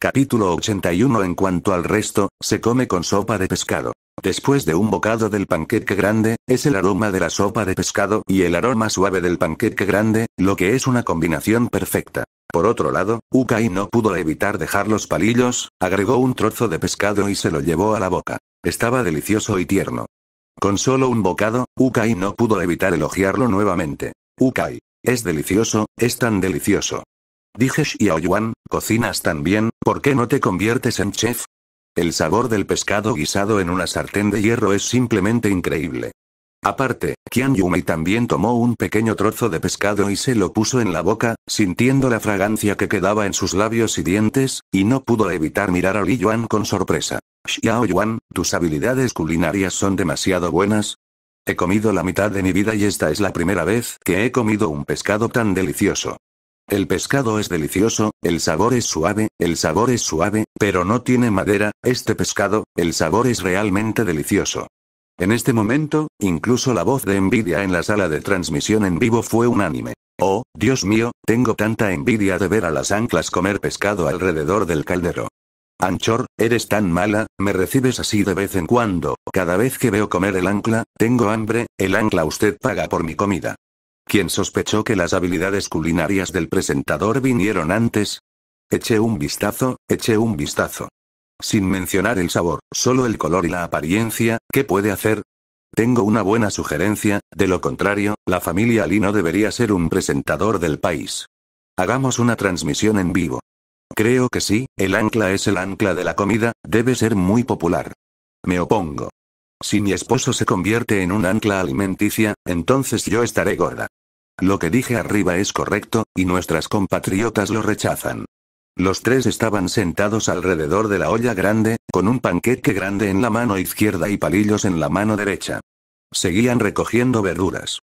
Capítulo 81 En cuanto al resto, se come con sopa de pescado. Después de un bocado del panqueque grande, es el aroma de la sopa de pescado y el aroma suave del panqueque grande, lo que es una combinación perfecta. Por otro lado, Ukai no pudo evitar dejar los palillos, agregó un trozo de pescado y se lo llevó a la boca. Estaba delicioso y tierno. Con solo un bocado, Ukai no pudo evitar elogiarlo nuevamente. Ukai. Es delicioso, es tan delicioso. Dije Xiaoyuan, cocinas tan bien, ¿por qué no te conviertes en chef? El sabor del pescado guisado en una sartén de hierro es simplemente increíble. Aparte, Qian Yumei también tomó un pequeño trozo de pescado y se lo puso en la boca, sintiendo la fragancia que quedaba en sus labios y dientes, y no pudo evitar mirar a Li Yuan con sorpresa. Xiao Yuan, tus habilidades culinarias son demasiado buenas. He comido la mitad de mi vida y esta es la primera vez que he comido un pescado tan delicioso. El pescado es delicioso, el sabor es suave, el sabor es suave, pero no tiene madera, este pescado, el sabor es realmente delicioso. En este momento, incluso la voz de envidia en la sala de transmisión en vivo fue unánime. Oh, Dios mío, tengo tanta envidia de ver a las anclas comer pescado alrededor del caldero. Anchor, eres tan mala, me recibes así de vez en cuando, cada vez que veo comer el ancla, tengo hambre, el ancla usted paga por mi comida. ¿Quién sospechó que las habilidades culinarias del presentador vinieron antes? Eché un vistazo, eché un vistazo. Sin mencionar el sabor, solo el color y la apariencia, ¿qué puede hacer? Tengo una buena sugerencia, de lo contrario, la familia Lee no debería ser un presentador del país. Hagamos una transmisión en vivo. Creo que sí, el ancla es el ancla de la comida, debe ser muy popular. Me opongo. Si mi esposo se convierte en un ancla alimenticia, entonces yo estaré gorda. Lo que dije arriba es correcto, y nuestras compatriotas lo rechazan. Los tres estaban sentados alrededor de la olla grande, con un panqueque grande en la mano izquierda y palillos en la mano derecha. Seguían recogiendo verduras.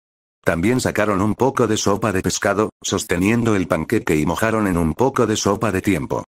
También sacaron un poco de sopa de pescado, sosteniendo el panqueque y mojaron en un poco de sopa de tiempo.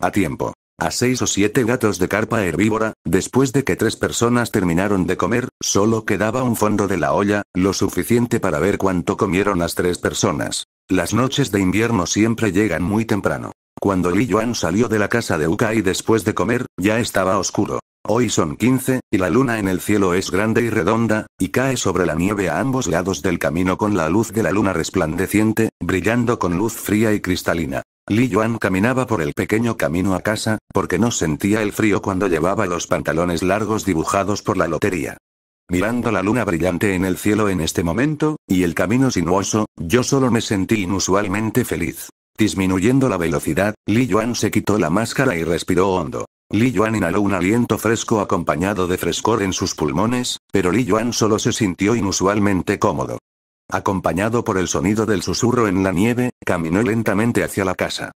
A tiempo. A seis o siete gatos de carpa herbívora, después de que tres personas terminaron de comer, solo quedaba un fondo de la olla, lo suficiente para ver cuánto comieron las tres personas. Las noches de invierno siempre llegan muy temprano. Cuando Li Yuan salió de la casa de Ukai después de comer, ya estaba oscuro. Hoy son 15, y la luna en el cielo es grande y redonda, y cae sobre la nieve a ambos lados del camino con la luz de la luna resplandeciente, brillando con luz fría y cristalina. Li Yuan caminaba por el pequeño camino a casa, porque no sentía el frío cuando llevaba los pantalones largos dibujados por la lotería. Mirando la luna brillante en el cielo en este momento, y el camino sinuoso, yo solo me sentí inusualmente feliz. Disminuyendo la velocidad, Li Yuan se quitó la máscara y respiró hondo. Li Yuan inhaló un aliento fresco acompañado de frescor en sus pulmones, pero Li Yuan solo se sintió inusualmente cómodo. Acompañado por el sonido del susurro en la nieve, caminó lentamente hacia la casa.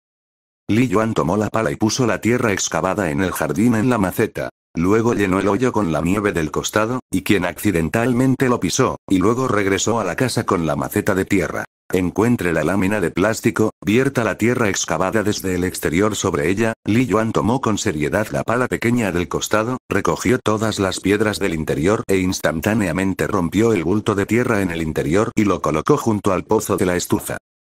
Li Yuan tomó la pala y puso la tierra excavada en el jardín en la maceta. Luego llenó el hoyo con la nieve del costado, y quien accidentalmente lo pisó, y luego regresó a la casa con la maceta de tierra. Encuentre la lámina de plástico, vierta la tierra excavada desde el exterior sobre ella, Li Yuan tomó con seriedad la pala pequeña del costado, recogió todas las piedras del interior e instantáneamente rompió el bulto de tierra en el interior y lo colocó junto al pozo de la estufa.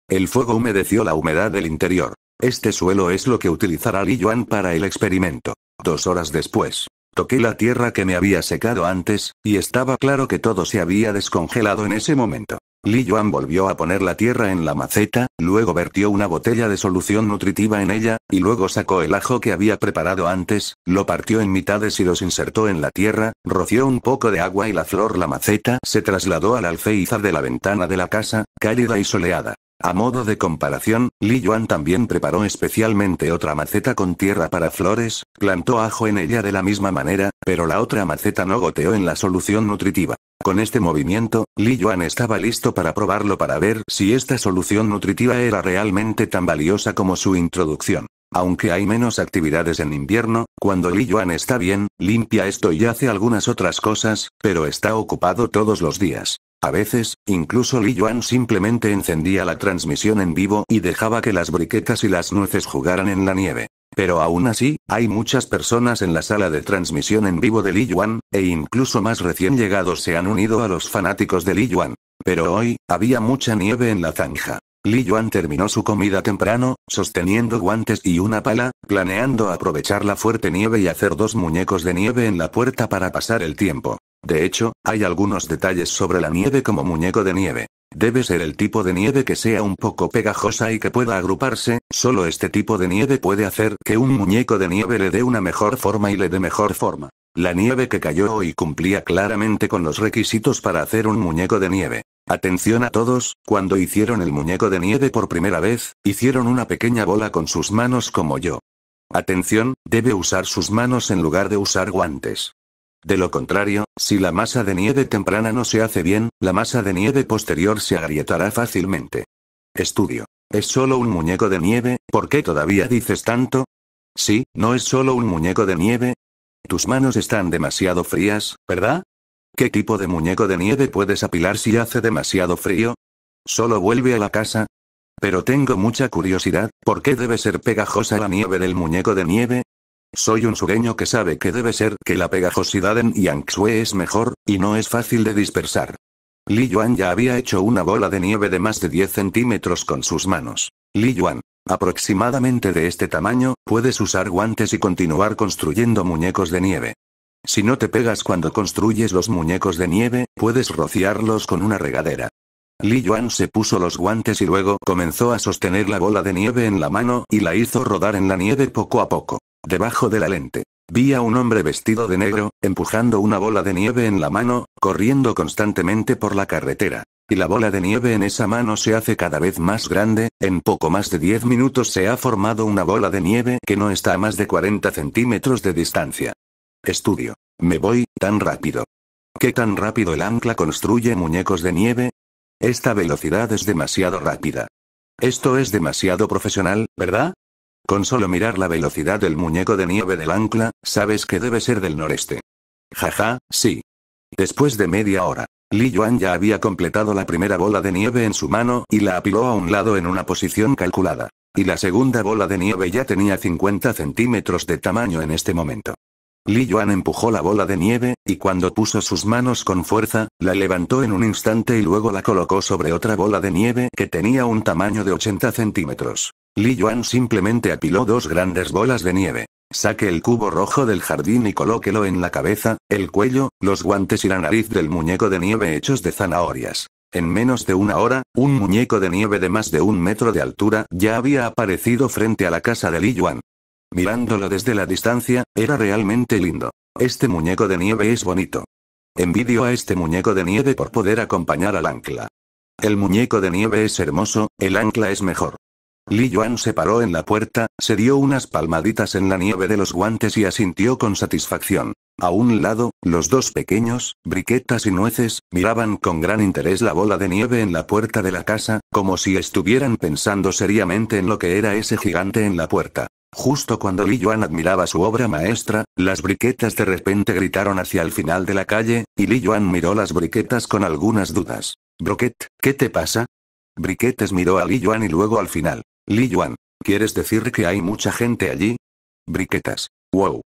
El fuego humedeció la humedad del interior. Este suelo es lo que utilizará Li Yuan para el experimento. Dos horas después. Toqué la tierra que me había secado antes, y estaba claro que todo se había descongelado en ese momento. Li Yuan volvió a poner la tierra en la maceta, luego vertió una botella de solución nutritiva en ella, y luego sacó el ajo que había preparado antes, lo partió en mitades y los insertó en la tierra, roció un poco de agua y la flor la maceta se trasladó al alféizar de la ventana de la casa, cálida y soleada. A modo de comparación, Li Yuan también preparó especialmente otra maceta con tierra para flores, plantó ajo en ella de la misma manera, pero la otra maceta no goteó en la solución nutritiva. Con este movimiento, Li Yuan estaba listo para probarlo para ver si esta solución nutritiva era realmente tan valiosa como su introducción. Aunque hay menos actividades en invierno, cuando Li Yuan está bien, limpia esto y hace algunas otras cosas, pero está ocupado todos los días. A veces, incluso Li Yuan simplemente encendía la transmisión en vivo y dejaba que las briquetas y las nueces jugaran en la nieve. Pero aún así, hay muchas personas en la sala de transmisión en vivo de Li Yuan, e incluso más recién llegados se han unido a los fanáticos de Li Yuan. Pero hoy, había mucha nieve en la zanja. Li Yuan terminó su comida temprano, sosteniendo guantes y una pala, planeando aprovechar la fuerte nieve y hacer dos muñecos de nieve en la puerta para pasar el tiempo. De hecho, hay algunos detalles sobre la nieve como muñeco de nieve. Debe ser el tipo de nieve que sea un poco pegajosa y que pueda agruparse, solo este tipo de nieve puede hacer que un muñeco de nieve le dé una mejor forma y le dé mejor forma. La nieve que cayó hoy cumplía claramente con los requisitos para hacer un muñeco de nieve. Atención a todos, cuando hicieron el muñeco de nieve por primera vez, hicieron una pequeña bola con sus manos como yo. Atención, debe usar sus manos en lugar de usar guantes. De lo contrario, si la masa de nieve temprana no se hace bien, la masa de nieve posterior se agrietará fácilmente. Estudio. ¿Es solo un muñeco de nieve? ¿Por qué todavía dices tanto? Sí, no es solo un muñeco de nieve. Tus manos están demasiado frías, ¿verdad? ¿Qué tipo de muñeco de nieve puedes apilar si hace demasiado frío? Solo vuelve a la casa. Pero tengo mucha curiosidad, ¿por qué debe ser pegajosa la nieve del muñeco de nieve? Soy un sureño que sabe que debe ser que la pegajosidad en Yangsue es mejor, y no es fácil de dispersar. Li Yuan ya había hecho una bola de nieve de más de 10 centímetros con sus manos. Li Yuan, aproximadamente de este tamaño, puedes usar guantes y continuar construyendo muñecos de nieve. Si no te pegas cuando construyes los muñecos de nieve, puedes rociarlos con una regadera. Li Yuan se puso los guantes y luego comenzó a sostener la bola de nieve en la mano y la hizo rodar en la nieve poco a poco. Debajo de la lente. Vi a un hombre vestido de negro, empujando una bola de nieve en la mano, corriendo constantemente por la carretera. Y la bola de nieve en esa mano se hace cada vez más grande, en poco más de 10 minutos se ha formado una bola de nieve que no está a más de 40 centímetros de distancia. Estudio. Me voy, tan rápido. ¿Qué tan rápido el ancla construye muñecos de nieve? Esta velocidad es demasiado rápida. Esto es demasiado profesional, ¿verdad? Con solo mirar la velocidad del muñeco de nieve del ancla, sabes que debe ser del noreste. Jaja, sí. Después de media hora, Li Yuan ya había completado la primera bola de nieve en su mano y la apiló a un lado en una posición calculada. Y la segunda bola de nieve ya tenía 50 centímetros de tamaño en este momento. Li Yuan empujó la bola de nieve, y cuando puso sus manos con fuerza, la levantó en un instante y luego la colocó sobre otra bola de nieve que tenía un tamaño de 80 centímetros. Li Yuan simplemente apiló dos grandes bolas de nieve. Saque el cubo rojo del jardín y colóquelo en la cabeza, el cuello, los guantes y la nariz del muñeco de nieve hechos de zanahorias. En menos de una hora, un muñeco de nieve de más de un metro de altura ya había aparecido frente a la casa de Li Yuan. Mirándolo desde la distancia, era realmente lindo. Este muñeco de nieve es bonito. Envidio a este muñeco de nieve por poder acompañar al ancla. El muñeco de nieve es hermoso, el ancla es mejor. Li Yuan se paró en la puerta, se dio unas palmaditas en la nieve de los guantes y asintió con satisfacción. A un lado, los dos pequeños, briquetas y nueces, miraban con gran interés la bola de nieve en la puerta de la casa, como si estuvieran pensando seriamente en lo que era ese gigante en la puerta. Justo cuando Li Yuan admiraba su obra maestra, las briquetas de repente gritaron hacia el final de la calle, y Li Yuan miró las briquetas con algunas dudas. Broquet, ¿qué te pasa? Briquetes miró a Li Yuan y luego al final. Li Yuan, ¿quieres decir que hay mucha gente allí? Briquetas. Wow.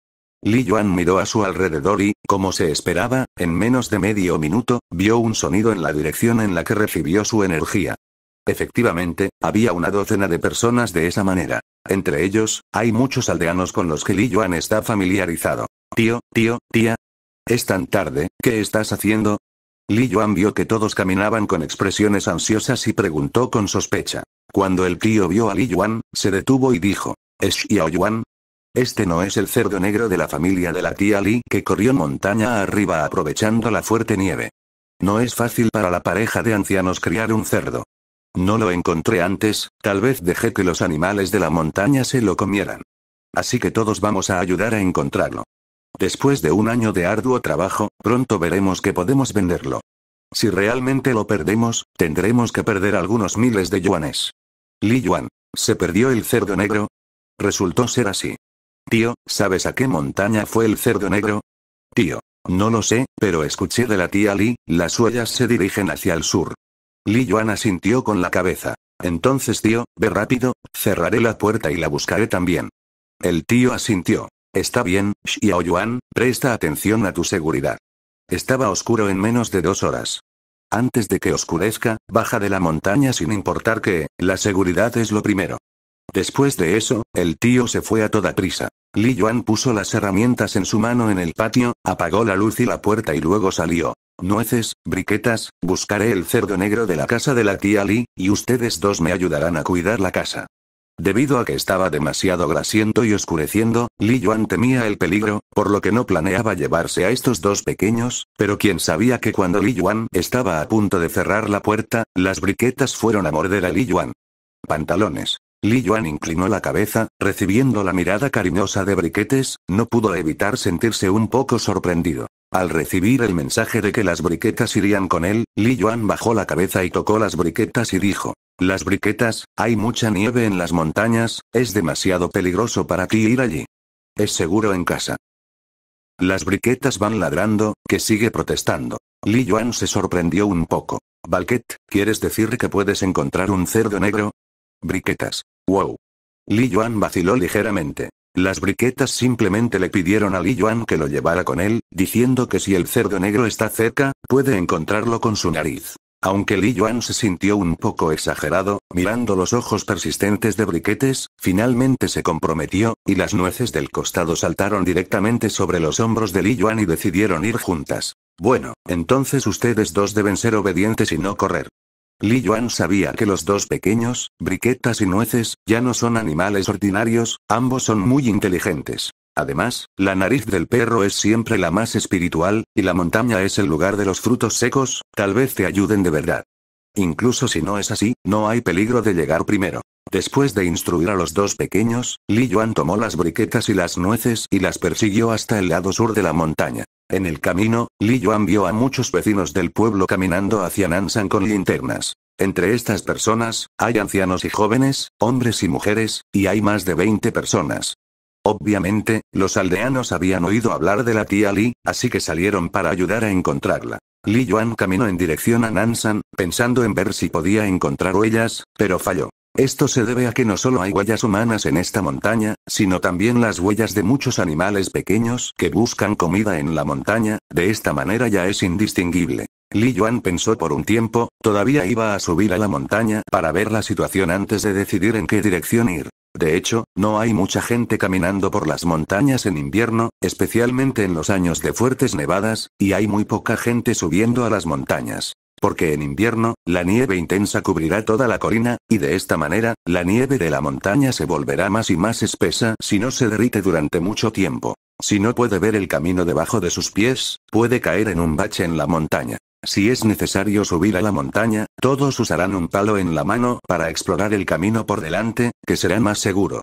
Li Yuan miró a su alrededor y, como se esperaba, en menos de medio minuto, vio un sonido en la dirección en la que recibió su energía. Efectivamente, había una docena de personas de esa manera. Entre ellos, hay muchos aldeanos con los que Li Yuan está familiarizado. Tío, tío, tía. Es tan tarde, ¿qué estás haciendo? Li Yuan vio que todos caminaban con expresiones ansiosas y preguntó con sospecha. Cuando el tío vio a Li Yuan, se detuvo y dijo, ¿Es Xiao Yuan? Este no es el cerdo negro de la familia de la tía Li que corrió montaña arriba aprovechando la fuerte nieve. No es fácil para la pareja de ancianos criar un cerdo. No lo encontré antes, tal vez dejé que los animales de la montaña se lo comieran. Así que todos vamos a ayudar a encontrarlo. Después de un año de arduo trabajo, pronto veremos que podemos venderlo. Si realmente lo perdemos, tendremos que perder algunos miles de yuanes. Li Yuan. ¿Se perdió el cerdo negro? Resultó ser así. Tío, ¿sabes a qué montaña fue el cerdo negro? Tío. No lo sé, pero escuché de la tía Li, las huellas se dirigen hacia el sur. Li Yuan asintió con la cabeza. Entonces tío, ve rápido, cerraré la puerta y la buscaré también. El tío asintió. Está bien, Xiao Yuan, presta atención a tu seguridad. Estaba oscuro en menos de dos horas. Antes de que oscurezca, baja de la montaña sin importar que, la seguridad es lo primero. Después de eso, el tío se fue a toda prisa. Li Yuan puso las herramientas en su mano en el patio, apagó la luz y la puerta y luego salió. Nueces, briquetas, buscaré el cerdo negro de la casa de la tía Li, y ustedes dos me ayudarán a cuidar la casa. Debido a que estaba demasiado grasiento y oscureciendo, Li Yuan temía el peligro, por lo que no planeaba llevarse a estos dos pequeños, pero quien sabía que cuando Li Yuan estaba a punto de cerrar la puerta, las briquetas fueron a morder a Li Yuan. Pantalones. Li Yuan inclinó la cabeza, recibiendo la mirada cariñosa de Briquetes, no pudo evitar sentirse un poco sorprendido. Al recibir el mensaje de que las briquetas irían con él, Li Yuan bajó la cabeza y tocó las briquetas y dijo, Las briquetas, hay mucha nieve en las montañas, es demasiado peligroso para ti ir allí. Es seguro en casa. Las briquetas van ladrando, que sigue protestando. Li Yuan se sorprendió un poco. Balquet, ¿quieres decir que puedes encontrar un cerdo negro? Briquetas. Wow. Li Yuan vaciló ligeramente. Las briquetas simplemente le pidieron a Li Yuan que lo llevara con él, diciendo que si el cerdo negro está cerca, puede encontrarlo con su nariz. Aunque Li Yuan se sintió un poco exagerado, mirando los ojos persistentes de Briquetes, finalmente se comprometió, y las nueces del costado saltaron directamente sobre los hombros de Li Yuan y decidieron ir juntas. Bueno, entonces ustedes dos deben ser obedientes y no correr. Li Yuan sabía que los dos pequeños, briquetas y nueces, ya no son animales ordinarios, ambos son muy inteligentes. Además, la nariz del perro es siempre la más espiritual, y la montaña es el lugar de los frutos secos, tal vez te ayuden de verdad. Incluso si no es así, no hay peligro de llegar primero. Después de instruir a los dos pequeños, Li Yuan tomó las briquetas y las nueces y las persiguió hasta el lado sur de la montaña. En el camino, Li Yuan vio a muchos vecinos del pueblo caminando hacia Nansan con linternas. Entre estas personas, hay ancianos y jóvenes, hombres y mujeres, y hay más de 20 personas. Obviamente, los aldeanos habían oído hablar de la tía Li, así que salieron para ayudar a encontrarla. Li Yuan caminó en dirección a Nansan, pensando en ver si podía encontrar huellas, pero falló. Esto se debe a que no solo hay huellas humanas en esta montaña, sino también las huellas de muchos animales pequeños que buscan comida en la montaña, de esta manera ya es indistinguible. Li Yuan pensó por un tiempo, todavía iba a subir a la montaña para ver la situación antes de decidir en qué dirección ir. De hecho, no hay mucha gente caminando por las montañas en invierno, especialmente en los años de fuertes nevadas, y hay muy poca gente subiendo a las montañas. Porque en invierno, la nieve intensa cubrirá toda la colina, y de esta manera, la nieve de la montaña se volverá más y más espesa si no se derrite durante mucho tiempo. Si no puede ver el camino debajo de sus pies, puede caer en un bache en la montaña. Si es necesario subir a la montaña, todos usarán un palo en la mano para explorar el camino por delante, que será más seguro.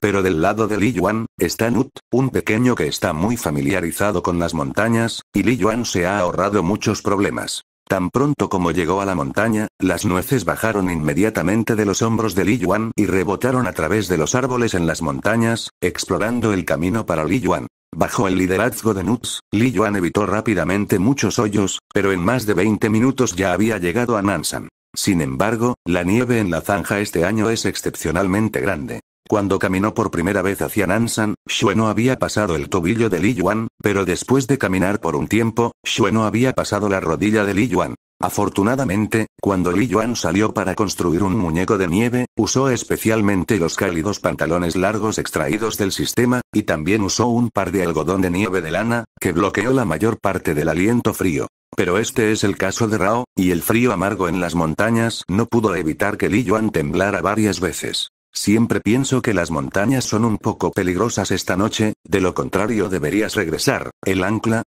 Pero del lado de Li Yuan, está Nut, un pequeño que está muy familiarizado con las montañas, y Li Yuan se ha ahorrado muchos problemas. Tan pronto como llegó a la montaña, las nueces bajaron inmediatamente de los hombros de Li Yuan y rebotaron a través de los árboles en las montañas, explorando el camino para Li Yuan. Bajo el liderazgo de Nuts, Li Yuan evitó rápidamente muchos hoyos, pero en más de 20 minutos ya había llegado a Nansan. Sin embargo, la nieve en la zanja este año es excepcionalmente grande. Cuando caminó por primera vez hacia Nansan, Shueno había pasado el tobillo de Li Yuan, pero después de caminar por un tiempo, Shueno había pasado la rodilla de Li Yuan. Afortunadamente, cuando Li Yuan salió para construir un muñeco de nieve, usó especialmente los cálidos pantalones largos extraídos del sistema, y también usó un par de algodón de nieve de lana, que bloqueó la mayor parte del aliento frío. Pero este es el caso de Rao, y el frío amargo en las montañas no pudo evitar que Li Yuan temblara varias veces. Siempre pienso que las montañas son un poco peligrosas esta noche, de lo contrario deberías regresar. ¿El ancla?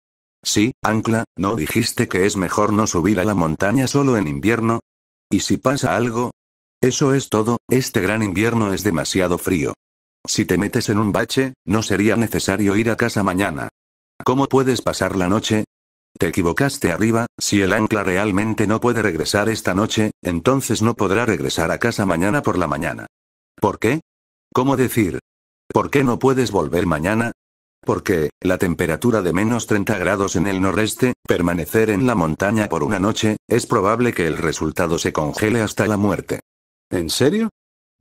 Sí, ancla, ¿no dijiste que es mejor no subir a la montaña solo en invierno? ¿Y si pasa algo? Eso es todo, este gran invierno es demasiado frío. Si te metes en un bache, no sería necesario ir a casa mañana. ¿Cómo puedes pasar la noche? Te equivocaste arriba, si el ancla realmente no puede regresar esta noche, entonces no podrá regresar a casa mañana por la mañana. ¿Por qué? ¿Cómo decir? ¿Por qué no puedes volver mañana? Porque, la temperatura de menos 30 grados en el noreste, permanecer en la montaña por una noche, es probable que el resultado se congele hasta la muerte. ¿En serio?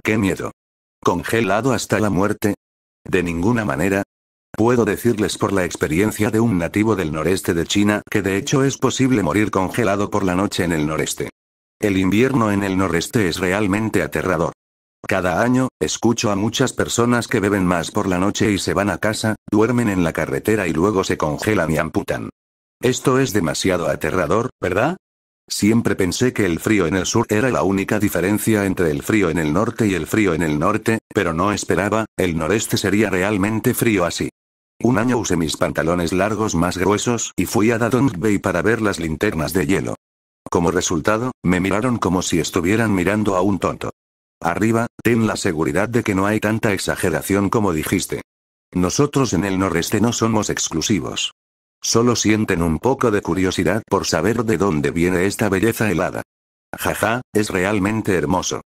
¡Qué miedo! ¿Congelado hasta la muerte? De ninguna manera. Puedo decirles por la experiencia de un nativo del noreste de China que de hecho es posible morir congelado por la noche en el noreste. El invierno en el noreste es realmente aterrador. Cada año, escucho a muchas personas que beben más por la noche y se van a casa, duermen en la carretera y luego se congelan y amputan. Esto es demasiado aterrador, ¿verdad? Siempre pensé que el frío en el sur era la única diferencia entre el frío en el norte y el frío en el norte, pero no esperaba, el noreste sería realmente frío así. Un año usé mis pantalones largos más gruesos y fui a Dadong Bay para ver las linternas de hielo. Como resultado, me miraron como si estuvieran mirando a un tonto. Arriba, ten la seguridad de que no hay tanta exageración como dijiste. Nosotros en el noreste no somos exclusivos. Solo sienten un poco de curiosidad por saber de dónde viene esta belleza helada. Jaja, es realmente hermoso.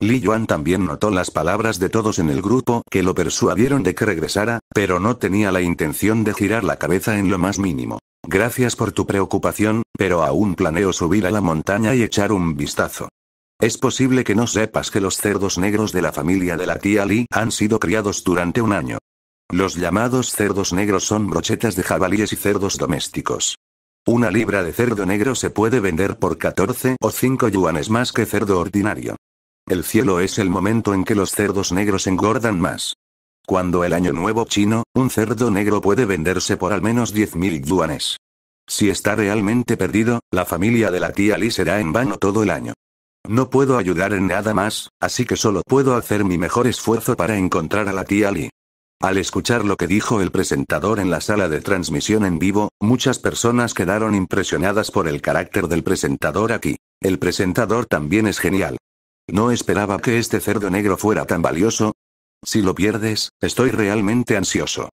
Li Yuan también notó las palabras de todos en el grupo que lo persuadieron de que regresara, pero no tenía la intención de girar la cabeza en lo más mínimo. Gracias por tu preocupación, pero aún planeo subir a la montaña y echar un vistazo. Es posible que no sepas que los cerdos negros de la familia de la tía Li han sido criados durante un año. Los llamados cerdos negros son brochetas de jabalíes y cerdos domésticos. Una libra de cerdo negro se puede vender por 14 o 5 yuanes más que cerdo ordinario. El cielo es el momento en que los cerdos negros engordan más. Cuando el año nuevo chino, un cerdo negro puede venderse por al menos 10.000 yuanes. Si está realmente perdido, la familia de la tía Li será en vano todo el año. No puedo ayudar en nada más, así que solo puedo hacer mi mejor esfuerzo para encontrar a la tía Li. Al escuchar lo que dijo el presentador en la sala de transmisión en vivo, muchas personas quedaron impresionadas por el carácter del presentador aquí. El presentador también es genial. No esperaba que este cerdo negro fuera tan valioso. Si lo pierdes, estoy realmente ansioso.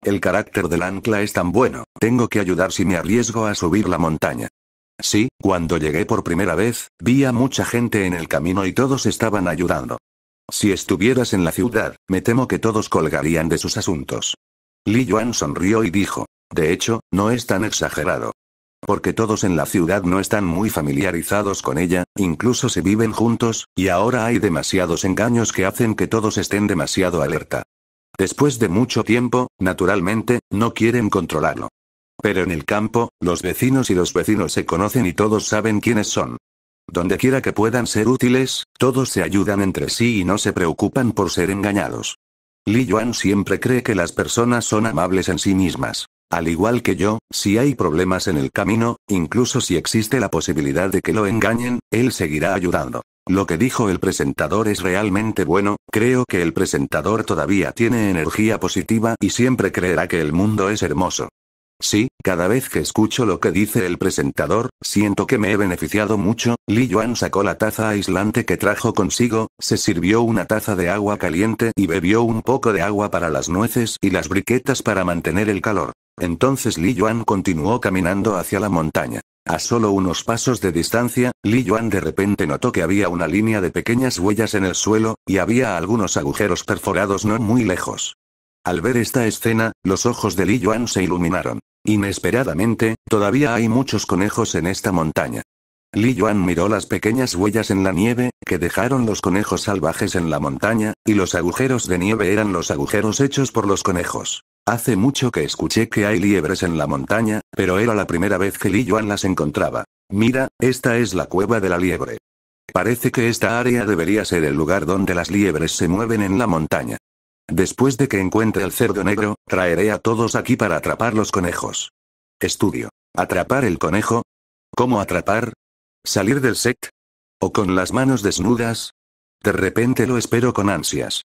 El carácter del ancla es tan bueno, tengo que ayudar si me arriesgo a subir la montaña. Sí, cuando llegué por primera vez, vi a mucha gente en el camino y todos estaban ayudando. Si estuvieras en la ciudad, me temo que todos colgarían de sus asuntos. Li Yuan sonrió y dijo, de hecho, no es tan exagerado. Porque todos en la ciudad no están muy familiarizados con ella, incluso se viven juntos, y ahora hay demasiados engaños que hacen que todos estén demasiado alerta. Después de mucho tiempo, naturalmente, no quieren controlarlo. Pero en el campo, los vecinos y los vecinos se conocen y todos saben quiénes son. Donde quiera que puedan ser útiles, todos se ayudan entre sí y no se preocupan por ser engañados. Li Yuan siempre cree que las personas son amables en sí mismas. Al igual que yo, si hay problemas en el camino, incluso si existe la posibilidad de que lo engañen, él seguirá ayudando. Lo que dijo el presentador es realmente bueno, creo que el presentador todavía tiene energía positiva y siempre creerá que el mundo es hermoso. Sí, cada vez que escucho lo que dice el presentador, siento que me he beneficiado mucho. Li Yuan sacó la taza aislante que trajo consigo, se sirvió una taza de agua caliente y bebió un poco de agua para las nueces y las briquetas para mantener el calor. Entonces Li Yuan continuó caminando hacia la montaña. A solo unos pasos de distancia, Li Yuan de repente notó que había una línea de pequeñas huellas en el suelo, y había algunos agujeros perforados no muy lejos. Al ver esta escena, los ojos de Li Yuan se iluminaron. Inesperadamente, todavía hay muchos conejos en esta montaña. Li Yuan miró las pequeñas huellas en la nieve, que dejaron los conejos salvajes en la montaña, y los agujeros de nieve eran los agujeros hechos por los conejos. Hace mucho que escuché que hay liebres en la montaña, pero era la primera vez que Li Yuan las encontraba. Mira, esta es la cueva de la liebre. Parece que esta área debería ser el lugar donde las liebres se mueven en la montaña. Después de que encuentre el cerdo negro, traeré a todos aquí para atrapar los conejos. Estudio. ¿Atrapar el conejo? ¿Cómo atrapar? ¿Salir del set? ¿O con las manos desnudas? De repente lo espero con ansias.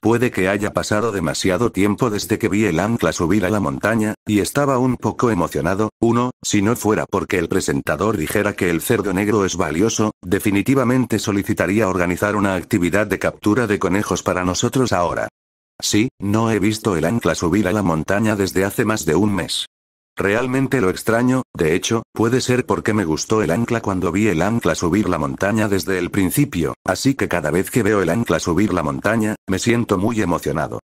Puede que haya pasado demasiado tiempo desde que vi el ancla subir a la montaña, y estaba un poco emocionado. Uno, si no fuera porque el presentador dijera que el cerdo negro es valioso, definitivamente solicitaría organizar una actividad de captura de conejos para nosotros ahora. Sí, no he visto el ancla subir a la montaña desde hace más de un mes. Realmente lo extraño, de hecho, puede ser porque me gustó el ancla cuando vi el ancla subir la montaña desde el principio, así que cada vez que veo el ancla subir la montaña, me siento muy emocionado.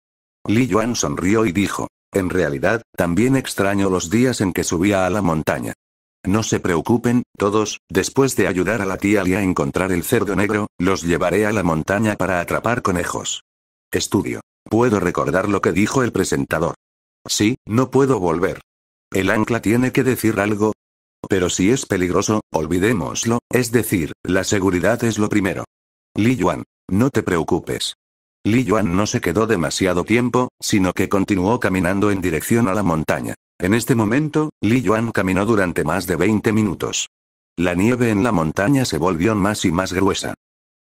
Li Yuan sonrió y dijo, en realidad, también extraño los días en que subía a la montaña. No se preocupen, todos, después de ayudar a la tía Li a encontrar el cerdo negro, los llevaré a la montaña para atrapar conejos. Estudio. Puedo recordar lo que dijo el presentador. Sí, no puedo volver. El ancla tiene que decir algo. Pero si es peligroso, olvidémoslo, es decir, la seguridad es lo primero. Li Yuan, no te preocupes. Li Yuan no se quedó demasiado tiempo, sino que continuó caminando en dirección a la montaña. En este momento, Li Yuan caminó durante más de 20 minutos. La nieve en la montaña se volvió más y más gruesa.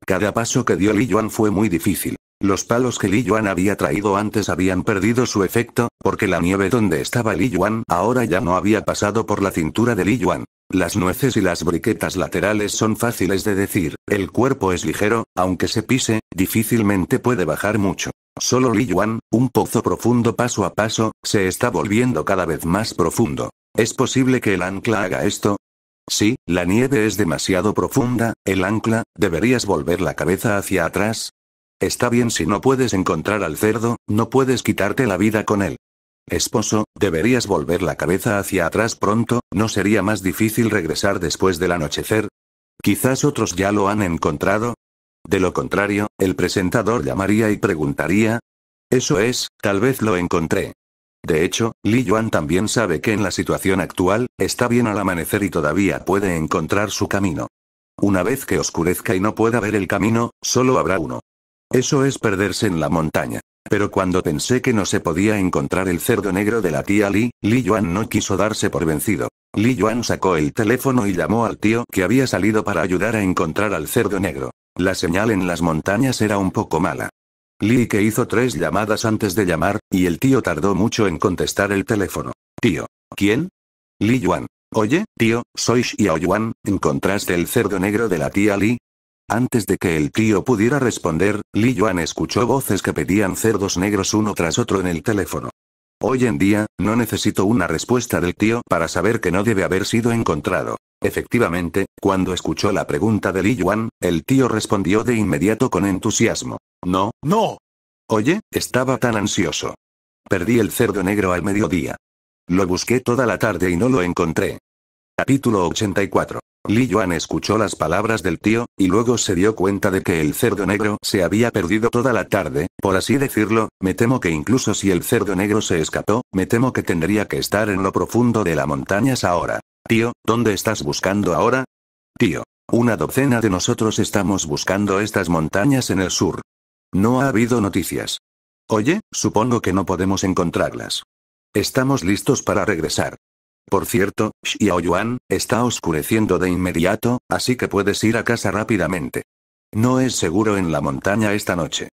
Cada paso que dio Li Yuan fue muy difícil. Los palos que Li Yuan había traído antes habían perdido su efecto, porque la nieve donde estaba Li Yuan ahora ya no había pasado por la cintura de Li Yuan. Las nueces y las briquetas laterales son fáciles de decir, el cuerpo es ligero, aunque se pise, difícilmente puede bajar mucho. Solo Li Yuan, un pozo profundo paso a paso, se está volviendo cada vez más profundo. ¿Es posible que el ancla haga esto? Sí, la nieve es demasiado profunda, el ancla, ¿deberías volver la cabeza hacia atrás? Está bien si no puedes encontrar al cerdo, no puedes quitarte la vida con él. Esposo, deberías volver la cabeza hacia atrás pronto, ¿no sería más difícil regresar después del anochecer? Quizás otros ya lo han encontrado. De lo contrario, el presentador llamaría y preguntaría. Eso es, tal vez lo encontré. De hecho, Li Yuan también sabe que en la situación actual, está bien al amanecer y todavía puede encontrar su camino. Una vez que oscurezca y no pueda ver el camino, solo habrá uno. Eso es perderse en la montaña. Pero cuando pensé que no se podía encontrar el cerdo negro de la tía Li, Li Yuan no quiso darse por vencido. Li Yuan sacó el teléfono y llamó al tío que había salido para ayudar a encontrar al cerdo negro. La señal en las montañas era un poco mala. Li que hizo tres llamadas antes de llamar, y el tío tardó mucho en contestar el teléfono. Tío. ¿Quién? Li Yuan. Oye, tío, soy Xiao Yuan, ¿encontraste el cerdo negro de la tía Li? Antes de que el tío pudiera responder, Li Yuan escuchó voces que pedían cerdos negros uno tras otro en el teléfono. Hoy en día, no necesito una respuesta del tío para saber que no debe haber sido encontrado. Efectivamente, cuando escuchó la pregunta de Li Yuan, el tío respondió de inmediato con entusiasmo. No, no. Oye, estaba tan ansioso. Perdí el cerdo negro al mediodía. Lo busqué toda la tarde y no lo encontré. Capítulo 84. Li Yuan escuchó las palabras del tío, y luego se dio cuenta de que el cerdo negro se había perdido toda la tarde, por así decirlo, me temo que incluso si el cerdo negro se escapó, me temo que tendría que estar en lo profundo de las montañas ahora. Tío, ¿dónde estás buscando ahora? Tío, una docena de nosotros estamos buscando estas montañas en el sur. No ha habido noticias. Oye, supongo que no podemos encontrarlas. Estamos listos para regresar. Por cierto, Xiao Yuan, está oscureciendo de inmediato, así que puedes ir a casa rápidamente. No es seguro en la montaña esta noche.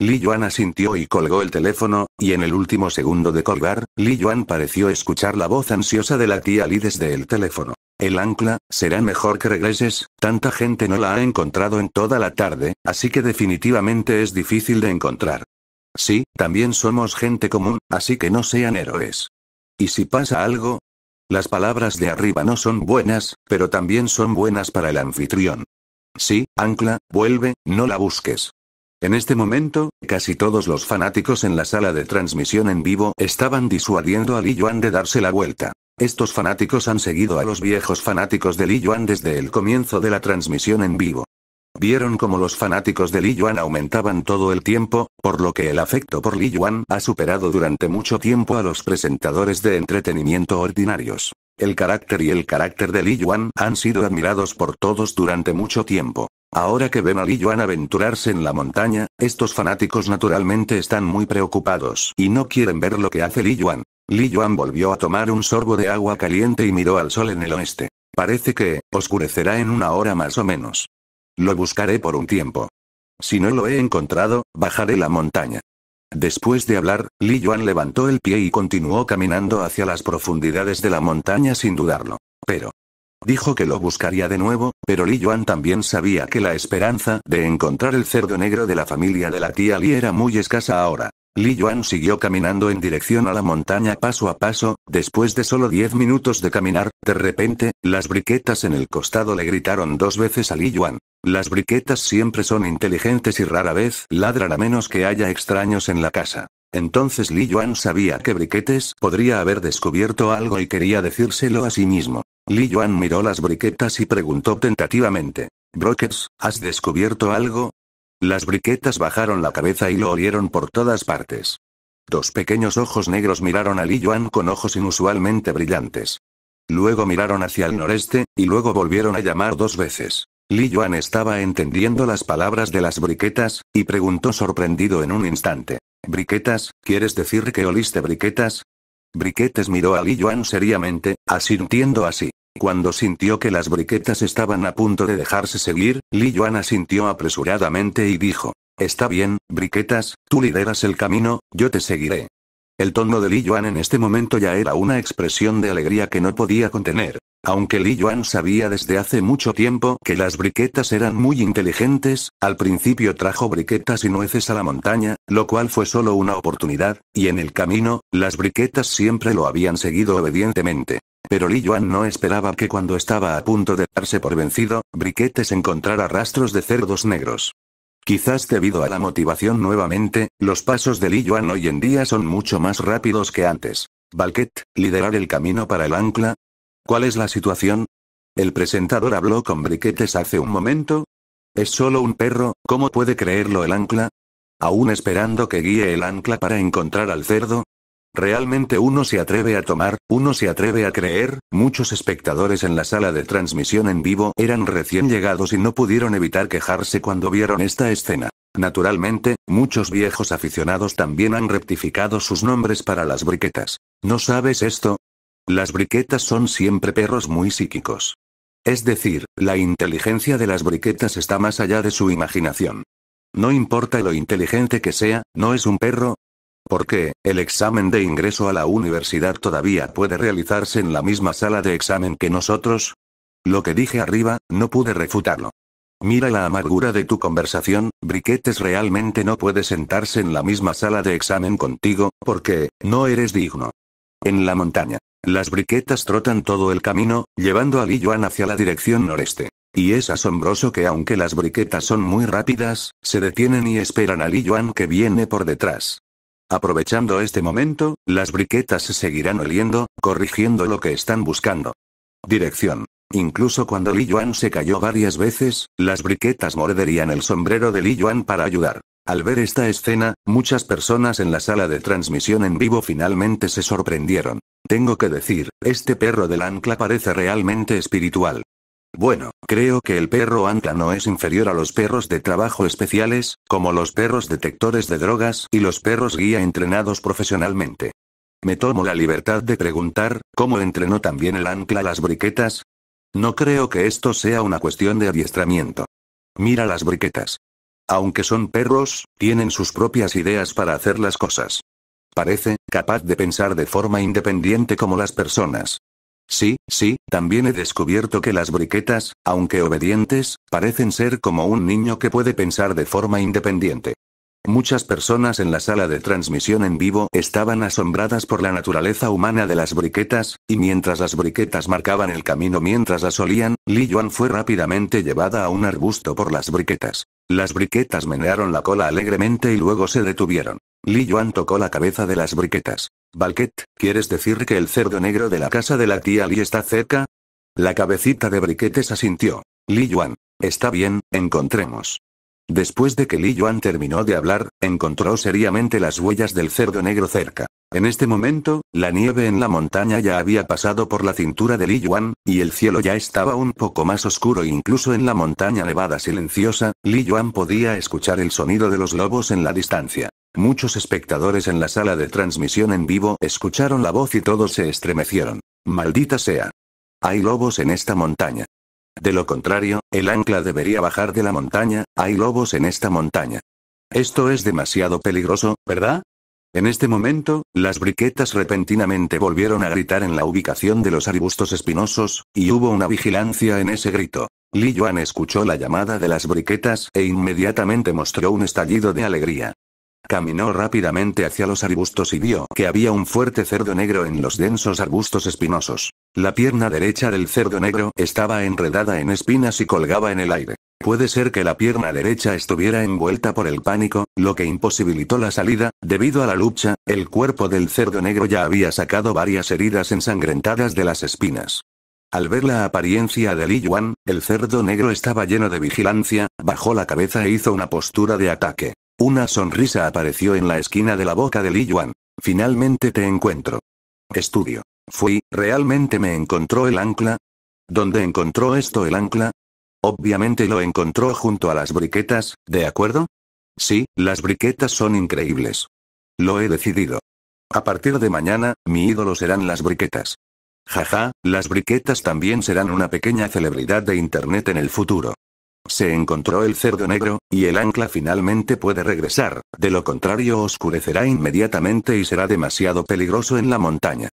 Li Yuan asintió y colgó el teléfono, y en el último segundo de colgar, Li Yuan pareció escuchar la voz ansiosa de la tía Li desde el teléfono. El ancla, será mejor que regreses, tanta gente no la ha encontrado en toda la tarde, así que definitivamente es difícil de encontrar. Sí, también somos gente común, así que no sean héroes. ¿Y si pasa algo? Las palabras de arriba no son buenas, pero también son buenas para el anfitrión. Sí, Ancla, vuelve, no la busques. En este momento, casi todos los fanáticos en la sala de transmisión en vivo estaban disuadiendo a Li Yuan de darse la vuelta. Estos fanáticos han seguido a los viejos fanáticos de Li Yuan desde el comienzo de la transmisión en vivo. Vieron cómo los fanáticos de Li Yuan aumentaban todo el tiempo, por lo que el afecto por Li Yuan ha superado durante mucho tiempo a los presentadores de entretenimiento ordinarios. El carácter y el carácter de Li Yuan han sido admirados por todos durante mucho tiempo. Ahora que ven a Li Yuan aventurarse en la montaña, estos fanáticos naturalmente están muy preocupados y no quieren ver lo que hace Li Yuan. Li Yuan volvió a tomar un sorbo de agua caliente y miró al sol en el oeste. Parece que, oscurecerá en una hora más o menos. Lo buscaré por un tiempo. Si no lo he encontrado, bajaré la montaña. Después de hablar, Li Yuan levantó el pie y continuó caminando hacia las profundidades de la montaña sin dudarlo. Pero. Dijo que lo buscaría de nuevo, pero Li Yuan también sabía que la esperanza de encontrar el cerdo negro de la familia de la tía Li era muy escasa ahora. Li Yuan siguió caminando en dirección a la montaña paso a paso, después de solo diez minutos de caminar, de repente, las briquetas en el costado le gritaron dos veces a Li Yuan. Las briquetas siempre son inteligentes y rara vez ladran a menos que haya extraños en la casa. Entonces Li Yuan sabía que Briquetes podría haber descubierto algo y quería decírselo a sí mismo. Li Yuan miró las briquetas y preguntó tentativamente. Brockets, ¿has descubierto algo? Las briquetas bajaron la cabeza y lo olieron por todas partes. Dos pequeños ojos negros miraron a Li Yuan con ojos inusualmente brillantes. Luego miraron hacia el noreste, y luego volvieron a llamar dos veces. Li Yuan estaba entendiendo las palabras de las briquetas, y preguntó sorprendido en un instante. ¿Briquetas? ¿Quieres decir que oliste briquetas? Briquetes miró a Li Yuan seriamente, asintiendo así. Cuando sintió que las briquetas estaban a punto de dejarse seguir, Li Yuan asintió apresuradamente y dijo. Está bien, briquetas, tú lideras el camino, yo te seguiré. El tono de Li Yuan en este momento ya era una expresión de alegría que no podía contener. Aunque Li Yuan sabía desde hace mucho tiempo que las briquetas eran muy inteligentes, al principio trajo briquetas y nueces a la montaña, lo cual fue solo una oportunidad, y en el camino, las briquetas siempre lo habían seguido obedientemente. Pero Li Yuan no esperaba que cuando estaba a punto de darse por vencido, Briquetes encontrara rastros de cerdos negros. Quizás debido a la motivación nuevamente, los pasos de Li Yuan hoy en día son mucho más rápidos que antes. Balquet, liderar el camino para el ancla, ¿Cuál es la situación? El presentador habló con Briquetes hace un momento. ¿Es solo un perro? ¿Cómo puede creerlo el ancla? ¿Aún esperando que guíe el ancla para encontrar al cerdo? Realmente uno se atreve a tomar, uno se atreve a creer, muchos espectadores en la sala de transmisión en vivo eran recién llegados y no pudieron evitar quejarse cuando vieron esta escena. Naturalmente, muchos viejos aficionados también han rectificado sus nombres para las briquetas. ¿No sabes esto? Las briquetas son siempre perros muy psíquicos. Es decir, la inteligencia de las briquetas está más allá de su imaginación. No importa lo inteligente que sea, ¿no es un perro? ¿Por qué, el examen de ingreso a la universidad todavía puede realizarse en la misma sala de examen que nosotros? Lo que dije arriba, no pude refutarlo. Mira la amargura de tu conversación, Briquetes realmente no puede sentarse en la misma sala de examen contigo, porque, no eres digno. En la montaña. Las briquetas trotan todo el camino, llevando a Li Yuan hacia la dirección noreste. Y es asombroso que aunque las briquetas son muy rápidas, se detienen y esperan a Li Yuan que viene por detrás. Aprovechando este momento, las briquetas se seguirán oliendo, corrigiendo lo que están buscando. Dirección. Incluso cuando Li Yuan se cayó varias veces, las briquetas morderían el sombrero de Li Yuan para ayudar. Al ver esta escena, muchas personas en la sala de transmisión en vivo finalmente se sorprendieron. Tengo que decir, este perro del ancla parece realmente espiritual. Bueno, creo que el perro ancla no es inferior a los perros de trabajo especiales, como los perros detectores de drogas y los perros guía entrenados profesionalmente. Me tomo la libertad de preguntar, ¿cómo entrenó también el ancla las briquetas? No creo que esto sea una cuestión de adiestramiento. Mira las briquetas. Aunque son perros, tienen sus propias ideas para hacer las cosas. Parece, capaz de pensar de forma independiente como las personas. Sí, sí, también he descubierto que las briquetas, aunque obedientes, parecen ser como un niño que puede pensar de forma independiente. Muchas personas en la sala de transmisión en vivo estaban asombradas por la naturaleza humana de las briquetas, y mientras las briquetas marcaban el camino mientras las olían, Li Yuan fue rápidamente llevada a un arbusto por las briquetas. Las briquetas menearon la cola alegremente y luego se detuvieron. Li Yuan tocó la cabeza de las briquetas. Balquet, ¿quieres decir que el cerdo negro de la casa de la tía Li está cerca? La cabecita de briquetes asintió. Li Yuan. Está bien, encontremos. Después de que Li Yuan terminó de hablar, encontró seriamente las huellas del cerdo negro cerca. En este momento, la nieve en la montaña ya había pasado por la cintura de Li Yuan, y el cielo ya estaba un poco más oscuro incluso en la montaña nevada silenciosa, Li Yuan podía escuchar el sonido de los lobos en la distancia. Muchos espectadores en la sala de transmisión en vivo escucharon la voz y todos se estremecieron. Maldita sea. Hay lobos en esta montaña. De lo contrario, el ancla debería bajar de la montaña, hay lobos en esta montaña. Esto es demasiado peligroso, ¿verdad? En este momento, las briquetas repentinamente volvieron a gritar en la ubicación de los arbustos espinosos, y hubo una vigilancia en ese grito. Li Yuan escuchó la llamada de las briquetas e inmediatamente mostró un estallido de alegría. Caminó rápidamente hacia los arbustos y vio que había un fuerte cerdo negro en los densos arbustos espinosos. La pierna derecha del cerdo negro estaba enredada en espinas y colgaba en el aire. Puede ser que la pierna derecha estuviera envuelta por el pánico, lo que imposibilitó la salida, debido a la lucha, el cuerpo del cerdo negro ya había sacado varias heridas ensangrentadas de las espinas. Al ver la apariencia de Li Yuan, el cerdo negro estaba lleno de vigilancia, bajó la cabeza e hizo una postura de ataque. Una sonrisa apareció en la esquina de la boca de Li Yuan. Finalmente te encuentro. Estudio. Fui, ¿realmente me encontró el ancla? ¿Dónde encontró esto el ancla? Obviamente lo encontró junto a las briquetas, ¿de acuerdo? Sí, las briquetas son increíbles. Lo he decidido. A partir de mañana, mi ídolo serán las briquetas. Jaja, las briquetas también serán una pequeña celebridad de Internet en el futuro. Se encontró el cerdo negro, y el ancla finalmente puede regresar, de lo contrario oscurecerá inmediatamente y será demasiado peligroso en la montaña.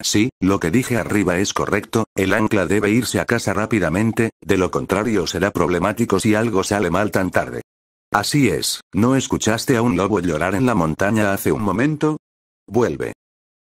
Sí, lo que dije arriba es correcto, el ancla debe irse a casa rápidamente, de lo contrario será problemático si algo sale mal tan tarde. Así es, ¿no escuchaste a un lobo llorar en la montaña hace un momento? Vuelve.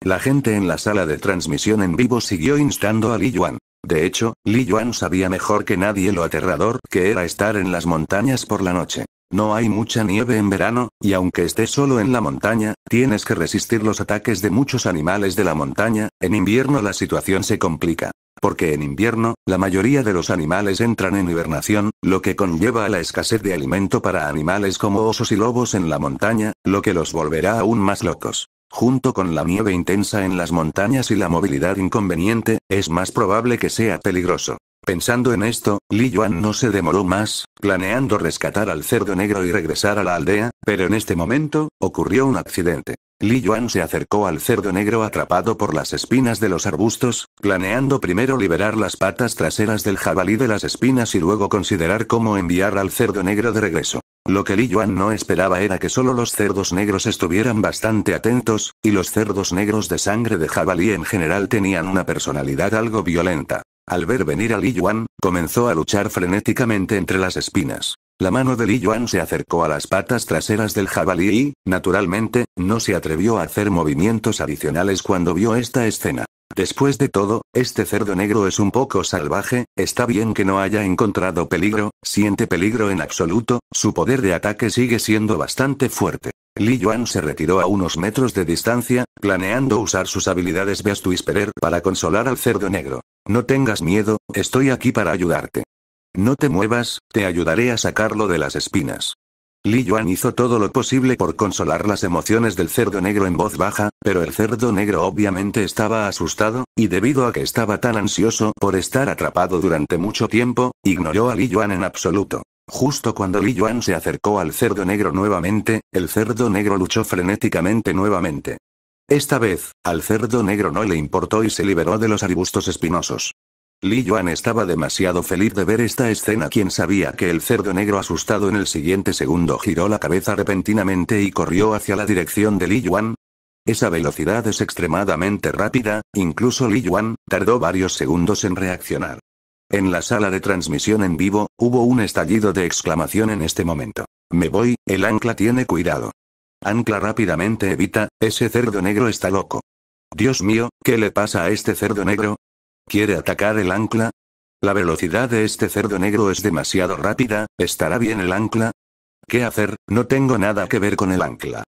La gente en la sala de transmisión en vivo siguió instando a Li Yuan. De hecho, Li Yuan sabía mejor que nadie lo aterrador que era estar en las montañas por la noche. No hay mucha nieve en verano, y aunque estés solo en la montaña, tienes que resistir los ataques de muchos animales de la montaña, en invierno la situación se complica. Porque en invierno, la mayoría de los animales entran en hibernación, lo que conlleva a la escasez de alimento para animales como osos y lobos en la montaña, lo que los volverá aún más locos. Junto con la nieve intensa en las montañas y la movilidad inconveniente, es más probable que sea peligroso. Pensando en esto, Li Yuan no se demoró más, planeando rescatar al cerdo negro y regresar a la aldea, pero en este momento, ocurrió un accidente. Li Yuan se acercó al cerdo negro atrapado por las espinas de los arbustos, planeando primero liberar las patas traseras del jabalí de las espinas y luego considerar cómo enviar al cerdo negro de regreso. Lo que Li Yuan no esperaba era que solo los cerdos negros estuvieran bastante atentos, y los cerdos negros de sangre de jabalí en general tenían una personalidad algo violenta. Al ver venir a Li Yuan, comenzó a luchar frenéticamente entre las espinas. La mano de Li Yuan se acercó a las patas traseras del jabalí y, naturalmente, no se atrevió a hacer movimientos adicionales cuando vio esta escena. Después de todo, este cerdo negro es un poco salvaje, está bien que no haya encontrado peligro, siente peligro en absoluto, su poder de ataque sigue siendo bastante fuerte. Li Yuan se retiró a unos metros de distancia, planeando usar sus habilidades Beast Whisperer para consolar al cerdo negro. No tengas miedo, estoy aquí para ayudarte. No te muevas, te ayudaré a sacarlo de las espinas. Li Yuan hizo todo lo posible por consolar las emociones del cerdo negro en voz baja, pero el cerdo negro obviamente estaba asustado, y debido a que estaba tan ansioso por estar atrapado durante mucho tiempo, ignoró a Li Yuan en absoluto. Justo cuando Li Yuan se acercó al cerdo negro nuevamente, el cerdo negro luchó frenéticamente nuevamente. Esta vez, al cerdo negro no le importó y se liberó de los arbustos espinosos. Li Yuan estaba demasiado feliz de ver esta escena. Quien sabía que el cerdo negro asustado en el siguiente segundo giró la cabeza repentinamente y corrió hacia la dirección de Li Yuan? Esa velocidad es extremadamente rápida, incluso Li Yuan tardó varios segundos en reaccionar. En la sala de transmisión en vivo, hubo un estallido de exclamación en este momento. Me voy, el ancla tiene cuidado. Ancla rápidamente evita, ese cerdo negro está loco. Dios mío, ¿qué le pasa a este cerdo negro? ¿Quiere atacar el ancla? La velocidad de este cerdo negro es demasiado rápida, ¿estará bien el ancla? ¿Qué hacer? No tengo nada que ver con el ancla.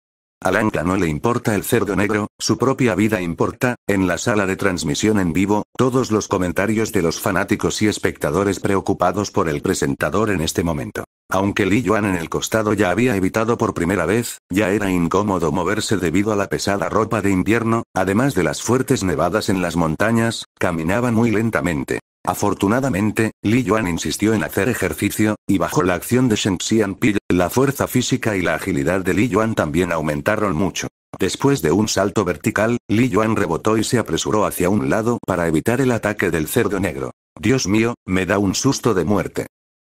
Al ancla no le importa el cerdo negro, su propia vida importa, en la sala de transmisión en vivo, todos los comentarios de los fanáticos y espectadores preocupados por el presentador en este momento. Aunque Li Yuan en el costado ya había evitado por primera vez, ya era incómodo moverse debido a la pesada ropa de invierno, además de las fuertes nevadas en las montañas, caminaba muy lentamente. Afortunadamente, Li Yuan insistió en hacer ejercicio, y bajo la acción de Shen Xianpi, la fuerza física y la agilidad de Li Yuan también aumentaron mucho. Después de un salto vertical, Li Yuan rebotó y se apresuró hacia un lado para evitar el ataque del cerdo negro. Dios mío, me da un susto de muerte.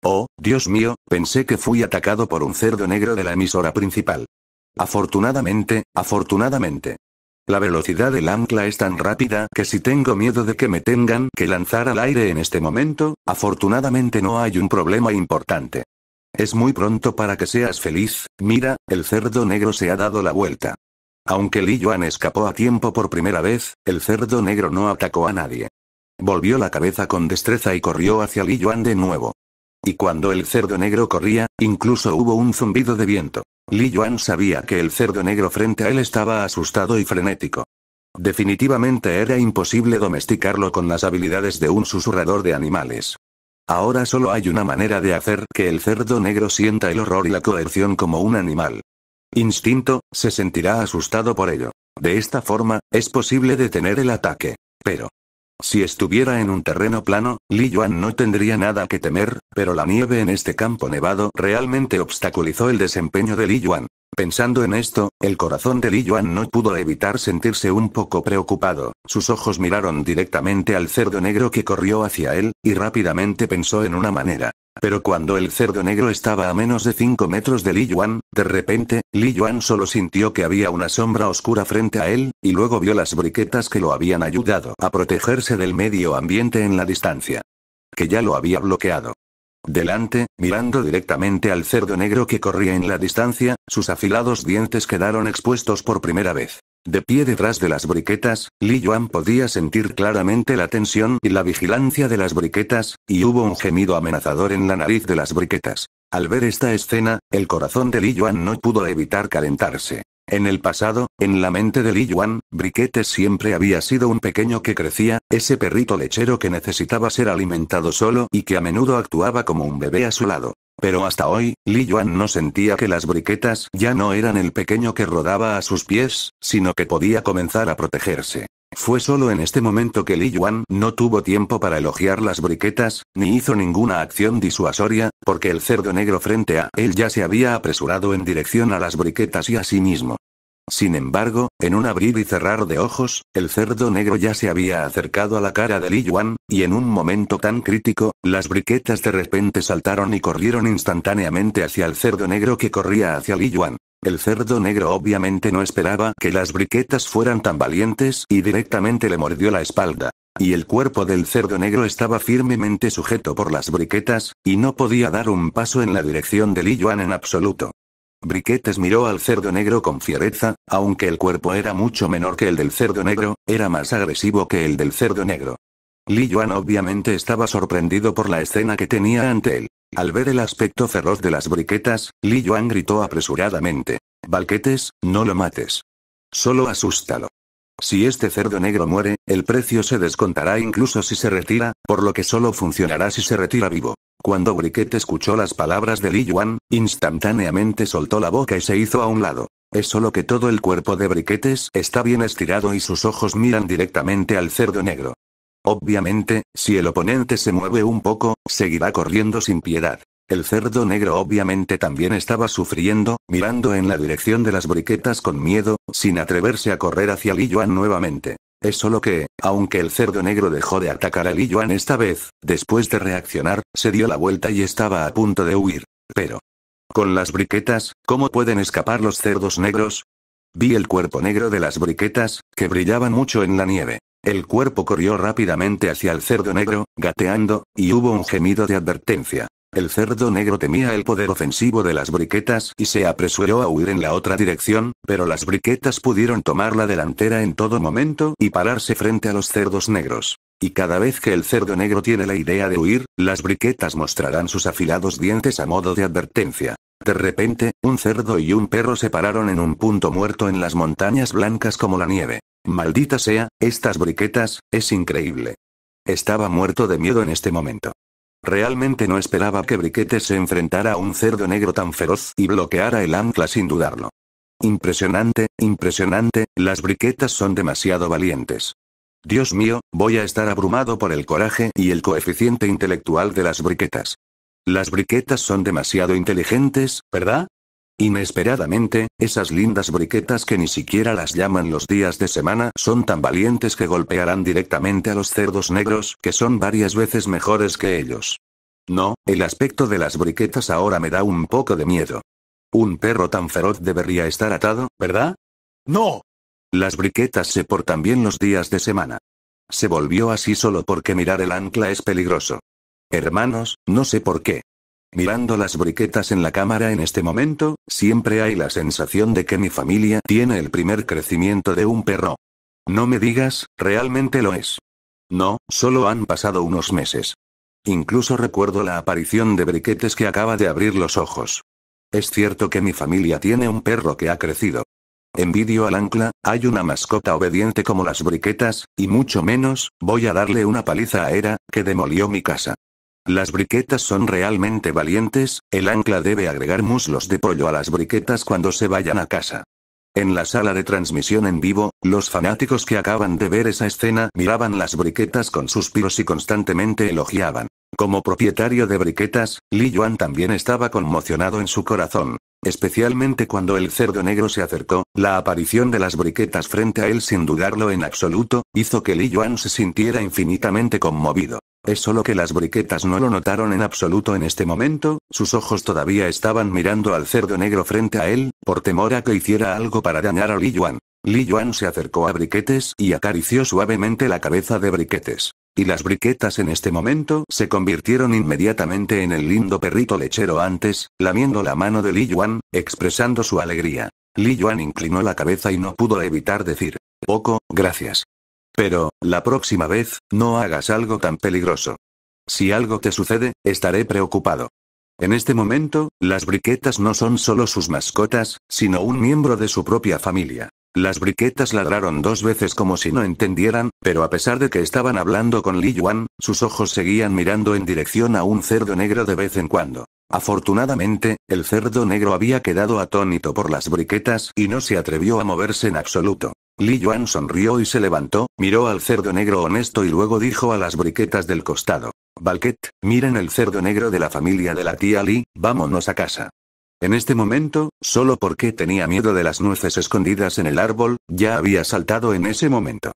Oh, Dios mío, pensé que fui atacado por un cerdo negro de la emisora principal. Afortunadamente, afortunadamente. La velocidad del ancla es tan rápida que si tengo miedo de que me tengan que lanzar al aire en este momento, afortunadamente no hay un problema importante. Es muy pronto para que seas feliz, mira, el cerdo negro se ha dado la vuelta. Aunque Li Yuan escapó a tiempo por primera vez, el cerdo negro no atacó a nadie. Volvió la cabeza con destreza y corrió hacia Li Yuan de nuevo. Y cuando el cerdo negro corría, incluso hubo un zumbido de viento. Li Yuan sabía que el cerdo negro frente a él estaba asustado y frenético. Definitivamente era imposible domesticarlo con las habilidades de un susurrador de animales. Ahora solo hay una manera de hacer que el cerdo negro sienta el horror y la coerción como un animal. instinto, se sentirá asustado por ello. De esta forma, es posible detener el ataque. Pero, si estuviera en un terreno plano, Li Yuan no tendría nada que temer, pero la nieve en este campo nevado realmente obstaculizó el desempeño de Li Yuan. Pensando en esto, el corazón de Li Yuan no pudo evitar sentirse un poco preocupado. Sus ojos miraron directamente al cerdo negro que corrió hacia él, y rápidamente pensó en una manera. Pero cuando el cerdo negro estaba a menos de 5 metros de Li Yuan, de repente, Li Yuan solo sintió que había una sombra oscura frente a él, y luego vio las briquetas que lo habían ayudado a protegerse del medio ambiente en la distancia. Que ya lo había bloqueado. Delante, mirando directamente al cerdo negro que corría en la distancia, sus afilados dientes quedaron expuestos por primera vez. De pie detrás de las briquetas, Li Yuan podía sentir claramente la tensión y la vigilancia de las briquetas, y hubo un gemido amenazador en la nariz de las briquetas. Al ver esta escena, el corazón de Li Yuan no pudo evitar calentarse. En el pasado, en la mente de Li Yuan, Briquetes siempre había sido un pequeño que crecía, ese perrito lechero que necesitaba ser alimentado solo y que a menudo actuaba como un bebé a su lado. Pero hasta hoy, Li Yuan no sentía que las briquetas ya no eran el pequeño que rodaba a sus pies, sino que podía comenzar a protegerse. Fue solo en este momento que Li Yuan no tuvo tiempo para elogiar las briquetas, ni hizo ninguna acción disuasoria, porque el cerdo negro frente a él ya se había apresurado en dirección a las briquetas y a sí mismo. Sin embargo, en un abrir y cerrar de ojos, el cerdo negro ya se había acercado a la cara de Li Yuan, y en un momento tan crítico, las briquetas de repente saltaron y corrieron instantáneamente hacia el cerdo negro que corría hacia Li Yuan. El cerdo negro obviamente no esperaba que las briquetas fueran tan valientes y directamente le mordió la espalda. Y el cuerpo del cerdo negro estaba firmemente sujeto por las briquetas, y no podía dar un paso en la dirección de Li Yuan en absoluto. Briquetes miró al cerdo negro con fiereza, aunque el cuerpo era mucho menor que el del cerdo negro, era más agresivo que el del cerdo negro. Li Yuan obviamente estaba sorprendido por la escena que tenía ante él. Al ver el aspecto feroz de las briquetas, Li Yuan gritó apresuradamente. Balquetes, no lo mates. Solo asústalo. Si este cerdo negro muere, el precio se descontará incluso si se retira, por lo que solo funcionará si se retira vivo. Cuando Briquet escuchó las palabras de Li Yuan, instantáneamente soltó la boca y se hizo a un lado. Es solo que todo el cuerpo de Briquetes está bien estirado y sus ojos miran directamente al cerdo negro. Obviamente, si el oponente se mueve un poco, seguirá corriendo sin piedad. El cerdo negro obviamente también estaba sufriendo, mirando en la dirección de las briquetas con miedo, sin atreverse a correr hacia Li Yuan nuevamente. Es solo que, aunque el cerdo negro dejó de atacar a Li Yuan esta vez, después de reaccionar, se dio la vuelta y estaba a punto de huir. Pero. Con las briquetas, ¿cómo pueden escapar los cerdos negros? Vi el cuerpo negro de las briquetas, que brillaban mucho en la nieve. El cuerpo corrió rápidamente hacia el cerdo negro, gateando, y hubo un gemido de advertencia. El cerdo negro temía el poder ofensivo de las briquetas y se apresuró a huir en la otra dirección, pero las briquetas pudieron tomar la delantera en todo momento y pararse frente a los cerdos negros. Y cada vez que el cerdo negro tiene la idea de huir, las briquetas mostrarán sus afilados dientes a modo de advertencia. De repente, un cerdo y un perro se pararon en un punto muerto en las montañas blancas como la nieve. Maldita sea, estas briquetas, es increíble. Estaba muerto de miedo en este momento. Realmente no esperaba que Briquetes se enfrentara a un cerdo negro tan feroz y bloqueara el ancla sin dudarlo. Impresionante, impresionante, las briquetas son demasiado valientes. Dios mío, voy a estar abrumado por el coraje y el coeficiente intelectual de las briquetas. Las briquetas son demasiado inteligentes, ¿verdad? Inesperadamente, esas lindas briquetas que ni siquiera las llaman los días de semana son tan valientes que golpearán directamente a los cerdos negros, que son varias veces mejores que ellos. No, el aspecto de las briquetas ahora me da un poco de miedo. Un perro tan feroz debería estar atado, ¿verdad? No. Las briquetas se portan bien los días de semana. Se volvió así solo porque mirar el ancla es peligroso. Hermanos, no sé por qué. Mirando las briquetas en la cámara en este momento, siempre hay la sensación de que mi familia tiene el primer crecimiento de un perro. No me digas, realmente lo es. No, solo han pasado unos meses. Incluso recuerdo la aparición de Briquetes que acaba de abrir los ojos. Es cierto que mi familia tiene un perro que ha crecido. Envidio al ancla, hay una mascota obediente como las briquetas, y mucho menos, voy a darle una paliza a Era, que demolió mi casa. Las briquetas son realmente valientes, el ancla debe agregar muslos de pollo a las briquetas cuando se vayan a casa. En la sala de transmisión en vivo, los fanáticos que acaban de ver esa escena miraban las briquetas con suspiros y constantemente elogiaban. Como propietario de briquetas, Li Yuan también estaba conmocionado en su corazón. Especialmente cuando el cerdo negro se acercó, la aparición de las briquetas frente a él sin dudarlo en absoluto, hizo que Li Yuan se sintiera infinitamente conmovido. Es solo que las briquetas no lo notaron en absoluto en este momento, sus ojos todavía estaban mirando al cerdo negro frente a él, por temor a que hiciera algo para dañar a Li Yuan. Li Yuan se acercó a Briquetes y acarició suavemente la cabeza de Briquetes. Y las briquetas en este momento se convirtieron inmediatamente en el lindo perrito lechero antes, lamiendo la mano de Li Yuan, expresando su alegría. Li Yuan inclinó la cabeza y no pudo evitar decir, poco, gracias. Pero, la próxima vez, no hagas algo tan peligroso. Si algo te sucede, estaré preocupado. En este momento, las briquetas no son solo sus mascotas, sino un miembro de su propia familia. Las briquetas ladraron dos veces como si no entendieran, pero a pesar de que estaban hablando con Li Yuan, sus ojos seguían mirando en dirección a un cerdo negro de vez en cuando. Afortunadamente, el cerdo negro había quedado atónito por las briquetas y no se atrevió a moverse en absoluto. Li Yuan sonrió y se levantó, miró al cerdo negro honesto y luego dijo a las briquetas del costado. Balquet, miren el cerdo negro de la familia de la tía Li, vámonos a casa. En este momento, solo porque tenía miedo de las nueces escondidas en el árbol, ya había saltado en ese momento.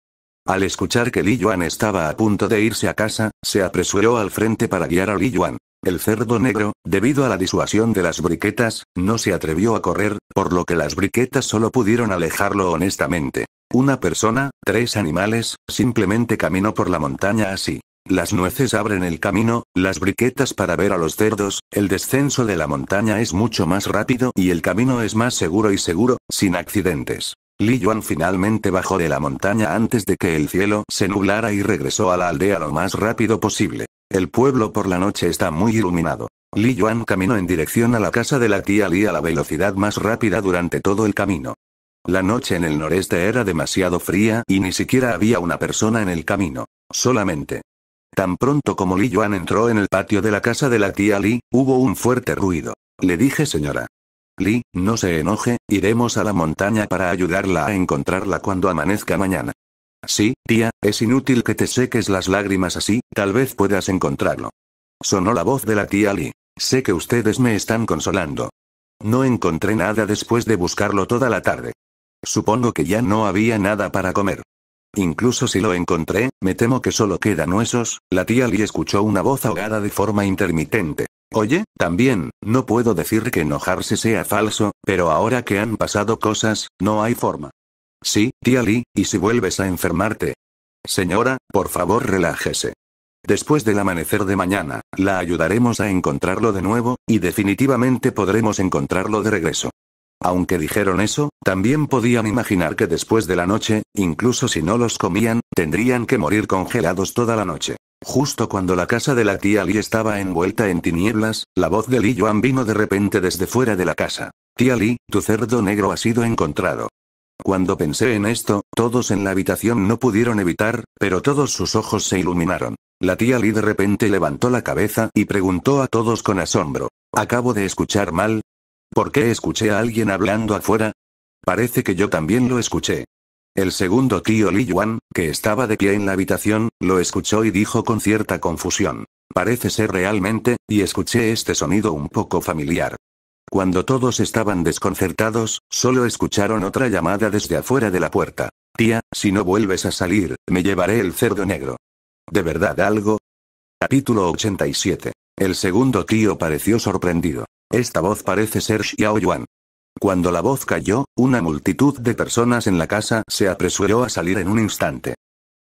Al escuchar que Li Yuan estaba a punto de irse a casa, se apresuró al frente para guiar a Li Yuan. El cerdo negro, debido a la disuasión de las briquetas, no se atrevió a correr, por lo que las briquetas solo pudieron alejarlo honestamente. Una persona, tres animales, simplemente caminó por la montaña así. Las nueces abren el camino, las briquetas para ver a los cerdos, el descenso de la montaña es mucho más rápido y el camino es más seguro y seguro, sin accidentes. Li Yuan finalmente bajó de la montaña antes de que el cielo se nublara y regresó a la aldea lo más rápido posible. El pueblo por la noche está muy iluminado. Li Yuan caminó en dirección a la casa de la tía Li a la velocidad más rápida durante todo el camino. La noche en el noreste era demasiado fría y ni siquiera había una persona en el camino. Solamente Tan pronto como Li Yuan entró en el patio de la casa de la tía Li, hubo un fuerte ruido. Le dije señora. Li, no se enoje, iremos a la montaña para ayudarla a encontrarla cuando amanezca mañana. Sí, tía, es inútil que te seques las lágrimas así, tal vez puedas encontrarlo. Sonó la voz de la tía Li. Sé que ustedes me están consolando. No encontré nada después de buscarlo toda la tarde. Supongo que ya no había nada para comer. Incluso si lo encontré, me temo que solo quedan huesos, la tía Lee escuchó una voz ahogada de forma intermitente. Oye, también, no puedo decir que enojarse sea falso, pero ahora que han pasado cosas, no hay forma. Sí, tía Lee, ¿y si vuelves a enfermarte? Señora, por favor relájese. Después del amanecer de mañana, la ayudaremos a encontrarlo de nuevo, y definitivamente podremos encontrarlo de regreso. Aunque dijeron eso, también podían imaginar que después de la noche, incluso si no los comían, tendrían que morir congelados toda la noche. Justo cuando la casa de la tía Li estaba envuelta en tinieblas, la voz de Li Yuan vino de repente desde fuera de la casa. Tía Li, tu cerdo negro ha sido encontrado. Cuando pensé en esto, todos en la habitación no pudieron evitar, pero todos sus ojos se iluminaron. La tía Li de repente levantó la cabeza y preguntó a todos con asombro. ¿Acabo de escuchar mal? ¿Por qué escuché a alguien hablando afuera? Parece que yo también lo escuché. El segundo tío Li Yuan, que estaba de pie en la habitación, lo escuchó y dijo con cierta confusión. Parece ser realmente, y escuché este sonido un poco familiar. Cuando todos estaban desconcertados, solo escucharon otra llamada desde afuera de la puerta. Tía, si no vuelves a salir, me llevaré el cerdo negro. ¿De verdad algo? Capítulo 87. El segundo tío pareció sorprendido. Esta voz parece ser Xiao Yuan. Cuando la voz cayó, una multitud de personas en la casa se apresuró a salir en un instante.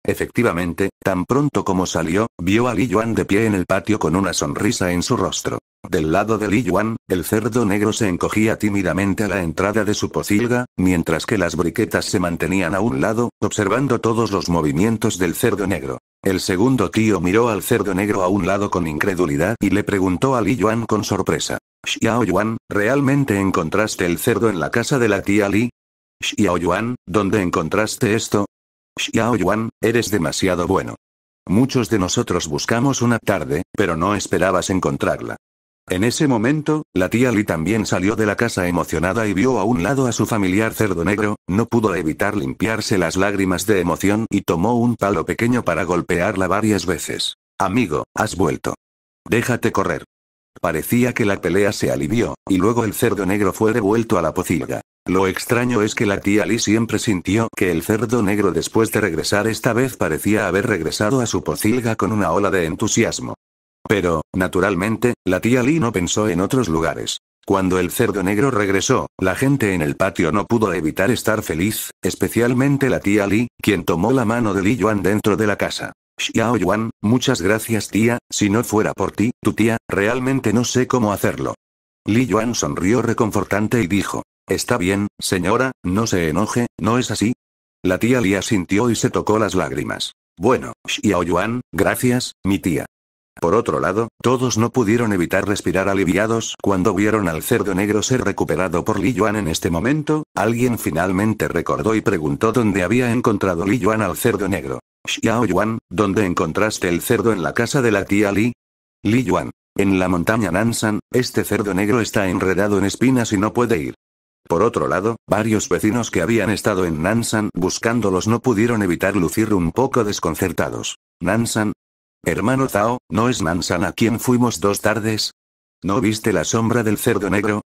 Efectivamente, tan pronto como salió, vio a Li Yuan de pie en el patio con una sonrisa en su rostro. Del lado de Li Yuan, el cerdo negro se encogía tímidamente a la entrada de su pocilga, mientras que las briquetas se mantenían a un lado, observando todos los movimientos del cerdo negro. El segundo tío miró al cerdo negro a un lado con incredulidad y le preguntó a Li Yuan con sorpresa. Xiao Yuan, ¿realmente encontraste el cerdo en la casa de la tía Li? Xiao Yuan, ¿dónde encontraste esto? Xiao Yuan, eres demasiado bueno. muchos de nosotros buscamos una tarde, pero no esperabas encontrarla. En ese momento, la tía Lee también salió de la casa emocionada y vio a un lado a su familiar cerdo negro, no pudo evitar limpiarse las lágrimas de emoción y tomó un palo pequeño para golpearla varias veces. Amigo, has vuelto. Déjate correr. Parecía que la pelea se alivió, y luego el cerdo negro fue devuelto a la pocilga. Lo extraño es que la tía Lee siempre sintió que el cerdo negro después de regresar esta vez parecía haber regresado a su pocilga con una ola de entusiasmo. Pero, naturalmente, la tía Lee no pensó en otros lugares. Cuando el cerdo negro regresó, la gente en el patio no pudo evitar estar feliz, especialmente la tía Lee, quien tomó la mano de Li Yuan dentro de la casa. Xiao Yuan, muchas gracias tía, si no fuera por ti, tu tía, realmente no sé cómo hacerlo. Li Yuan sonrió reconfortante y dijo, Está bien, señora, no se enoje, ¿no es así? La tía Li asintió y se tocó las lágrimas. Bueno, Xiao Yuan, gracias, mi tía. Por otro lado, todos no pudieron evitar respirar aliviados cuando vieron al cerdo negro ser recuperado por Li Yuan en este momento, alguien finalmente recordó y preguntó dónde había encontrado Li Yuan al cerdo negro. Xiao Yuan, ¿dónde encontraste el cerdo en la casa de la tía Li? Li Yuan. En la montaña Nansan, este cerdo negro está enredado en espinas y no puede ir. Por otro lado, varios vecinos que habían estado en Nansan buscándolos no pudieron evitar lucir un poco desconcertados. Nansan. Hermano Zhao, ¿no es Nansan a quien fuimos dos tardes? ¿No viste la sombra del cerdo negro?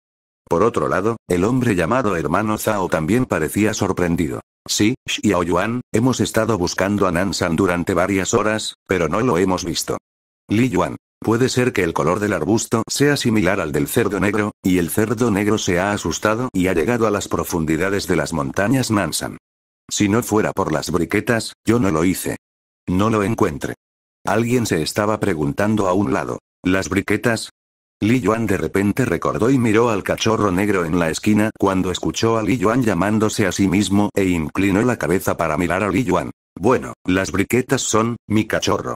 Por otro lado, el hombre llamado hermano Zhao también parecía sorprendido. Sí, Xiao Yuan, hemos estado buscando a Nansan durante varias horas, pero no lo hemos visto. Li Yuan. Puede ser que el color del arbusto sea similar al del cerdo negro, y el cerdo negro se ha asustado y ha llegado a las profundidades de las montañas Nansan. Si no fuera por las briquetas, yo no lo hice. No lo encuentre. Alguien se estaba preguntando a un lado. ¿Las briquetas? Li Yuan de repente recordó y miró al cachorro negro en la esquina cuando escuchó a Li Yuan llamándose a sí mismo e inclinó la cabeza para mirar a Li Yuan. Bueno, las briquetas son, mi cachorro.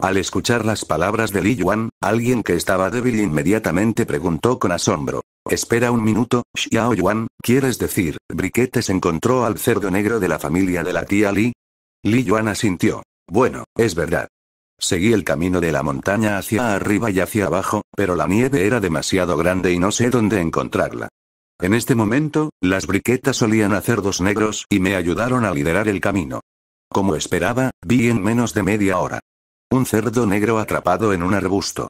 Al escuchar las palabras de Li Yuan, alguien que estaba débil inmediatamente preguntó con asombro. Espera un minuto, Xiao Yuan, ¿quieres decir, Briquetes encontró al cerdo negro de la familia de la tía Li? Li Yuan asintió. Bueno, es verdad. Seguí el camino de la montaña hacia arriba y hacia abajo, pero la nieve era demasiado grande y no sé dónde encontrarla. En este momento, las briquetas solían hacer dos negros y me ayudaron a liderar el camino. Como esperaba, vi en menos de media hora. Un cerdo negro atrapado en un arbusto.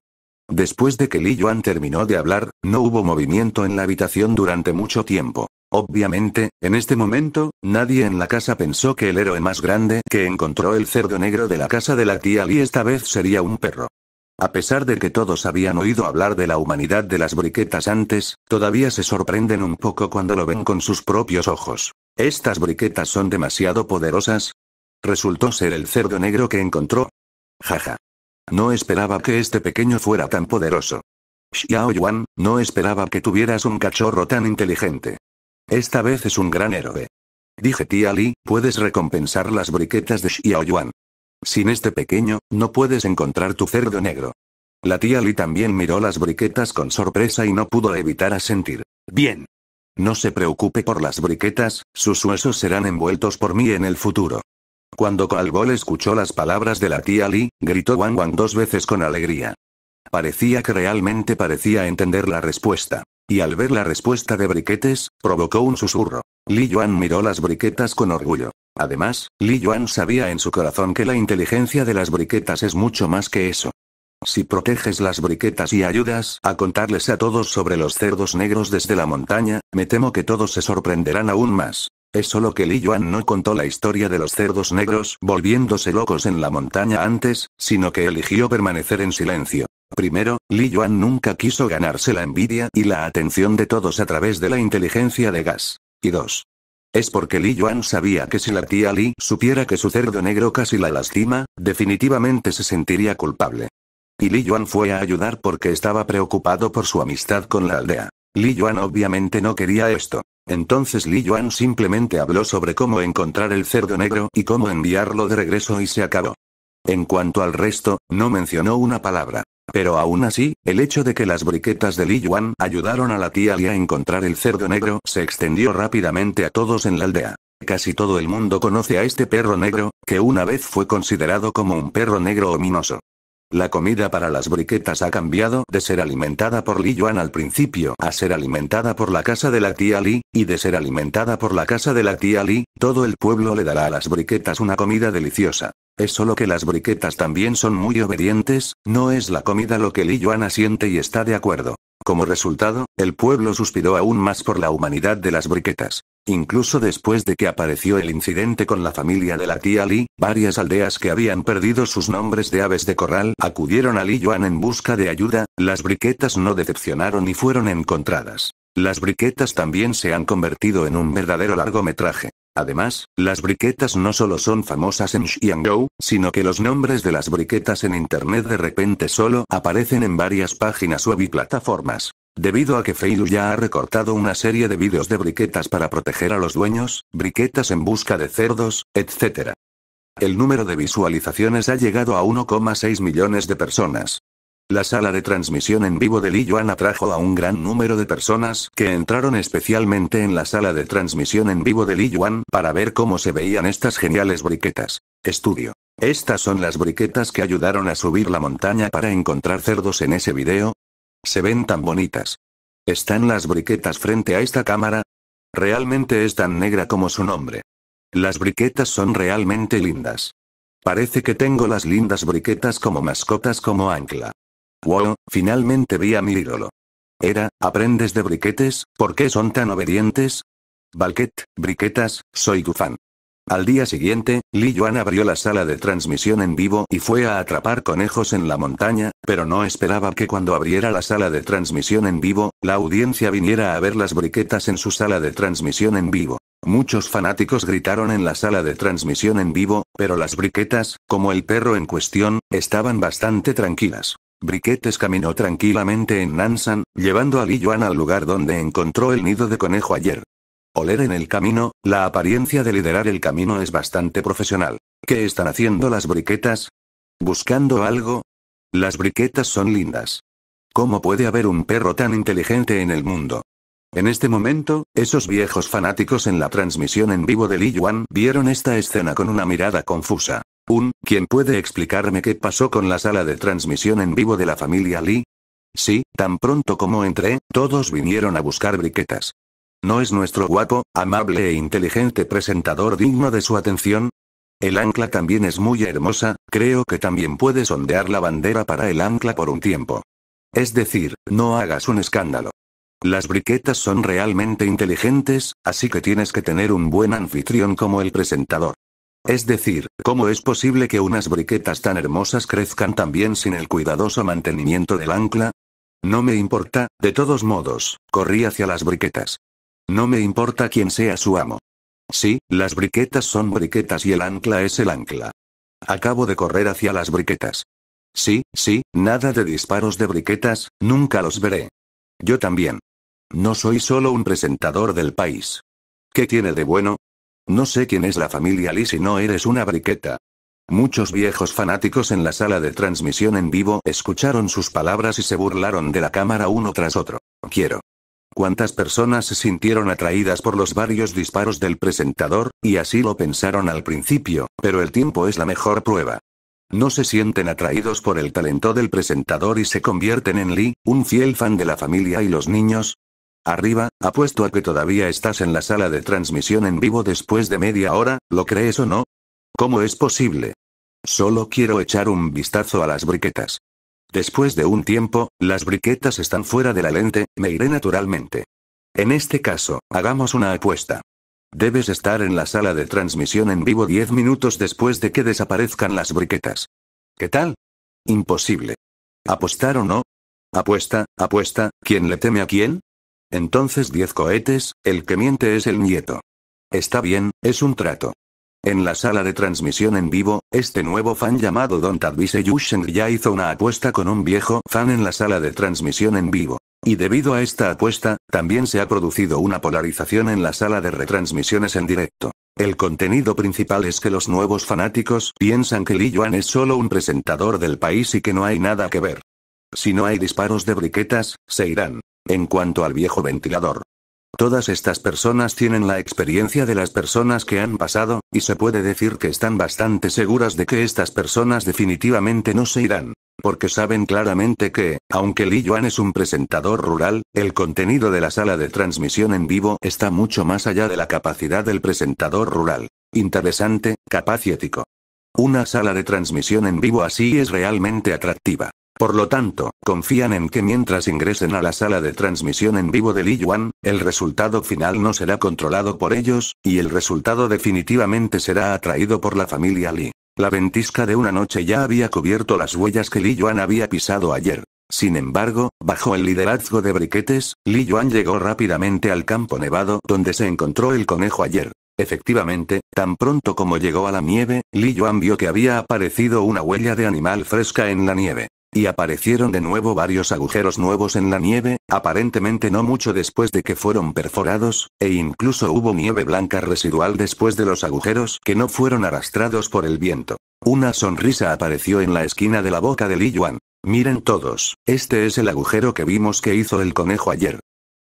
Después de que Li Yuan terminó de hablar, no hubo movimiento en la habitación durante mucho tiempo. Obviamente, en este momento, nadie en la casa pensó que el héroe más grande que encontró el cerdo negro de la casa de la tía Li esta vez sería un perro. A pesar de que todos habían oído hablar de la humanidad de las briquetas antes, todavía se sorprenden un poco cuando lo ven con sus propios ojos. ¿Estas briquetas son demasiado poderosas? Resultó ser el cerdo negro que encontró. Jaja. No esperaba que este pequeño fuera tan poderoso. Xiao Yuan, no esperaba que tuvieras un cachorro tan inteligente. Esta vez es un gran héroe. Dije tía Li, puedes recompensar las briquetas de Xiao Yuan. Sin este pequeño, no puedes encontrar tu cerdo negro. La tía Li también miró las briquetas con sorpresa y no pudo evitar asentir. Bien. No se preocupe por las briquetas, sus huesos serán envueltos por mí en el futuro. Cuando Calbol escuchó las palabras de la tía Li, gritó Wang Wang dos veces con alegría. Parecía que realmente parecía entender la respuesta. Y al ver la respuesta de Briquetes, provocó un susurro. Li Yuan miró las briquetas con orgullo. Además, Li Yuan sabía en su corazón que la inteligencia de las briquetas es mucho más que eso. Si proteges las briquetas y ayudas a contarles a todos sobre los cerdos negros desde la montaña, me temo que todos se sorprenderán aún más. Es solo que Li Yuan no contó la historia de los cerdos negros volviéndose locos en la montaña antes, sino que eligió permanecer en silencio. Primero, Li Yuan nunca quiso ganarse la envidia y la atención de todos a través de la inteligencia de gas. Y dos. Es porque Li Yuan sabía que si la tía Li supiera que su cerdo negro casi la lastima, definitivamente se sentiría culpable. Y Li Yuan fue a ayudar porque estaba preocupado por su amistad con la aldea. Li Yuan obviamente no quería esto. Entonces Li Yuan simplemente habló sobre cómo encontrar el cerdo negro y cómo enviarlo de regreso y se acabó. En cuanto al resto, no mencionó una palabra. Pero aún así, el hecho de que las briquetas de Li Yuan ayudaron a la tía Li a encontrar el cerdo negro se extendió rápidamente a todos en la aldea. Casi todo el mundo conoce a este perro negro, que una vez fue considerado como un perro negro ominoso. La comida para las briquetas ha cambiado de ser alimentada por Li Yuan al principio a ser alimentada por la casa de la tía Li, y de ser alimentada por la casa de la tía Li, todo el pueblo le dará a las briquetas una comida deliciosa. Es solo que las briquetas también son muy obedientes, no es la comida lo que Li Yuan asiente y está de acuerdo. Como resultado, el pueblo suspiró aún más por la humanidad de las briquetas. Incluso después de que apareció el incidente con la familia de la tía Li, varias aldeas que habían perdido sus nombres de aves de corral acudieron a Li Yuan en busca de ayuda, las briquetas no decepcionaron y fueron encontradas. Las briquetas también se han convertido en un verdadero largometraje. Además, las briquetas no solo son famosas en Xiangou, sino que los nombres de las briquetas en Internet de repente solo aparecen en varias páginas web y plataformas. Debido a que Feilu ya ha recortado una serie de vídeos de briquetas para proteger a los dueños, briquetas en busca de cerdos, etc. El número de visualizaciones ha llegado a 1,6 millones de personas. La sala de transmisión en vivo de Li Yuan atrajo a un gran número de personas que entraron especialmente en la sala de transmisión en vivo de Li Yuan para ver cómo se veían estas geniales briquetas. Estudio. Estas son las briquetas que ayudaron a subir la montaña para encontrar cerdos en ese video, se ven tan bonitas. ¿Están las briquetas frente a esta cámara? Realmente es tan negra como su nombre. Las briquetas son realmente lindas. Parece que tengo las lindas briquetas como mascotas como ancla. Wow, finalmente vi a mi ídolo. Era, ¿aprendes de briquetes? ¿Por qué son tan obedientes? Balquet, briquetas, soy tu fan. Al día siguiente, Li Yuan abrió la sala de transmisión en vivo y fue a atrapar conejos en la montaña, pero no esperaba que cuando abriera la sala de transmisión en vivo, la audiencia viniera a ver las briquetas en su sala de transmisión en vivo. Muchos fanáticos gritaron en la sala de transmisión en vivo, pero las briquetas, como el perro en cuestión, estaban bastante tranquilas. Briquetes caminó tranquilamente en Nansan, llevando a Li Yuan al lugar donde encontró el nido de conejo ayer. Oler en el camino, la apariencia de liderar el camino es bastante profesional. ¿Qué están haciendo las briquetas? ¿Buscando algo? Las briquetas son lindas. ¿Cómo puede haber un perro tan inteligente en el mundo? En este momento, esos viejos fanáticos en la transmisión en vivo de Li Yuan vieron esta escena con una mirada confusa. Un, ¿quién puede explicarme qué pasó con la sala de transmisión en vivo de la familia Li? Sí, tan pronto como entré, todos vinieron a buscar briquetas. ¿No es nuestro guapo, amable e inteligente presentador digno de su atención? El ancla también es muy hermosa, creo que también puedes ondear la bandera para el ancla por un tiempo. Es decir, no hagas un escándalo. Las briquetas son realmente inteligentes, así que tienes que tener un buen anfitrión como el presentador. Es decir, ¿cómo es posible que unas briquetas tan hermosas crezcan también sin el cuidadoso mantenimiento del ancla? No me importa, de todos modos, corrí hacia las briquetas. No me importa quién sea su amo. Sí, las briquetas son briquetas y el ancla es el ancla. Acabo de correr hacia las briquetas. Sí, sí, nada de disparos de briquetas, nunca los veré. Yo también. No soy solo un presentador del país. ¿Qué tiene de bueno? No sé quién es la familia Lee si no eres una briqueta. Muchos viejos fanáticos en la sala de transmisión en vivo escucharon sus palabras y se burlaron de la cámara uno tras otro. Quiero. Cuántas personas se sintieron atraídas por los varios disparos del presentador, y así lo pensaron al principio, pero el tiempo es la mejor prueba. No se sienten atraídos por el talento del presentador y se convierten en Lee, un fiel fan de la familia y los niños. Arriba, apuesto a que todavía estás en la sala de transmisión en vivo después de media hora, ¿lo crees o no? ¿Cómo es posible? Solo quiero echar un vistazo a las briquetas. Después de un tiempo, las briquetas están fuera de la lente, me iré naturalmente. En este caso, hagamos una apuesta. Debes estar en la sala de transmisión en vivo 10 minutos después de que desaparezcan las briquetas. ¿Qué tal? Imposible. ¿Apostar o no? Apuesta, apuesta, ¿quién le teme a quién? Entonces 10 cohetes, el que miente es el nieto. Está bien, es un trato. En la sala de transmisión en vivo, este nuevo fan llamado Don Tadvise Yusheng ya hizo una apuesta con un viejo fan en la sala de transmisión en vivo. Y debido a esta apuesta, también se ha producido una polarización en la sala de retransmisiones en directo. El contenido principal es que los nuevos fanáticos piensan que Li Yuan es solo un presentador del país y que no hay nada que ver. Si no hay disparos de briquetas, se irán. En cuanto al viejo ventilador, Todas estas personas tienen la experiencia de las personas que han pasado, y se puede decir que están bastante seguras de que estas personas definitivamente no se irán. Porque saben claramente que, aunque Li Yuan es un presentador rural, el contenido de la sala de transmisión en vivo está mucho más allá de la capacidad del presentador rural. Interesante, capaz y ético. Una sala de transmisión en vivo así es realmente atractiva. Por lo tanto, confían en que mientras ingresen a la sala de transmisión en vivo de Li Yuan, el resultado final no será controlado por ellos, y el resultado definitivamente será atraído por la familia Li. La ventisca de una noche ya había cubierto las huellas que Li Yuan había pisado ayer. Sin embargo, bajo el liderazgo de Briquetes, Li Yuan llegó rápidamente al campo nevado donde se encontró el conejo ayer. Efectivamente, tan pronto como llegó a la nieve, Li Yuan vio que había aparecido una huella de animal fresca en la nieve. Y aparecieron de nuevo varios agujeros nuevos en la nieve, aparentemente no mucho después de que fueron perforados, e incluso hubo nieve blanca residual después de los agujeros que no fueron arrastrados por el viento. Una sonrisa apareció en la esquina de la boca de Li Yuan. Miren todos, este es el agujero que vimos que hizo el conejo ayer.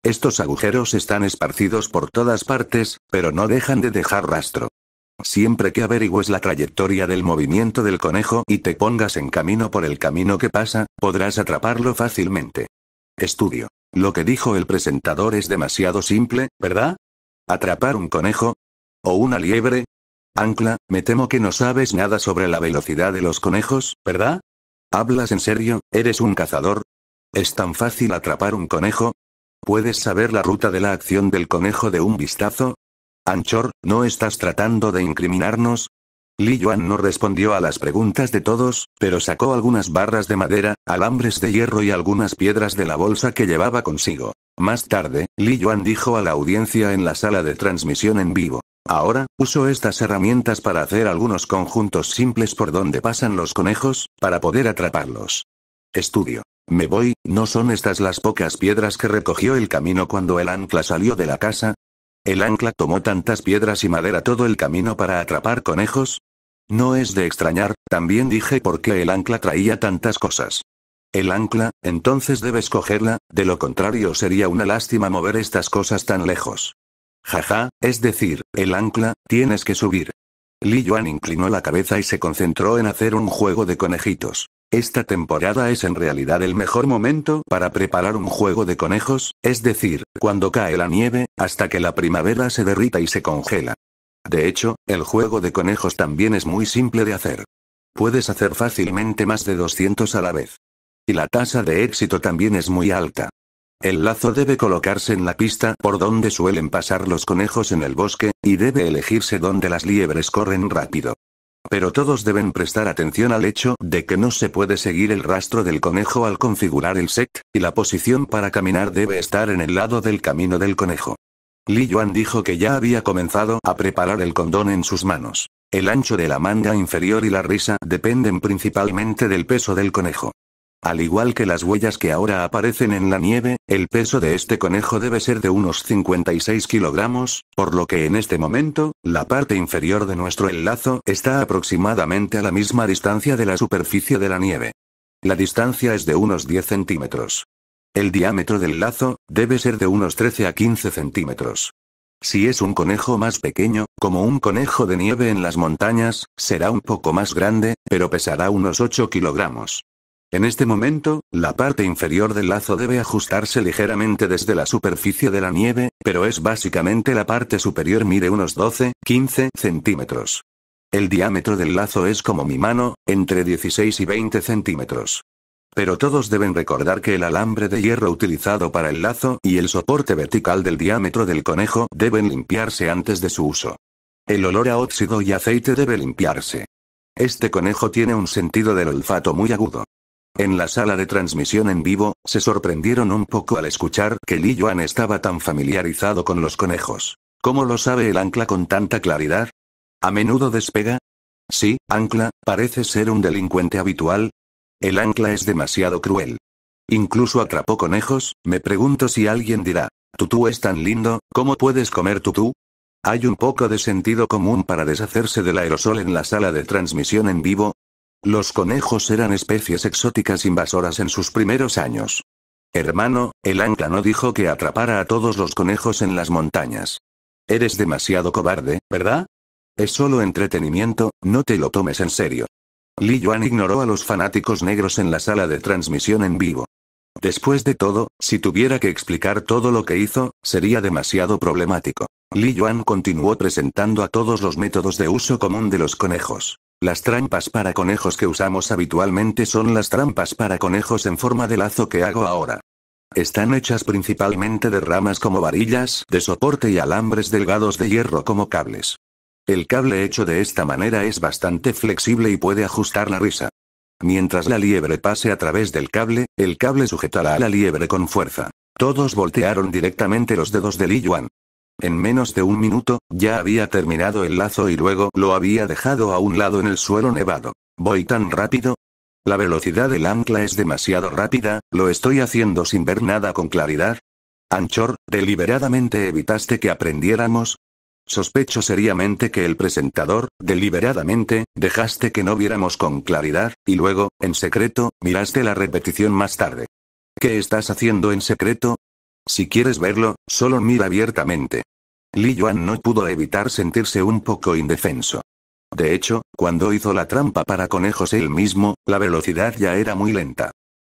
Estos agujeros están esparcidos por todas partes, pero no dejan de dejar rastro. Siempre que averigües la trayectoria del movimiento del conejo y te pongas en camino por el camino que pasa, podrás atraparlo fácilmente. Estudio. Lo que dijo el presentador es demasiado simple, ¿verdad? ¿Atrapar un conejo? ¿O una liebre? Ancla, me temo que no sabes nada sobre la velocidad de los conejos, ¿verdad? ¿Hablas en serio? ¿Eres un cazador? ¿Es tan fácil atrapar un conejo? ¿Puedes saber la ruta de la acción del conejo de un vistazo? Anchor, ¿no estás tratando de incriminarnos? Li Yuan no respondió a las preguntas de todos, pero sacó algunas barras de madera, alambres de hierro y algunas piedras de la bolsa que llevaba consigo. Más tarde, Li Yuan dijo a la audiencia en la sala de transmisión en vivo. Ahora, uso estas herramientas para hacer algunos conjuntos simples por donde pasan los conejos, para poder atraparlos. Estudio. Me voy, ¿no son estas las pocas piedras que recogió el camino cuando el ancla salió de la casa? ¿El ancla tomó tantas piedras y madera todo el camino para atrapar conejos? No es de extrañar, también dije por qué el ancla traía tantas cosas. El ancla, entonces debes cogerla, de lo contrario sería una lástima mover estas cosas tan lejos. Jaja, es decir, el ancla, tienes que subir. Li Yuan inclinó la cabeza y se concentró en hacer un juego de conejitos. Esta temporada es en realidad el mejor momento para preparar un juego de conejos, es decir, cuando cae la nieve, hasta que la primavera se derrita y se congela. De hecho, el juego de conejos también es muy simple de hacer. Puedes hacer fácilmente más de 200 a la vez. Y la tasa de éxito también es muy alta. El lazo debe colocarse en la pista por donde suelen pasar los conejos en el bosque, y debe elegirse donde las liebres corren rápido. Pero todos deben prestar atención al hecho de que no se puede seguir el rastro del conejo al configurar el set, y la posición para caminar debe estar en el lado del camino del conejo. Li Yuan dijo que ya había comenzado a preparar el condón en sus manos. El ancho de la manga inferior y la risa dependen principalmente del peso del conejo. Al igual que las huellas que ahora aparecen en la nieve, el peso de este conejo debe ser de unos 56 kilogramos, por lo que en este momento, la parte inferior de nuestro enlazo está aproximadamente a la misma distancia de la superficie de la nieve. La distancia es de unos 10 centímetros. El diámetro del lazo, debe ser de unos 13 a 15 centímetros. Si es un conejo más pequeño, como un conejo de nieve en las montañas, será un poco más grande, pero pesará unos 8 kilogramos. En este momento, la parte inferior del lazo debe ajustarse ligeramente desde la superficie de la nieve, pero es básicamente la parte superior mide unos 12, 15 centímetros. El diámetro del lazo es como mi mano, entre 16 y 20 centímetros. Pero todos deben recordar que el alambre de hierro utilizado para el lazo y el soporte vertical del diámetro del conejo deben limpiarse antes de su uso. El olor a óxido y aceite debe limpiarse. Este conejo tiene un sentido del olfato muy agudo. En la sala de transmisión en vivo, se sorprendieron un poco al escuchar que Li Yuan estaba tan familiarizado con los conejos. ¿Cómo lo sabe el ancla con tanta claridad? ¿A menudo despega? Sí, ancla, parece ser un delincuente habitual. El ancla es demasiado cruel. Incluso atrapó conejos, me pregunto si alguien dirá, tutú es tan lindo, ¿cómo puedes comer tutú? Hay un poco de sentido común para deshacerse del aerosol en la sala de transmisión en vivo, los conejos eran especies exóticas invasoras en sus primeros años. Hermano, el ancla no dijo que atrapara a todos los conejos en las montañas. Eres demasiado cobarde, ¿verdad? Es solo entretenimiento, no te lo tomes en serio. Li Yuan ignoró a los fanáticos negros en la sala de transmisión en vivo. Después de todo, si tuviera que explicar todo lo que hizo, sería demasiado problemático. Li Yuan continuó presentando a todos los métodos de uso común de los conejos. Las trampas para conejos que usamos habitualmente son las trampas para conejos en forma de lazo que hago ahora. Están hechas principalmente de ramas como varillas, de soporte y alambres delgados de hierro como cables. El cable hecho de esta manera es bastante flexible y puede ajustar la risa. Mientras la liebre pase a través del cable, el cable sujetará a la liebre con fuerza. Todos voltearon directamente los dedos de Li Yuan. En menos de un minuto, ya había terminado el lazo y luego lo había dejado a un lado en el suelo nevado. ¿Voy tan rápido? La velocidad del ancla es demasiado rápida, lo estoy haciendo sin ver nada con claridad. Anchor, deliberadamente evitaste que aprendiéramos, Sospecho seriamente que el presentador, deliberadamente, dejaste que no viéramos con claridad, y luego, en secreto, miraste la repetición más tarde. ¿Qué estás haciendo en secreto? Si quieres verlo, solo mira abiertamente. Li Yuan no pudo evitar sentirse un poco indefenso. De hecho, cuando hizo la trampa para conejos él mismo, la velocidad ya era muy lenta.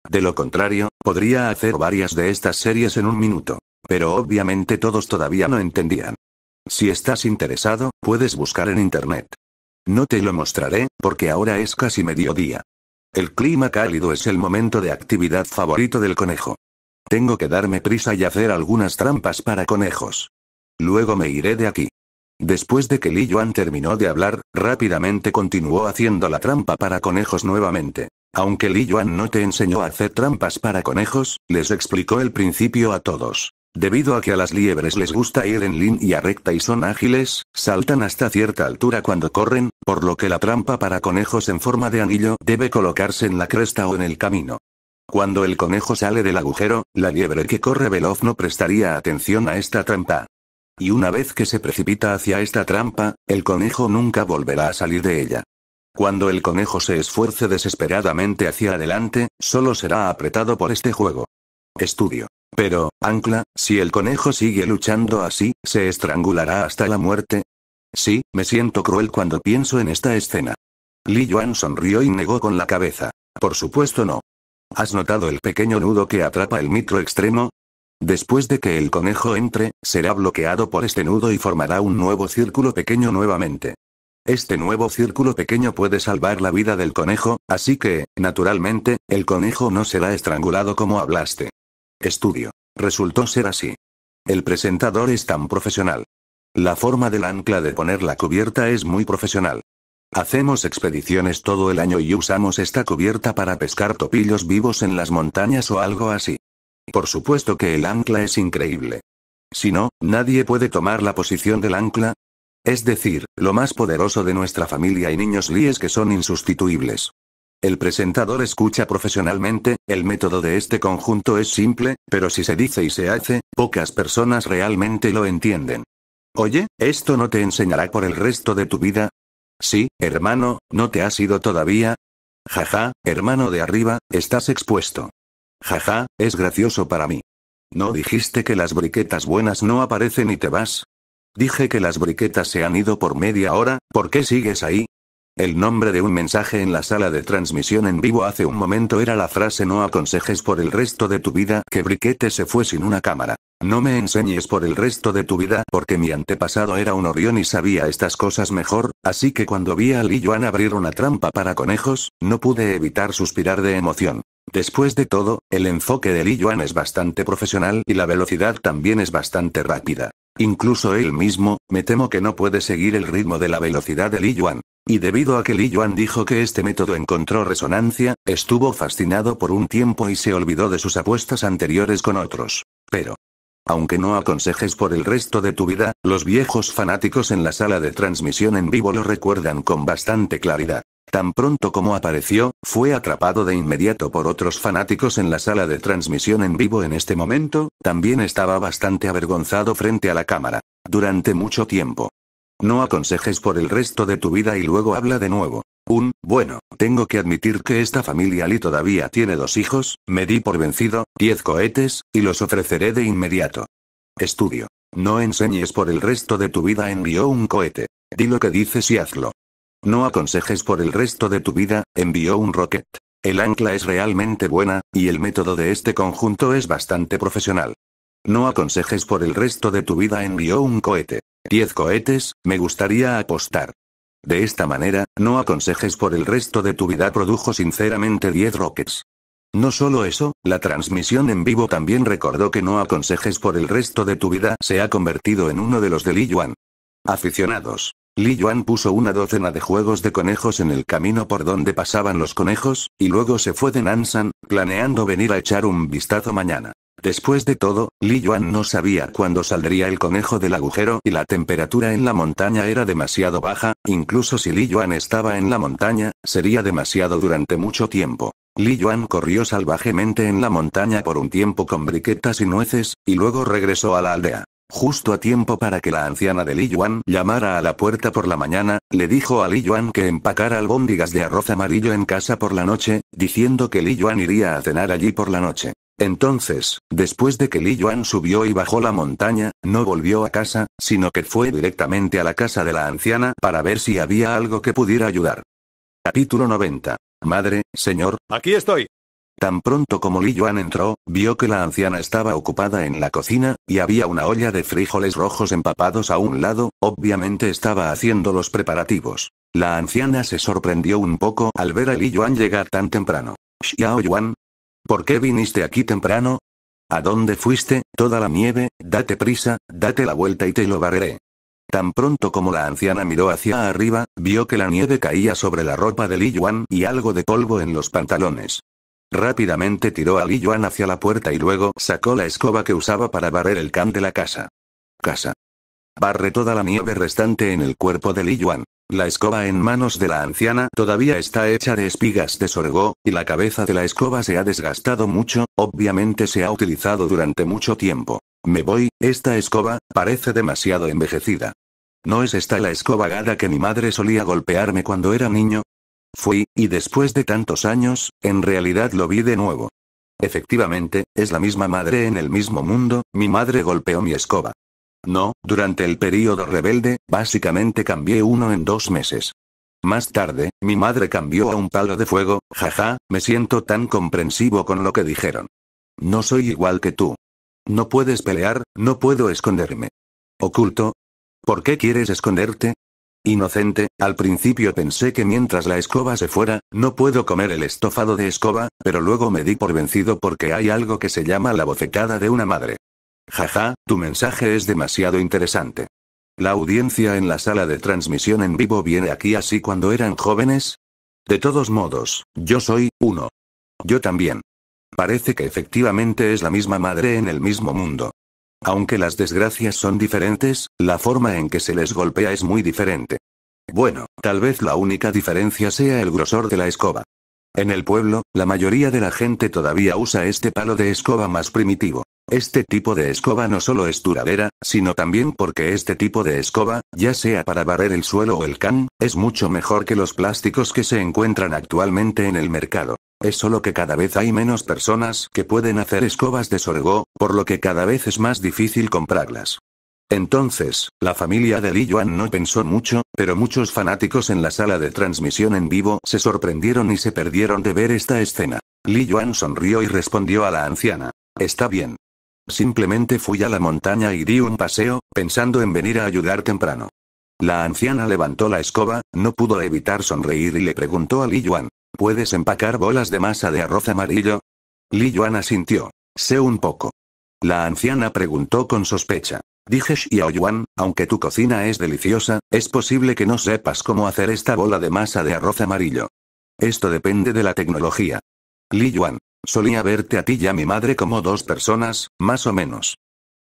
De lo contrario, podría hacer varias de estas series en un minuto. Pero obviamente todos todavía no entendían. Si estás interesado, puedes buscar en internet. No te lo mostraré, porque ahora es casi mediodía. El clima cálido es el momento de actividad favorito del conejo. Tengo que darme prisa y hacer algunas trampas para conejos. Luego me iré de aquí. Después de que Li Yuan terminó de hablar, rápidamente continuó haciendo la trampa para conejos nuevamente. Aunque Li Yuan no te enseñó a hacer trampas para conejos, les explicó el principio a todos. Debido a que a las liebres les gusta ir en línea recta y son ágiles, saltan hasta cierta altura cuando corren, por lo que la trampa para conejos en forma de anillo debe colocarse en la cresta o en el camino. Cuando el conejo sale del agujero, la liebre que corre veloz no prestaría atención a esta trampa. Y una vez que se precipita hacia esta trampa, el conejo nunca volverá a salir de ella. Cuando el conejo se esfuerce desesperadamente hacia adelante, solo será apretado por este juego. Estudio. Pero, Ancla, si el conejo sigue luchando así, ¿se estrangulará hasta la muerte? Sí, me siento cruel cuando pienso en esta escena. Li Yuan sonrió y negó con la cabeza. Por supuesto no. ¿Has notado el pequeño nudo que atrapa el micro extremo? Después de que el conejo entre, será bloqueado por este nudo y formará un nuevo círculo pequeño nuevamente. Este nuevo círculo pequeño puede salvar la vida del conejo, así que, naturalmente, el conejo no será estrangulado como hablaste. Estudio. Resultó ser así. El presentador es tan profesional. La forma del ancla de poner la cubierta es muy profesional. Hacemos expediciones todo el año y usamos esta cubierta para pescar topillos vivos en las montañas o algo así. Por supuesto que el ancla es increíble. Si no, nadie puede tomar la posición del ancla. Es decir, lo más poderoso de nuestra familia y niños líes que son insustituibles. El presentador escucha profesionalmente, el método de este conjunto es simple, pero si se dice y se hace, pocas personas realmente lo entienden. Oye, ¿esto no te enseñará por el resto de tu vida? Sí, hermano, ¿no te has ido todavía? Jaja, hermano de arriba, estás expuesto. Jaja, es gracioso para mí. ¿No dijiste que las briquetas buenas no aparecen y te vas? Dije que las briquetas se han ido por media hora, ¿por qué sigues ahí? El nombre de un mensaje en la sala de transmisión en vivo hace un momento era la frase no aconsejes por el resto de tu vida que Briquete se fue sin una cámara. No me enseñes por el resto de tu vida porque mi antepasado era un Orión y sabía estas cosas mejor, así que cuando vi a Li Yuan abrir una trampa para conejos, no pude evitar suspirar de emoción. Después de todo, el enfoque de Li Yuan es bastante profesional y la velocidad también es bastante rápida. Incluso él mismo, me temo que no puede seguir el ritmo de la velocidad de Li Yuan. Y debido a que Li Yuan dijo que este método encontró resonancia, estuvo fascinado por un tiempo y se olvidó de sus apuestas anteriores con otros. Pero, aunque no aconsejes por el resto de tu vida, los viejos fanáticos en la sala de transmisión en vivo lo recuerdan con bastante claridad. Tan pronto como apareció, fue atrapado de inmediato por otros fanáticos en la sala de transmisión en vivo en este momento, también estaba bastante avergonzado frente a la cámara. Durante mucho tiempo. No aconsejes por el resto de tu vida y luego habla de nuevo. Un, bueno, tengo que admitir que esta familia Lee todavía tiene dos hijos, me di por vencido, diez cohetes, y los ofreceré de inmediato. Estudio. No enseñes por el resto de tu vida envió un cohete. Di lo que dices y hazlo. No aconsejes por el resto de tu vida, envió un rocket. El ancla es realmente buena, y el método de este conjunto es bastante profesional. No aconsejes por el resto de tu vida envió un cohete. Diez cohetes, me gustaría apostar. De esta manera, no aconsejes por el resto de tu vida produjo sinceramente 10 rockets. No solo eso, la transmisión en vivo también recordó que no aconsejes por el resto de tu vida se ha convertido en uno de los de Li Yuan. Aficionados. Li Yuan puso una docena de juegos de conejos en el camino por donde pasaban los conejos, y luego se fue de Nansan, planeando venir a echar un vistazo mañana. Después de todo, Li Yuan no sabía cuándo saldría el conejo del agujero y la temperatura en la montaña era demasiado baja, incluso si Li Yuan estaba en la montaña, sería demasiado durante mucho tiempo. Li Yuan corrió salvajemente en la montaña por un tiempo con briquetas y nueces, y luego regresó a la aldea. Justo a tiempo para que la anciana de Li Yuan llamara a la puerta por la mañana, le dijo a Li Yuan que empacara albóndigas de arroz amarillo en casa por la noche, diciendo que Li Yuan iría a cenar allí por la noche. Entonces, después de que Li Yuan subió y bajó la montaña, no volvió a casa, sino que fue directamente a la casa de la anciana para ver si había algo que pudiera ayudar. Capítulo 90. Madre, señor. Aquí estoy. Tan pronto como Li Yuan entró, vio que la anciana estaba ocupada en la cocina, y había una olla de frijoles rojos empapados a un lado, obviamente estaba haciendo los preparativos. La anciana se sorprendió un poco al ver a Li Yuan llegar tan temprano. Xiao Yuan, ¿Por qué viniste aquí temprano? ¿A dónde fuiste? Toda la nieve, date prisa, date la vuelta y te lo barreré. Tan pronto como la anciana miró hacia arriba, vio que la nieve caía sobre la ropa de Li Yuan y algo de polvo en los pantalones. Rápidamente tiró a Li Yuan hacia la puerta y luego sacó la escoba que usaba para barrer el can de la casa. Casa. Barre toda la nieve restante en el cuerpo de Li Yuan. La escoba en manos de la anciana todavía está hecha de espigas de sorgo, y la cabeza de la escoba se ha desgastado mucho, obviamente se ha utilizado durante mucho tiempo. Me voy, esta escoba, parece demasiado envejecida. ¿No es esta la escoba gada que mi madre solía golpearme cuando era niño? Fui, y después de tantos años, en realidad lo vi de nuevo. Efectivamente, es la misma madre en el mismo mundo, mi madre golpeó mi escoba. No, durante el período rebelde, básicamente cambié uno en dos meses. Más tarde, mi madre cambió a un palo de fuego, jaja, me siento tan comprensivo con lo que dijeron. No soy igual que tú. No puedes pelear, no puedo esconderme. ¿Oculto? ¿Por qué quieres esconderte? Inocente, al principio pensé que mientras la escoba se fuera, no puedo comer el estofado de escoba, pero luego me di por vencido porque hay algo que se llama la bofetada de una madre. Jaja, tu mensaje es demasiado interesante. ¿La audiencia en la sala de transmisión en vivo viene aquí así cuando eran jóvenes? De todos modos, yo soy, uno. Yo también. Parece que efectivamente es la misma madre en el mismo mundo. Aunque las desgracias son diferentes, la forma en que se les golpea es muy diferente. Bueno, tal vez la única diferencia sea el grosor de la escoba. En el pueblo, la mayoría de la gente todavía usa este palo de escoba más primitivo. Este tipo de escoba no solo es duradera, sino también porque este tipo de escoba, ya sea para barrer el suelo o el can, es mucho mejor que los plásticos que se encuentran actualmente en el mercado. Es solo que cada vez hay menos personas que pueden hacer escobas de sorgo, por lo que cada vez es más difícil comprarlas. Entonces, la familia de Li Yuan no pensó mucho, pero muchos fanáticos en la sala de transmisión en vivo se sorprendieron y se perdieron de ver esta escena. Li Yuan sonrió y respondió a la anciana. Está bien. Simplemente fui a la montaña y di un paseo, pensando en venir a ayudar temprano. La anciana levantó la escoba, no pudo evitar sonreír y le preguntó a Li Yuan. ¿Puedes empacar bolas de masa de arroz amarillo? Li Yuan asintió. Sé un poco. La anciana preguntó con sospecha. Dije Xiao Yuan, aunque tu cocina es deliciosa, es posible que no sepas cómo hacer esta bola de masa de arroz amarillo. Esto depende de la tecnología. Li Yuan. Solía verte a ti y a mi madre como dos personas, más o menos.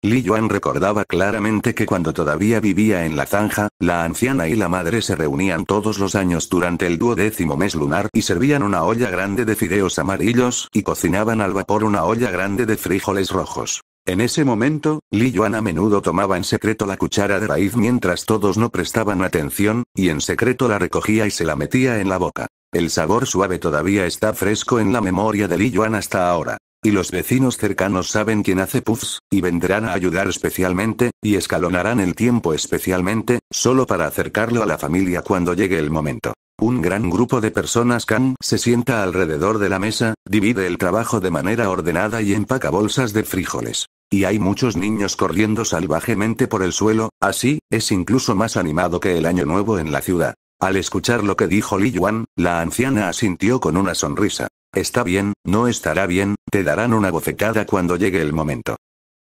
Li Yuan recordaba claramente que cuando todavía vivía en la zanja, la anciana y la madre se reunían todos los años durante el duodécimo mes lunar y servían una olla grande de fideos amarillos y cocinaban al vapor una olla grande de frijoles rojos. En ese momento, Li Yuan a menudo tomaba en secreto la cuchara de raíz mientras todos no prestaban atención, y en secreto la recogía y se la metía en la boca. El sabor suave todavía está fresco en la memoria de Li Yuan hasta ahora. Y los vecinos cercanos saben quién hace puffs, y vendrán a ayudar especialmente, y escalonarán el tiempo especialmente, solo para acercarlo a la familia cuando llegue el momento. Un gran grupo de personas Khan se sienta alrededor de la mesa, divide el trabajo de manera ordenada y empaca bolsas de frijoles. Y hay muchos niños corriendo salvajemente por el suelo, así, es incluso más animado que el año nuevo en la ciudad. Al escuchar lo que dijo Li Yuan, la anciana asintió con una sonrisa. Está bien, no estará bien, te darán una bofetada cuando llegue el momento.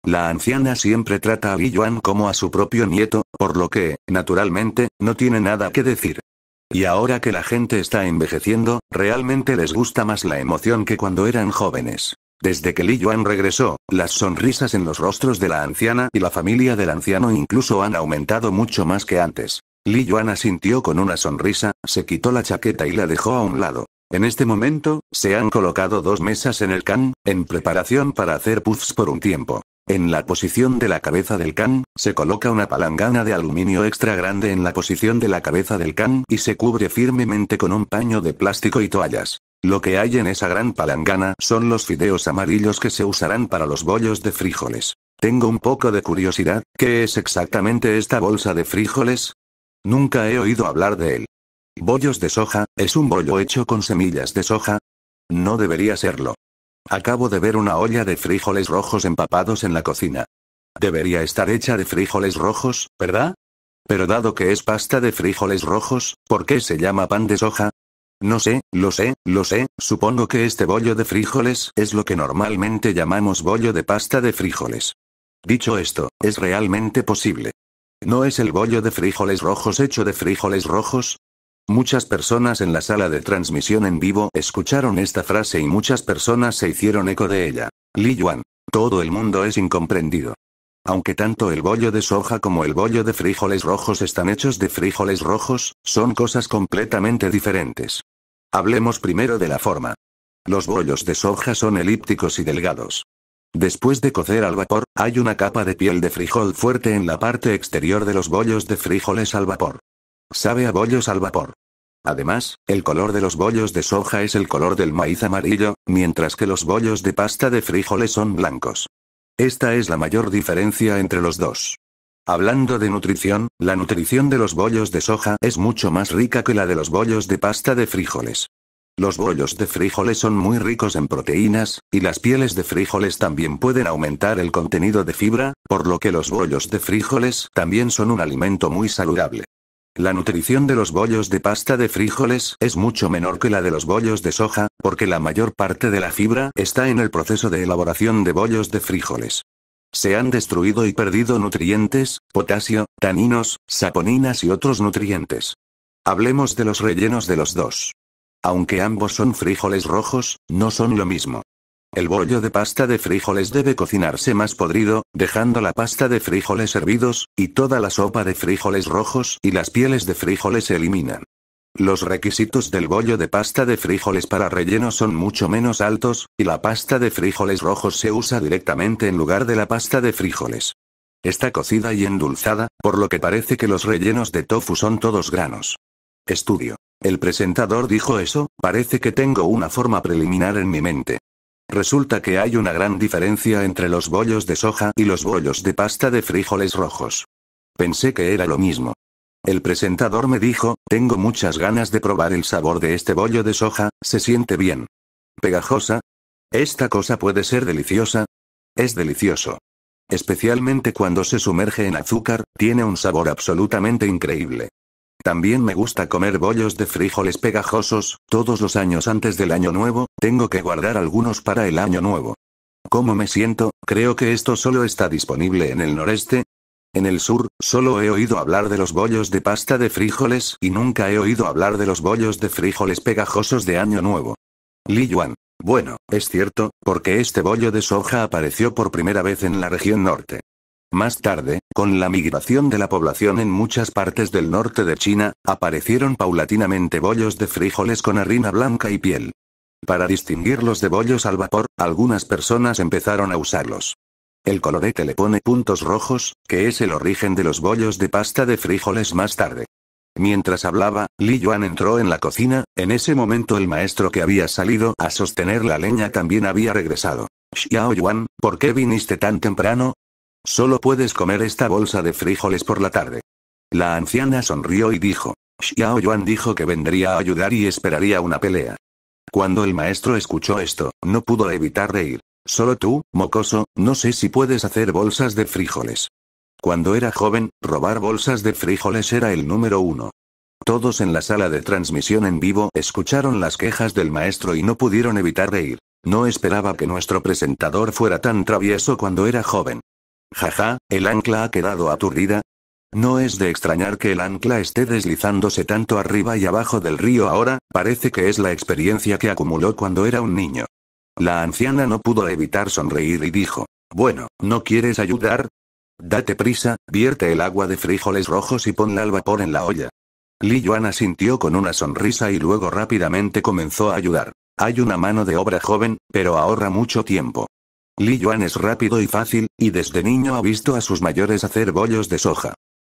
La anciana siempre trata a Li Yuan como a su propio nieto, por lo que, naturalmente, no tiene nada que decir. Y ahora que la gente está envejeciendo, realmente les gusta más la emoción que cuando eran jóvenes. Desde que Li Yuan regresó, las sonrisas en los rostros de la anciana y la familia del anciano incluso han aumentado mucho más que antes. Li Yuan asintió con una sonrisa, se quitó la chaqueta y la dejó a un lado. En este momento, se han colocado dos mesas en el can, en preparación para hacer puffs por un tiempo. En la posición de la cabeza del can, se coloca una palangana de aluminio extra grande en la posición de la cabeza del can y se cubre firmemente con un paño de plástico y toallas. Lo que hay en esa gran palangana son los fideos amarillos que se usarán para los bollos de frijoles. Tengo un poco de curiosidad, ¿qué es exactamente esta bolsa de frijoles? Nunca he oído hablar de él. Bollos de soja, ¿es un bollo hecho con semillas de soja? No debería serlo. Acabo de ver una olla de frijoles rojos empapados en la cocina. Debería estar hecha de frijoles rojos, ¿verdad? Pero dado que es pasta de frijoles rojos, ¿por qué se llama pan de soja? No sé, lo sé, lo sé, supongo que este bollo de frijoles es lo que normalmente llamamos bollo de pasta de frijoles. Dicho esto, ¿es realmente posible? ¿No es el bollo de frijoles rojos hecho de frijoles rojos? Muchas personas en la sala de transmisión en vivo escucharon esta frase y muchas personas se hicieron eco de ella. Li Yuan. Todo el mundo es incomprendido. Aunque tanto el bollo de soja como el bollo de frijoles rojos están hechos de frijoles rojos, son cosas completamente diferentes. Hablemos primero de la forma. Los bollos de soja son elípticos y delgados. Después de cocer al vapor, hay una capa de piel de frijol fuerte en la parte exterior de los bollos de frijoles al vapor. Sabe a bollos al vapor. Además, el color de los bollos de soja es el color del maíz amarillo, mientras que los bollos de pasta de frijoles son blancos. Esta es la mayor diferencia entre los dos. Hablando de nutrición, la nutrición de los bollos de soja es mucho más rica que la de los bollos de pasta de frijoles. Los bollos de frijoles son muy ricos en proteínas, y las pieles de frijoles también pueden aumentar el contenido de fibra, por lo que los bollos de frijoles también son un alimento muy saludable. La nutrición de los bollos de pasta de frijoles es mucho menor que la de los bollos de soja, porque la mayor parte de la fibra está en el proceso de elaboración de bollos de frijoles. Se han destruido y perdido nutrientes, potasio, taninos, saponinas y otros nutrientes. Hablemos de los rellenos de los dos. Aunque ambos son frijoles rojos, no son lo mismo. El bollo de pasta de frijoles debe cocinarse más podrido, dejando la pasta de frijoles hervidos, y toda la sopa de frijoles rojos y las pieles de frijoles se eliminan. Los requisitos del bollo de pasta de frijoles para relleno son mucho menos altos, y la pasta de frijoles rojos se usa directamente en lugar de la pasta de frijoles. Está cocida y endulzada, por lo que parece que los rellenos de tofu son todos granos. Estudio. El presentador dijo eso, parece que tengo una forma preliminar en mi mente. Resulta que hay una gran diferencia entre los bollos de soja y los bollos de pasta de frijoles rojos. Pensé que era lo mismo. El presentador me dijo, tengo muchas ganas de probar el sabor de este bollo de soja, se siente bien. ¿Pegajosa? ¿Esta cosa puede ser deliciosa? Es delicioso. Especialmente cuando se sumerge en azúcar, tiene un sabor absolutamente increíble. También me gusta comer bollos de frijoles pegajosos, todos los años antes del año nuevo, tengo que guardar algunos para el año nuevo. ¿Cómo me siento? Creo que esto solo está disponible en el noreste. En el sur, solo he oído hablar de los bollos de pasta de frijoles y nunca he oído hablar de los bollos de frijoles pegajosos de año nuevo. Li Yuan. Bueno, es cierto, porque este bollo de soja apareció por primera vez en la región norte. Más tarde, con la migración de la población en muchas partes del norte de China, aparecieron paulatinamente bollos de frijoles con harina blanca y piel. Para distinguirlos de bollos al vapor, algunas personas empezaron a usarlos. El colorete le pone puntos rojos, que es el origen de los bollos de pasta de frijoles más tarde. Mientras hablaba, Li Yuan entró en la cocina, en ese momento el maestro que había salido a sostener la leña también había regresado. Xiao Yuan, ¿por qué viniste tan temprano? Solo puedes comer esta bolsa de frijoles por la tarde. La anciana sonrió y dijo. Xiao Yuan dijo que vendría a ayudar y esperaría una pelea. Cuando el maestro escuchó esto, no pudo evitar reír. Solo tú, mocoso, no sé si puedes hacer bolsas de frijoles. Cuando era joven, robar bolsas de frijoles era el número uno. Todos en la sala de transmisión en vivo escucharon las quejas del maestro y no pudieron evitar reír. No esperaba que nuestro presentador fuera tan travieso cuando era joven. Jaja, el ancla ha quedado aturdida. No es de extrañar que el ancla esté deslizándose tanto arriba y abajo del río ahora, parece que es la experiencia que acumuló cuando era un niño. La anciana no pudo evitar sonreír y dijo, bueno, ¿no quieres ayudar? Date prisa, vierte el agua de frijoles rojos y ponla al vapor en la olla. Li Yuan con una sonrisa y luego rápidamente comenzó a ayudar. Hay una mano de obra joven, pero ahorra mucho tiempo. Li Yuan es rápido y fácil, y desde niño ha visto a sus mayores hacer bollos de soja.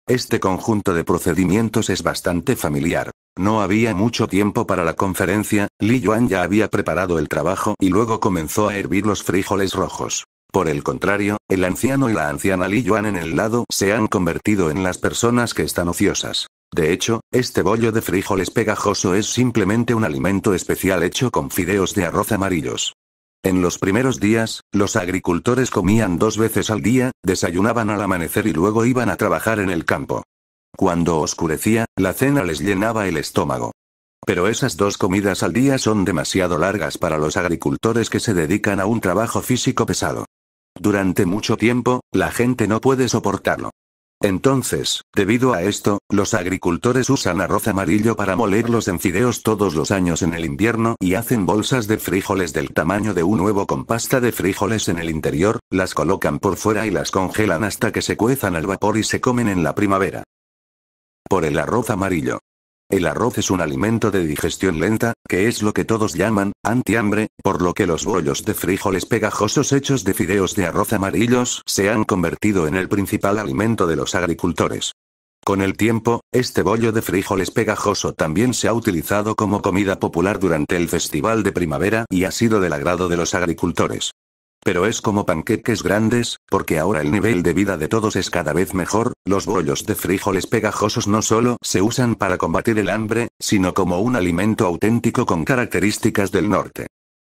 Este conjunto de procedimientos es bastante familiar. No había mucho tiempo para la conferencia, Li Yuan ya había preparado el trabajo y luego comenzó a hervir los frijoles rojos. Por el contrario, el anciano y la anciana Li Yuan en el lado se han convertido en las personas que están ociosas. De hecho, este bollo de frijoles pegajoso es simplemente un alimento especial hecho con fideos de arroz amarillos. En los primeros días, los agricultores comían dos veces al día, desayunaban al amanecer y luego iban a trabajar en el campo. Cuando oscurecía, la cena les llenaba el estómago. Pero esas dos comidas al día son demasiado largas para los agricultores que se dedican a un trabajo físico pesado. Durante mucho tiempo, la gente no puede soportarlo. Entonces, debido a esto, los agricultores usan arroz amarillo para molerlos en fideos todos los años en el invierno y hacen bolsas de frijoles del tamaño de un huevo con pasta de frijoles en el interior, las colocan por fuera y las congelan hasta que se cuezan al vapor y se comen en la primavera. Por el arroz amarillo. El arroz es un alimento de digestión lenta, que es lo que todos llaman, antihambre, por lo que los bollos de frijoles pegajosos hechos de fideos de arroz amarillos se han convertido en el principal alimento de los agricultores. Con el tiempo, este bollo de frijoles pegajoso también se ha utilizado como comida popular durante el festival de primavera y ha sido del agrado de los agricultores. Pero es como panqueques grandes, porque ahora el nivel de vida de todos es cada vez mejor, los bollos de frijoles pegajosos no solo se usan para combatir el hambre, sino como un alimento auténtico con características del norte.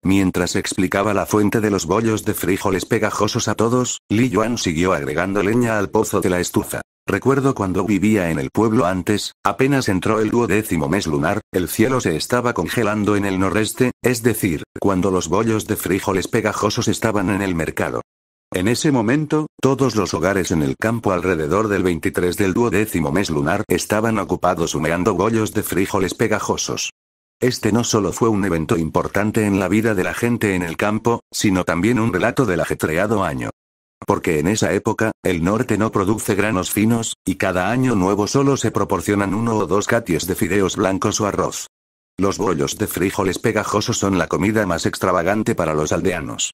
Mientras explicaba la fuente de los bollos de frijoles pegajosos a todos, Li Yuan siguió agregando leña al pozo de la estufa. Recuerdo cuando vivía en el pueblo antes, apenas entró el duodécimo mes lunar, el cielo se estaba congelando en el noreste, es decir, cuando los bollos de frijoles pegajosos estaban en el mercado. En ese momento, todos los hogares en el campo alrededor del 23 del duodécimo mes lunar estaban ocupados humeando bollos de frijoles pegajosos. Este no solo fue un evento importante en la vida de la gente en el campo, sino también un relato del ajetreado año. Porque en esa época, el norte no produce granos finos, y cada año nuevo solo se proporcionan uno o dos caties de fideos blancos o arroz. Los bollos de frijoles pegajosos son la comida más extravagante para los aldeanos.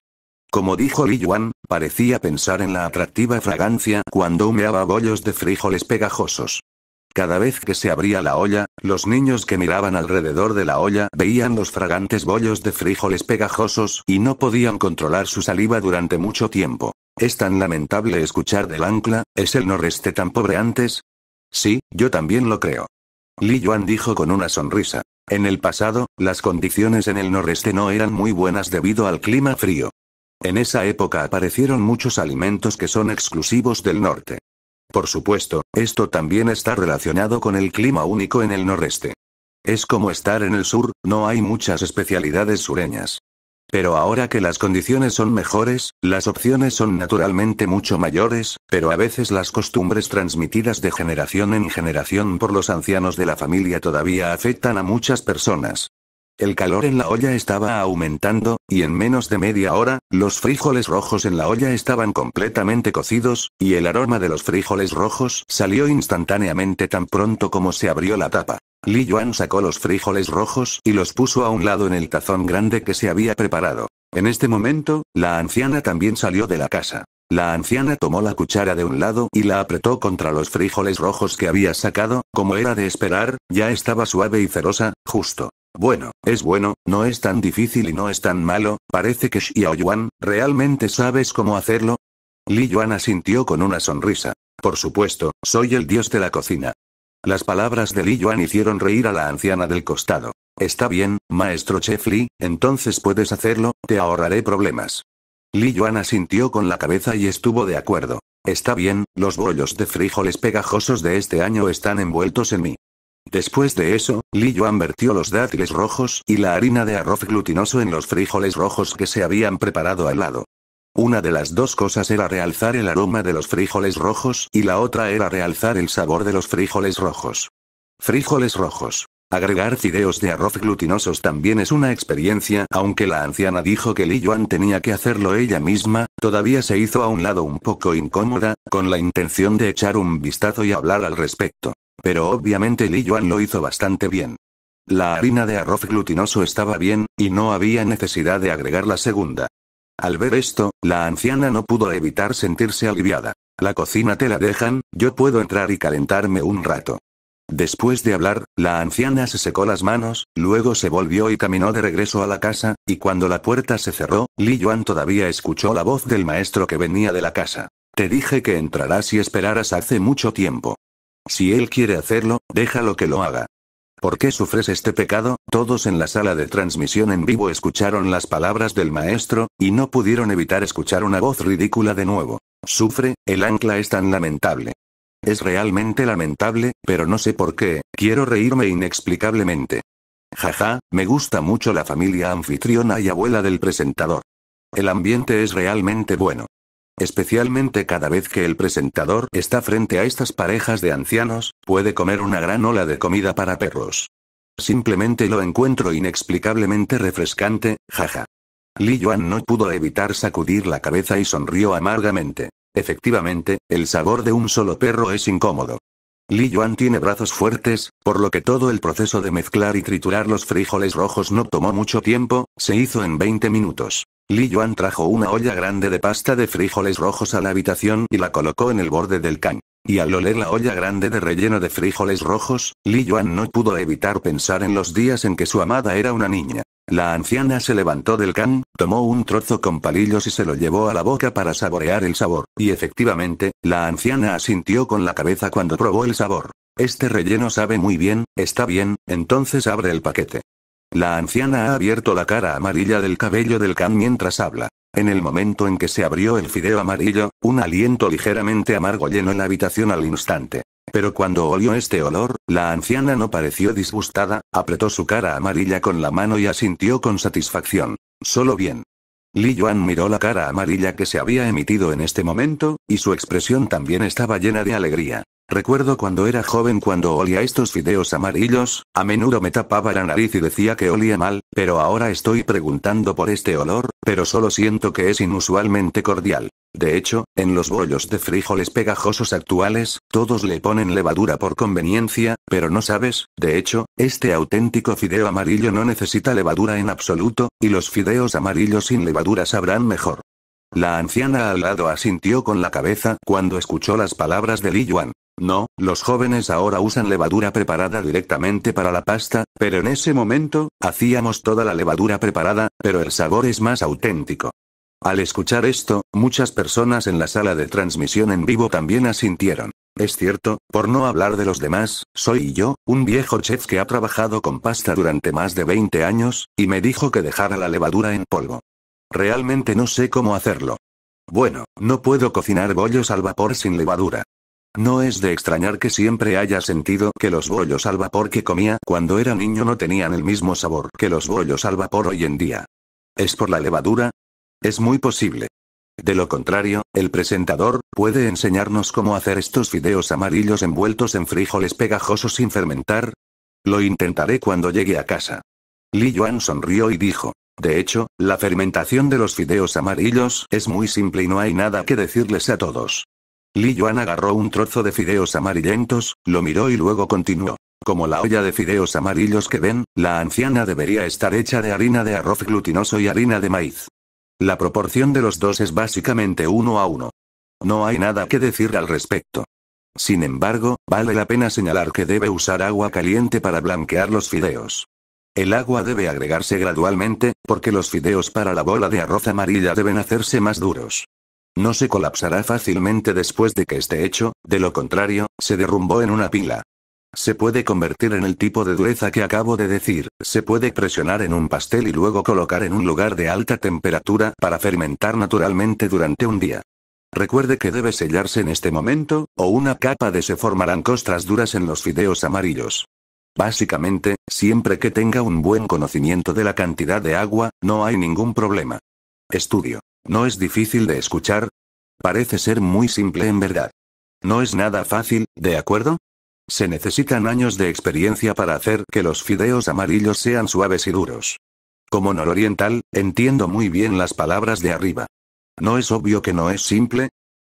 Como dijo Li Yuan, parecía pensar en la atractiva fragancia cuando humeaba bollos de frijoles pegajosos. Cada vez que se abría la olla, los niños que miraban alrededor de la olla veían los fragantes bollos de frijoles pegajosos y no podían controlar su saliva durante mucho tiempo. Es tan lamentable escuchar del ancla, ¿es el noreste tan pobre antes? Sí, yo también lo creo. Li Yuan dijo con una sonrisa. En el pasado, las condiciones en el noreste no eran muy buenas debido al clima frío. En esa época aparecieron muchos alimentos que son exclusivos del norte. Por supuesto, esto también está relacionado con el clima único en el noreste. Es como estar en el sur, no hay muchas especialidades sureñas. Pero ahora que las condiciones son mejores, las opciones son naturalmente mucho mayores, pero a veces las costumbres transmitidas de generación en generación por los ancianos de la familia todavía afectan a muchas personas. El calor en la olla estaba aumentando, y en menos de media hora, los frijoles rojos en la olla estaban completamente cocidos, y el aroma de los frijoles rojos salió instantáneamente tan pronto como se abrió la tapa. Li Yuan sacó los frijoles rojos y los puso a un lado en el tazón grande que se había preparado. En este momento, la anciana también salió de la casa. La anciana tomó la cuchara de un lado y la apretó contra los frijoles rojos que había sacado, como era de esperar, ya estaba suave y cerosa, justo. Bueno, es bueno, no es tan difícil y no es tan malo, parece que Xiao Yuan, ¿realmente sabes cómo hacerlo? Li Yuan asintió con una sonrisa. Por supuesto, soy el dios de la cocina. Las palabras de Li Yuan hicieron reír a la anciana del costado. Está bien, maestro Chef Li, entonces puedes hacerlo, te ahorraré problemas. Li Yuan asintió con la cabeza y estuvo de acuerdo. Está bien, los bollos de frijoles pegajosos de este año están envueltos en mí. Después de eso, Li Yuan vertió los dátiles rojos y la harina de arroz glutinoso en los frijoles rojos que se habían preparado al lado. Una de las dos cosas era realzar el aroma de los frijoles rojos y la otra era realzar el sabor de los frijoles rojos. Frijoles rojos. Agregar fideos de arroz glutinosos también es una experiencia, aunque la anciana dijo que Li Yuan tenía que hacerlo ella misma, todavía se hizo a un lado un poco incómoda, con la intención de echar un vistazo y hablar al respecto. Pero obviamente Li Yuan lo hizo bastante bien. La harina de arroz glutinoso estaba bien, y no había necesidad de agregar la segunda. Al ver esto, la anciana no pudo evitar sentirse aliviada. La cocina te la dejan, yo puedo entrar y calentarme un rato. Después de hablar, la anciana se secó las manos, luego se volvió y caminó de regreso a la casa, y cuando la puerta se cerró, Li Yuan todavía escuchó la voz del maestro que venía de la casa. Te dije que entrarás y esperaras hace mucho tiempo. Si él quiere hacerlo, déjalo que lo haga. ¿Por qué sufres este pecado? Todos en la sala de transmisión en vivo escucharon las palabras del maestro, y no pudieron evitar escuchar una voz ridícula de nuevo. Sufre, el ancla es tan lamentable. Es realmente lamentable, pero no sé por qué, quiero reírme inexplicablemente. Jaja, me gusta mucho la familia anfitriona y abuela del presentador. El ambiente es realmente bueno. Especialmente cada vez que el presentador está frente a estas parejas de ancianos, puede comer una gran ola de comida para perros. Simplemente lo encuentro inexplicablemente refrescante, jaja. Li Yuan no pudo evitar sacudir la cabeza y sonrió amargamente. Efectivamente, el sabor de un solo perro es incómodo. Li Yuan tiene brazos fuertes, por lo que todo el proceso de mezclar y triturar los frijoles rojos no tomó mucho tiempo, se hizo en 20 minutos. Li Yuan trajo una olla grande de pasta de frijoles rojos a la habitación y la colocó en el borde del can. Y al oler la olla grande de relleno de frijoles rojos, Li Yuan no pudo evitar pensar en los días en que su amada era una niña. La anciana se levantó del can, tomó un trozo con palillos y se lo llevó a la boca para saborear el sabor, y efectivamente, la anciana asintió con la cabeza cuando probó el sabor. Este relleno sabe muy bien, está bien, entonces abre el paquete. La anciana ha abierto la cara amarilla del cabello del can mientras habla. En el momento en que se abrió el fideo amarillo, un aliento ligeramente amargo llenó la habitación al instante. Pero cuando olió este olor, la anciana no pareció disgustada, apretó su cara amarilla con la mano y asintió con satisfacción. Solo bien. Li Yuan miró la cara amarilla que se había emitido en este momento, y su expresión también estaba llena de alegría. Recuerdo cuando era joven cuando olía estos fideos amarillos, a menudo me tapaba la nariz y decía que olía mal, pero ahora estoy preguntando por este olor, pero solo siento que es inusualmente cordial. De hecho, en los bollos de frijoles pegajosos actuales, todos le ponen levadura por conveniencia, pero no sabes, de hecho, este auténtico fideo amarillo no necesita levadura en absoluto, y los fideos amarillos sin levadura sabrán mejor. La anciana al lado asintió con la cabeza cuando escuchó las palabras de Li Yuan. No, los jóvenes ahora usan levadura preparada directamente para la pasta, pero en ese momento, hacíamos toda la levadura preparada, pero el sabor es más auténtico. Al escuchar esto, muchas personas en la sala de transmisión en vivo también asintieron. Es cierto, por no hablar de los demás, soy yo, un viejo chef que ha trabajado con pasta durante más de 20 años, y me dijo que dejara la levadura en polvo. Realmente no sé cómo hacerlo. Bueno, no puedo cocinar bollos al vapor sin levadura. No es de extrañar que siempre haya sentido que los bollos al vapor que comía cuando era niño no tenían el mismo sabor que los bollos al vapor hoy en día. ¿Es por la levadura? Es muy posible. De lo contrario, el presentador puede enseñarnos cómo hacer estos fideos amarillos envueltos en frijoles pegajosos sin fermentar. Lo intentaré cuando llegue a casa. Li Yuan sonrió y dijo. De hecho, la fermentación de los fideos amarillos es muy simple y no hay nada que decirles a todos. Li Yuan agarró un trozo de fideos amarillentos, lo miró y luego continuó. Como la olla de fideos amarillos que ven, la anciana debería estar hecha de harina de arroz glutinoso y harina de maíz. La proporción de los dos es básicamente uno a uno. No hay nada que decir al respecto. Sin embargo, vale la pena señalar que debe usar agua caliente para blanquear los fideos. El agua debe agregarse gradualmente, porque los fideos para la bola de arroz amarilla deben hacerse más duros. No se colapsará fácilmente después de que esté hecho, de lo contrario, se derrumbó en una pila. Se puede convertir en el tipo de dureza que acabo de decir, se puede presionar en un pastel y luego colocar en un lugar de alta temperatura para fermentar naturalmente durante un día. Recuerde que debe sellarse en este momento, o una capa de se formarán costras duras en los fideos amarillos. Básicamente, siempre que tenga un buen conocimiento de la cantidad de agua, no hay ningún problema. Estudio. ¿No es difícil de escuchar? Parece ser muy simple en verdad. No es nada fácil, ¿de acuerdo? Se necesitan años de experiencia para hacer que los fideos amarillos sean suaves y duros. Como nororiental, entiendo muy bien las palabras de arriba. ¿No es obvio que no es simple?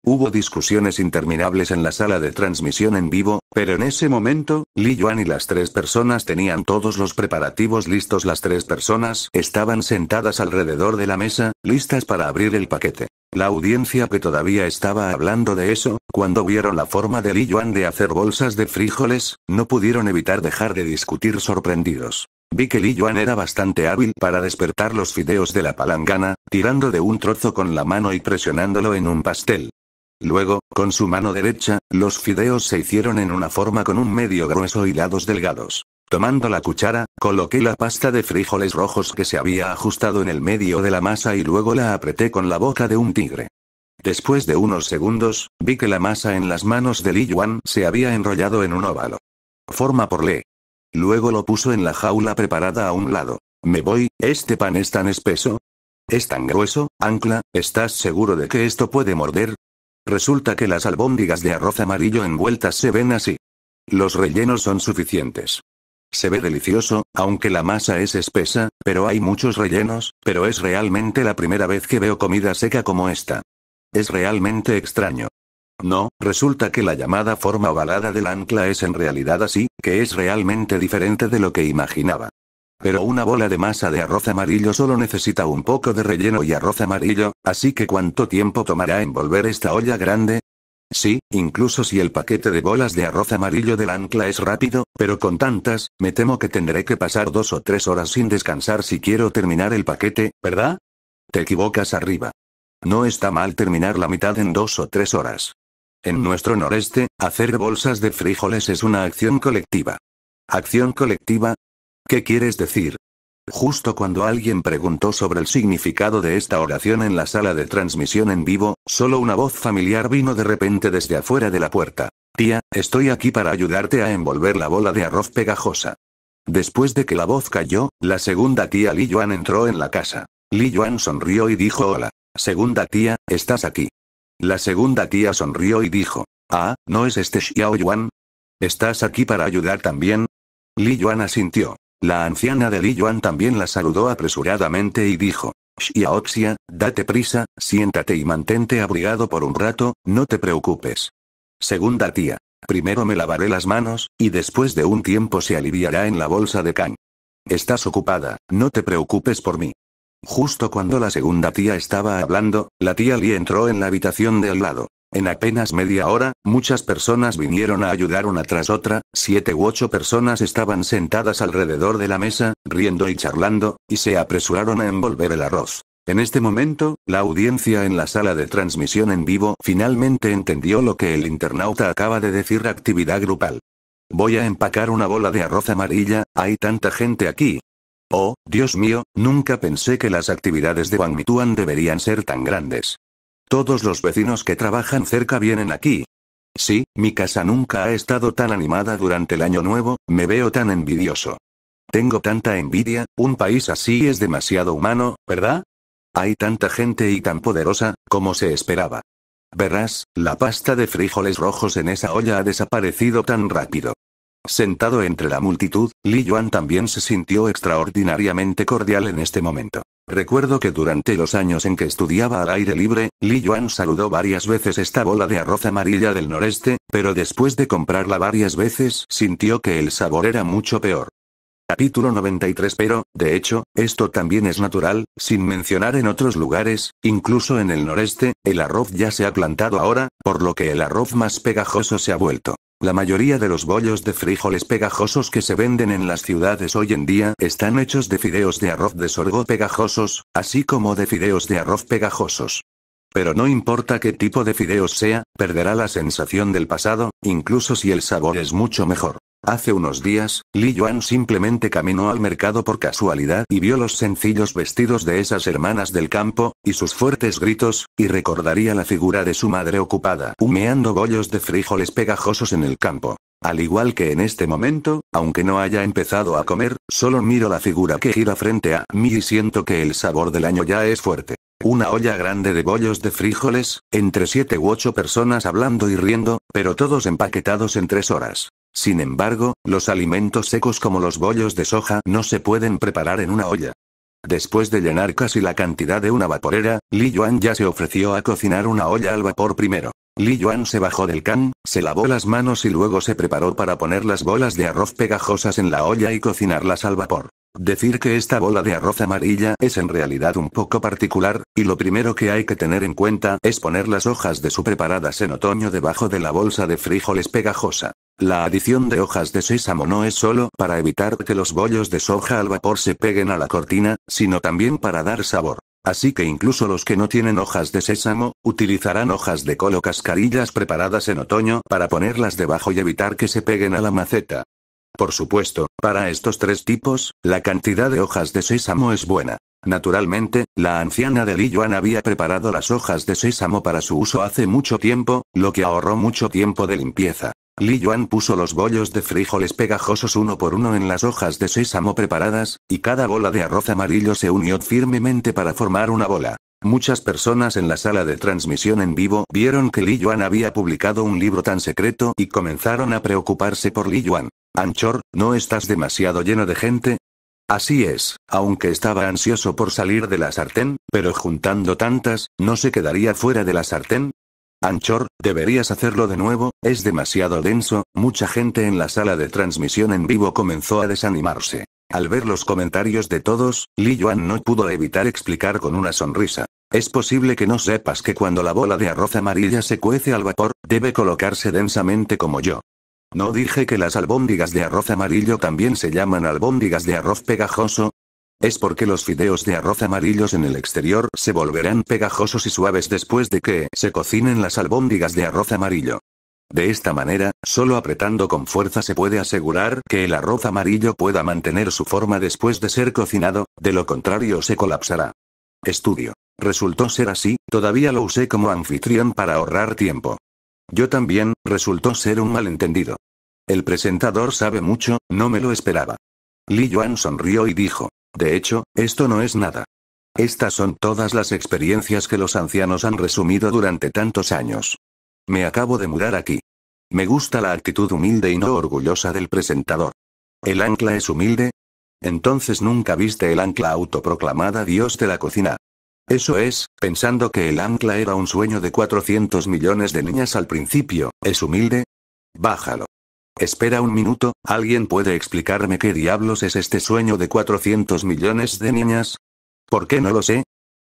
Hubo discusiones interminables en la sala de transmisión en vivo, pero en ese momento, Li Yuan y las tres personas tenían todos los preparativos listos. Las tres personas estaban sentadas alrededor de la mesa, listas para abrir el paquete. La audiencia que todavía estaba hablando de eso, cuando vieron la forma de Li Yuan de hacer bolsas de frijoles, no pudieron evitar dejar de discutir sorprendidos. Vi que Li Yuan era bastante hábil para despertar los fideos de la palangana, tirando de un trozo con la mano y presionándolo en un pastel. Luego, con su mano derecha, los fideos se hicieron en una forma con un medio grueso y lados delgados. Tomando la cuchara, coloqué la pasta de frijoles rojos que se había ajustado en el medio de la masa y luego la apreté con la boca de un tigre. Después de unos segundos, vi que la masa en las manos de Li Yuan se había enrollado en un óvalo. Forma por Le. Luego lo puso en la jaula preparada a un lado. Me voy, ¿este pan es tan espeso? ¿Es tan grueso, Ancla? ¿Estás seguro de que esto puede morder? Resulta que las albóndigas de arroz amarillo envueltas se ven así. Los rellenos son suficientes. Se ve delicioso, aunque la masa es espesa, pero hay muchos rellenos, pero es realmente la primera vez que veo comida seca como esta. Es realmente extraño. No, resulta que la llamada forma ovalada del ancla es en realidad así, que es realmente diferente de lo que imaginaba. Pero una bola de masa de arroz amarillo solo necesita un poco de relleno y arroz amarillo, así que ¿cuánto tiempo tomará envolver esta olla grande? Sí, incluso si el paquete de bolas de arroz amarillo del ancla es rápido, pero con tantas, me temo que tendré que pasar dos o tres horas sin descansar si quiero terminar el paquete, ¿verdad? Te equivocas arriba. No está mal terminar la mitad en dos o tres horas. En nuestro noreste, hacer bolsas de frijoles es una acción colectiva. ¿Acción colectiva? ¿Qué quieres decir? Justo cuando alguien preguntó sobre el significado de esta oración en la sala de transmisión en vivo, solo una voz familiar vino de repente desde afuera de la puerta. Tía, estoy aquí para ayudarte a envolver la bola de arroz pegajosa. Después de que la voz cayó, la segunda tía Li Yuan entró en la casa. Li Yuan sonrió y dijo hola. Segunda tía, ¿estás aquí? La segunda tía sonrió y dijo, ah, ¿no es este Xiao Yuan? ¿Estás aquí para ayudar también? Li Yuan asintió. La anciana de Li Yuan también la saludó apresuradamente y dijo, Xiaoxia, date prisa, siéntate y mantente abrigado por un rato, no te preocupes. Segunda tía. Primero me lavaré las manos, y después de un tiempo se aliviará en la bolsa de Kang. Estás ocupada, no te preocupes por mí. Justo cuando la segunda tía estaba hablando, la tía Li entró en la habitación de al lado. En apenas media hora, muchas personas vinieron a ayudar una tras otra, siete u ocho personas estaban sentadas alrededor de la mesa, riendo y charlando, y se apresuraron a envolver el arroz. En este momento, la audiencia en la sala de transmisión en vivo finalmente entendió lo que el internauta acaba de decir actividad grupal. Voy a empacar una bola de arroz amarilla, hay tanta gente aquí. Oh, Dios mío, nunca pensé que las actividades de Wang Mituan deberían ser tan grandes. Todos los vecinos que trabajan cerca vienen aquí. Sí, mi casa nunca ha estado tan animada durante el año nuevo, me veo tan envidioso. Tengo tanta envidia, un país así es demasiado humano, ¿verdad? Hay tanta gente y tan poderosa, como se esperaba. Verás, la pasta de frijoles rojos en esa olla ha desaparecido tan rápido. Sentado entre la multitud, Li Yuan también se sintió extraordinariamente cordial en este momento. Recuerdo que durante los años en que estudiaba al aire libre, Li Yuan saludó varias veces esta bola de arroz amarilla del noreste, pero después de comprarla varias veces sintió que el sabor era mucho peor. Capítulo 93 Pero, de hecho, esto también es natural, sin mencionar en otros lugares, incluso en el noreste, el arroz ya se ha plantado ahora, por lo que el arroz más pegajoso se ha vuelto. La mayoría de los bollos de frijoles pegajosos que se venden en las ciudades hoy en día están hechos de fideos de arroz de sorgo pegajosos, así como de fideos de arroz pegajosos. Pero no importa qué tipo de fideos sea, perderá la sensación del pasado, incluso si el sabor es mucho mejor. Hace unos días, Li Yuan simplemente caminó al mercado por casualidad y vio los sencillos vestidos de esas hermanas del campo, y sus fuertes gritos, y recordaría la figura de su madre ocupada humeando bollos de frijoles pegajosos en el campo. Al igual que en este momento, aunque no haya empezado a comer, solo miro la figura que gira frente a mí y siento que el sabor del año ya es fuerte. Una olla grande de bollos de frijoles, entre siete u ocho personas hablando y riendo, pero todos empaquetados en tres horas. Sin embargo, los alimentos secos como los bollos de soja no se pueden preparar en una olla. Después de llenar casi la cantidad de una vaporera, Li Yuan ya se ofreció a cocinar una olla al vapor primero. Li Yuan se bajó del can, se lavó las manos y luego se preparó para poner las bolas de arroz pegajosas en la olla y cocinarlas al vapor. Decir que esta bola de arroz amarilla es en realidad un poco particular, y lo primero que hay que tener en cuenta es poner las hojas de su preparadas en otoño debajo de la bolsa de frijoles pegajosa. La adición de hojas de sésamo no es solo para evitar que los bollos de soja al vapor se peguen a la cortina, sino también para dar sabor. Así que incluso los que no tienen hojas de sésamo, utilizarán hojas de colo cascarillas preparadas en otoño para ponerlas debajo y evitar que se peguen a la maceta. Por supuesto, para estos tres tipos, la cantidad de hojas de sésamo es buena. Naturalmente, la anciana de Li Yuan había preparado las hojas de sésamo para su uso hace mucho tiempo, lo que ahorró mucho tiempo de limpieza. Li Yuan puso los bollos de frijoles pegajosos uno por uno en las hojas de sésamo preparadas, y cada bola de arroz amarillo se unió firmemente para formar una bola. Muchas personas en la sala de transmisión en vivo vieron que Li Yuan había publicado un libro tan secreto y comenzaron a preocuparse por Li Yuan. Anchor, ¿no estás demasiado lleno de gente? Así es, aunque estaba ansioso por salir de la sartén, pero juntando tantas, ¿no se quedaría fuera de la sartén? Anchor, deberías hacerlo de nuevo, es demasiado denso, mucha gente en la sala de transmisión en vivo comenzó a desanimarse. Al ver los comentarios de todos, Li Yuan no pudo evitar explicar con una sonrisa. Es posible que no sepas que cuando la bola de arroz amarilla se cuece al vapor, debe colocarse densamente como yo. ¿No dije que las albóndigas de arroz amarillo también se llaman albóndigas de arroz pegajoso? Es porque los fideos de arroz amarillos en el exterior se volverán pegajosos y suaves después de que se cocinen las albóndigas de arroz amarillo. De esta manera, solo apretando con fuerza se puede asegurar que el arroz amarillo pueda mantener su forma después de ser cocinado, de lo contrario se colapsará. Estudio. Resultó ser así, todavía lo usé como anfitrión para ahorrar tiempo. Yo también, resultó ser un malentendido. El presentador sabe mucho, no me lo esperaba. Li Yuan sonrió y dijo, de hecho, esto no es nada. Estas son todas las experiencias que los ancianos han resumido durante tantos años. Me acabo de mudar aquí. Me gusta la actitud humilde y no orgullosa del presentador. ¿El ancla es humilde? Entonces nunca viste el ancla autoproclamada Dios de la cocina. Eso es, pensando que el ancla era un sueño de 400 millones de niñas al principio, ¿es humilde? Bájalo. Espera un minuto, ¿alguien puede explicarme qué diablos es este sueño de 400 millones de niñas? ¿Por qué no lo sé?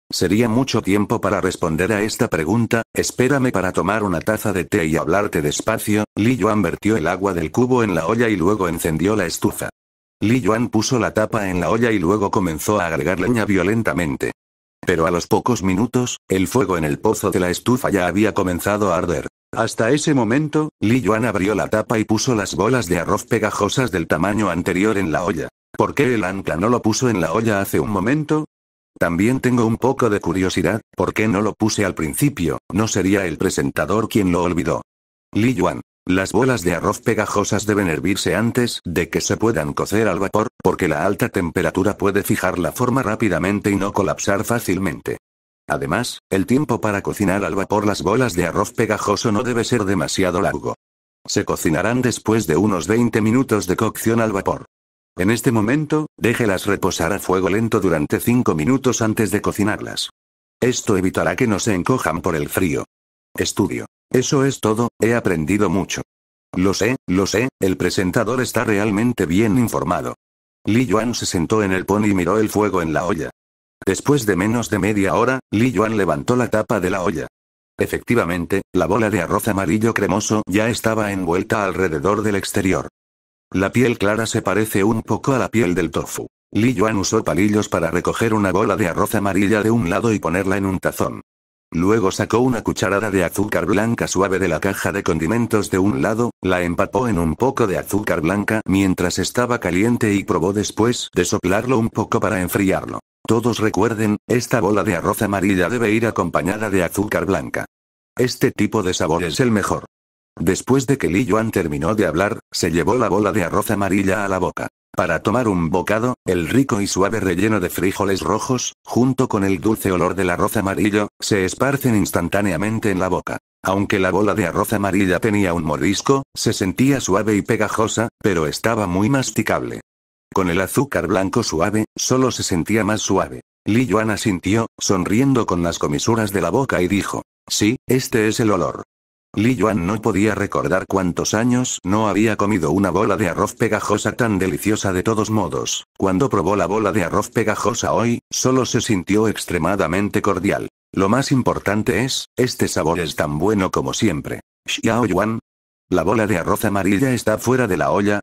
Sería mucho tiempo para responder a esta pregunta, espérame para tomar una taza de té y hablarte despacio, Li Yuan vertió el agua del cubo en la olla y luego encendió la estufa. Li Yuan puso la tapa en la olla y luego comenzó a agregar leña violentamente. Pero a los pocos minutos, el fuego en el pozo de la estufa ya había comenzado a arder. Hasta ese momento, Li Yuan abrió la tapa y puso las bolas de arroz pegajosas del tamaño anterior en la olla. ¿Por qué el ancla no lo puso en la olla hace un momento? También tengo un poco de curiosidad, ¿por qué no lo puse al principio? No sería el presentador quien lo olvidó. Li Yuan. Las bolas de arroz pegajosas deben hervirse antes de que se puedan cocer al vapor, porque la alta temperatura puede fijar la forma rápidamente y no colapsar fácilmente. Además, el tiempo para cocinar al vapor las bolas de arroz pegajoso no debe ser demasiado largo. Se cocinarán después de unos 20 minutos de cocción al vapor. En este momento, déjelas reposar a fuego lento durante 5 minutos antes de cocinarlas. Esto evitará que no se encojan por el frío. Estudio. Eso es todo, he aprendido mucho. Lo sé, lo sé, el presentador está realmente bien informado. Li Yuan se sentó en el pony y miró el fuego en la olla. Después de menos de media hora, Li Yuan levantó la tapa de la olla. Efectivamente, la bola de arroz amarillo cremoso ya estaba envuelta alrededor del exterior. La piel clara se parece un poco a la piel del tofu. Li Yuan usó palillos para recoger una bola de arroz amarilla de un lado y ponerla en un tazón. Luego sacó una cucharada de azúcar blanca suave de la caja de condimentos de un lado, la empapó en un poco de azúcar blanca mientras estaba caliente y probó después de soplarlo un poco para enfriarlo. Todos recuerden, esta bola de arroz amarilla debe ir acompañada de azúcar blanca. Este tipo de sabor es el mejor. Después de que Li Yuan terminó de hablar, se llevó la bola de arroz amarilla a la boca. Para tomar un bocado, el rico y suave relleno de frijoles rojos, junto con el dulce olor del arroz amarillo, se esparcen instantáneamente en la boca. Aunque la bola de arroz amarilla tenía un mordisco, se sentía suave y pegajosa, pero estaba muy masticable. Con el azúcar blanco suave, solo se sentía más suave. Li Yuan asintió, sonriendo con las comisuras de la boca y dijo, sí, este es el olor. Li Yuan no podía recordar cuántos años no había comido una bola de arroz pegajosa tan deliciosa de todos modos. Cuando probó la bola de arroz pegajosa hoy, solo se sintió extremadamente cordial. Lo más importante es, este sabor es tan bueno como siempre. Xiao Yuan. La bola de arroz amarilla está fuera de la olla,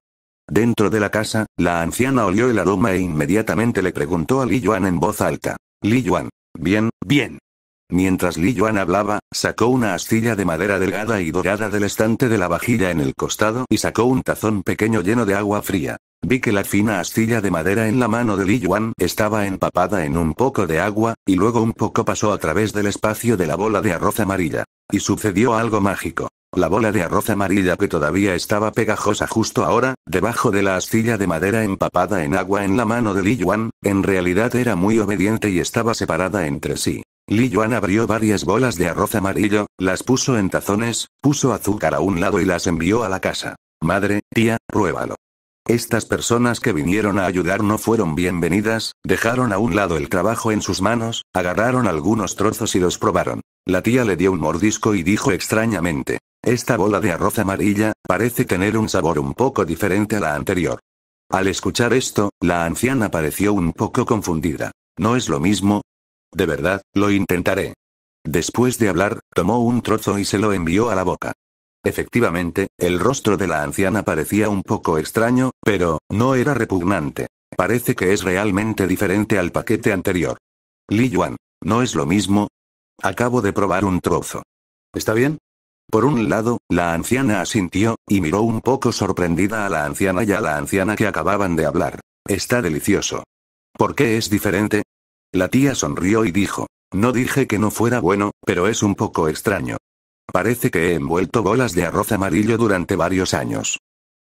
Dentro de la casa, la anciana olió el aroma e inmediatamente le preguntó a Li Yuan en voz alta. Li Yuan. Bien, bien. Mientras Li Yuan hablaba, sacó una astilla de madera delgada y dorada del estante de la vajilla en el costado y sacó un tazón pequeño lleno de agua fría. Vi que la fina astilla de madera en la mano de Li Yuan estaba empapada en un poco de agua, y luego un poco pasó a través del espacio de la bola de arroz amarilla. Y sucedió algo mágico. La bola de arroz amarilla que todavía estaba pegajosa justo ahora, debajo de la astilla de madera empapada en agua en la mano de Li Yuan, en realidad era muy obediente y estaba separada entre sí. Li Yuan abrió varias bolas de arroz amarillo, las puso en tazones, puso azúcar a un lado y las envió a la casa. Madre, tía, pruébalo. Estas personas que vinieron a ayudar no fueron bienvenidas, dejaron a un lado el trabajo en sus manos, agarraron algunos trozos y los probaron. La tía le dio un mordisco y dijo extrañamente, esta bola de arroz amarilla, parece tener un sabor un poco diferente a la anterior. Al escuchar esto, la anciana pareció un poco confundida. ¿No es lo mismo? De verdad, lo intentaré. Después de hablar, tomó un trozo y se lo envió a la boca. Efectivamente, el rostro de la anciana parecía un poco extraño, pero, no era repugnante. Parece que es realmente diferente al paquete anterior. Li Yuan, ¿no es lo mismo? Acabo de probar un trozo. ¿Está bien? Por un lado, la anciana asintió, y miró un poco sorprendida a la anciana y a la anciana que acababan de hablar. Está delicioso. ¿Por qué es diferente? La tía sonrió y dijo, no dije que no fuera bueno, pero es un poco extraño. Parece que he envuelto bolas de arroz amarillo durante varios años.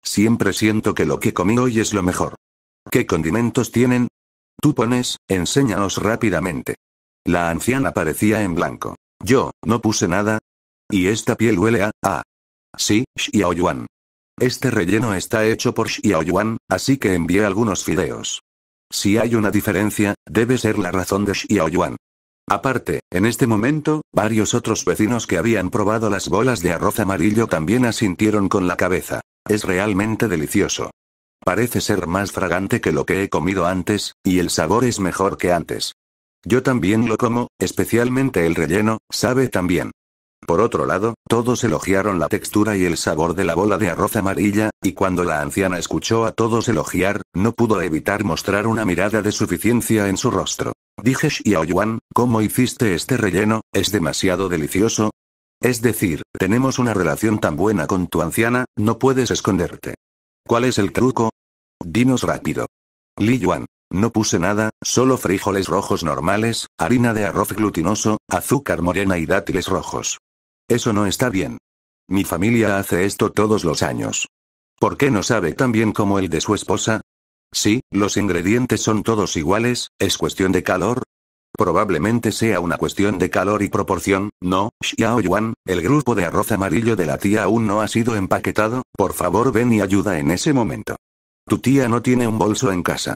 Siempre siento que lo que comí hoy es lo mejor. ¿Qué condimentos tienen? Tú pones, enséñanos rápidamente. La anciana parecía en blanco. Yo, no puse nada, y esta piel huele a... a... Sí, Xiaoyuan. Este relleno está hecho por Xiaoyuan, así que envié algunos fideos. Si hay una diferencia, debe ser la razón de Xiaoyuan. Aparte, en este momento, varios otros vecinos que habían probado las bolas de arroz amarillo también asintieron con la cabeza. Es realmente delicioso. Parece ser más fragante que lo que he comido antes, y el sabor es mejor que antes. Yo también lo como, especialmente el relleno, sabe también. Por otro lado, todos elogiaron la textura y el sabor de la bola de arroz amarilla, y cuando la anciana escuchó a todos elogiar, no pudo evitar mostrar una mirada de suficiencia en su rostro. Dije Xiaoyuan, ¿cómo hiciste este relleno? ¿Es demasiado delicioso? Es decir, tenemos una relación tan buena con tu anciana, no puedes esconderte. ¿Cuál es el truco? Dinos rápido. Li Yuan. No puse nada, solo frijoles rojos normales, harina de arroz glutinoso, azúcar morena y dátiles rojos. Eso no está bien. Mi familia hace esto todos los años. ¿Por qué no sabe tan bien como el de su esposa? Sí, los ingredientes son todos iguales, ¿es cuestión de calor? Probablemente sea una cuestión de calor y proporción, ¿no? Xiao Yuan, el grupo de arroz amarillo de la tía aún no ha sido empaquetado, por favor ven y ayuda en ese momento. Tu tía no tiene un bolso en casa.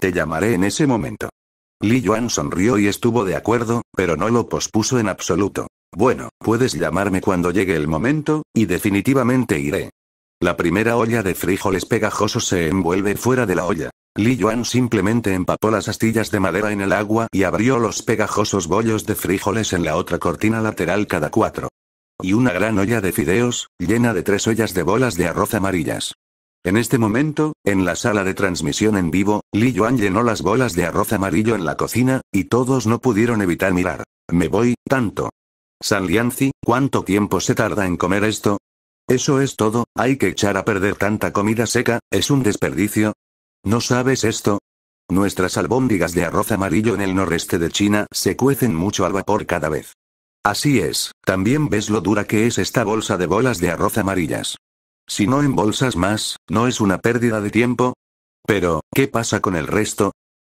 Te llamaré en ese momento. Li Yuan sonrió y estuvo de acuerdo, pero no lo pospuso en absoluto. Bueno, puedes llamarme cuando llegue el momento, y definitivamente iré. La primera olla de frijoles pegajosos se envuelve fuera de la olla. Li Yuan simplemente empapó las astillas de madera en el agua y abrió los pegajosos bollos de frijoles en la otra cortina lateral cada cuatro. Y una gran olla de fideos, llena de tres ollas de bolas de arroz amarillas. En este momento, en la sala de transmisión en vivo, Li Yuan llenó las bolas de arroz amarillo en la cocina, y todos no pudieron evitar mirar. Me voy, tanto. San Lianzi, ¿cuánto tiempo se tarda en comer esto? Eso es todo, hay que echar a perder tanta comida seca, es un desperdicio, ¿No sabes esto? Nuestras albóndigas de arroz amarillo en el noreste de China se cuecen mucho al vapor cada vez. Así es, también ves lo dura que es esta bolsa de bolas de arroz amarillas. Si no embolsas más, ¿no es una pérdida de tiempo? Pero, ¿qué pasa con el resto?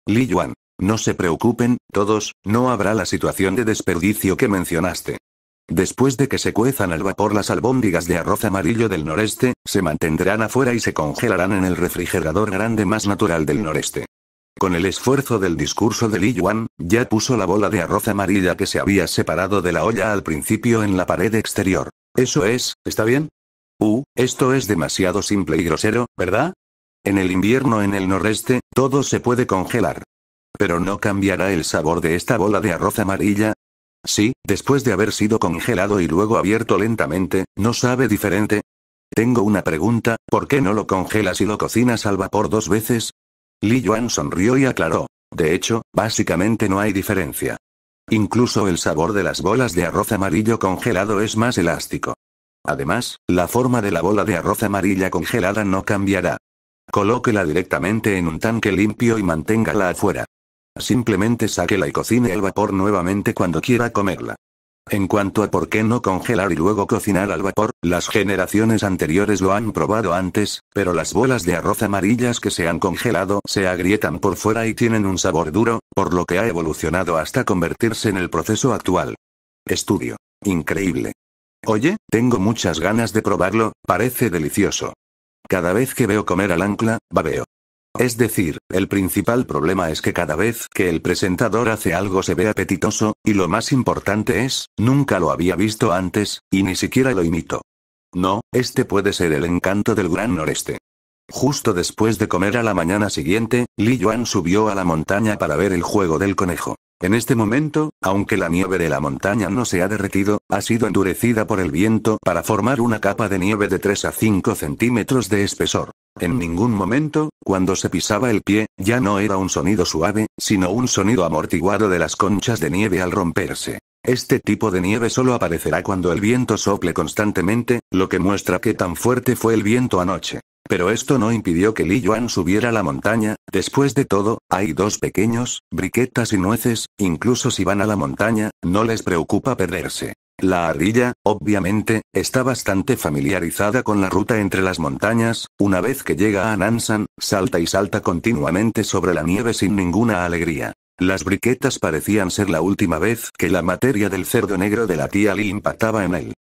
Li Yuan, no se preocupen, todos, no habrá la situación de desperdicio que mencionaste. Después de que se cuezan al vapor las albóndigas de arroz amarillo del noreste, se mantendrán afuera y se congelarán en el refrigerador grande más natural del noreste. Con el esfuerzo del discurso de Li Yuan, ya puso la bola de arroz amarilla que se había separado de la olla al principio en la pared exterior. Eso es, ¿está bien? Uh, esto es demasiado simple y grosero, ¿verdad? En el invierno en el noreste, todo se puede congelar. Pero no cambiará el sabor de esta bola de arroz amarilla, Sí, después de haber sido congelado y luego abierto lentamente, ¿no sabe diferente? Tengo una pregunta, ¿por qué no lo congelas y lo cocinas al vapor dos veces? Li Yuan sonrió y aclaró. De hecho, básicamente no hay diferencia. Incluso el sabor de las bolas de arroz amarillo congelado es más elástico. Además, la forma de la bola de arroz amarilla congelada no cambiará. Colóquela directamente en un tanque limpio y manténgala afuera. Simplemente sáquela y cocine el vapor nuevamente cuando quiera comerla. En cuanto a por qué no congelar y luego cocinar al vapor, las generaciones anteriores lo han probado antes, pero las bolas de arroz amarillas que se han congelado se agrietan por fuera y tienen un sabor duro, por lo que ha evolucionado hasta convertirse en el proceso actual. Estudio. Increíble. Oye, tengo muchas ganas de probarlo, parece delicioso. Cada vez que veo comer al ancla, babeo. Es decir, el principal problema es que cada vez que el presentador hace algo se ve apetitoso, y lo más importante es, nunca lo había visto antes, y ni siquiera lo imito. No, este puede ser el encanto del Gran Noreste. Justo después de comer a la mañana siguiente, Li Yuan subió a la montaña para ver el juego del conejo. En este momento, aunque la nieve de la montaña no se ha derretido, ha sido endurecida por el viento para formar una capa de nieve de 3 a 5 centímetros de espesor. En ningún momento, cuando se pisaba el pie, ya no era un sonido suave, sino un sonido amortiguado de las conchas de nieve al romperse. Este tipo de nieve solo aparecerá cuando el viento sople constantemente, lo que muestra que tan fuerte fue el viento anoche. Pero esto no impidió que Li Yuan subiera la montaña, después de todo, hay dos pequeños, briquetas y nueces, incluso si van a la montaña, no les preocupa perderse. La ardilla, obviamente, está bastante familiarizada con la ruta entre las montañas, una vez que llega a Nansan, salta y salta continuamente sobre la nieve sin ninguna alegría. Las briquetas parecían ser la última vez que la materia del cerdo negro de la tía Lee impactaba en él.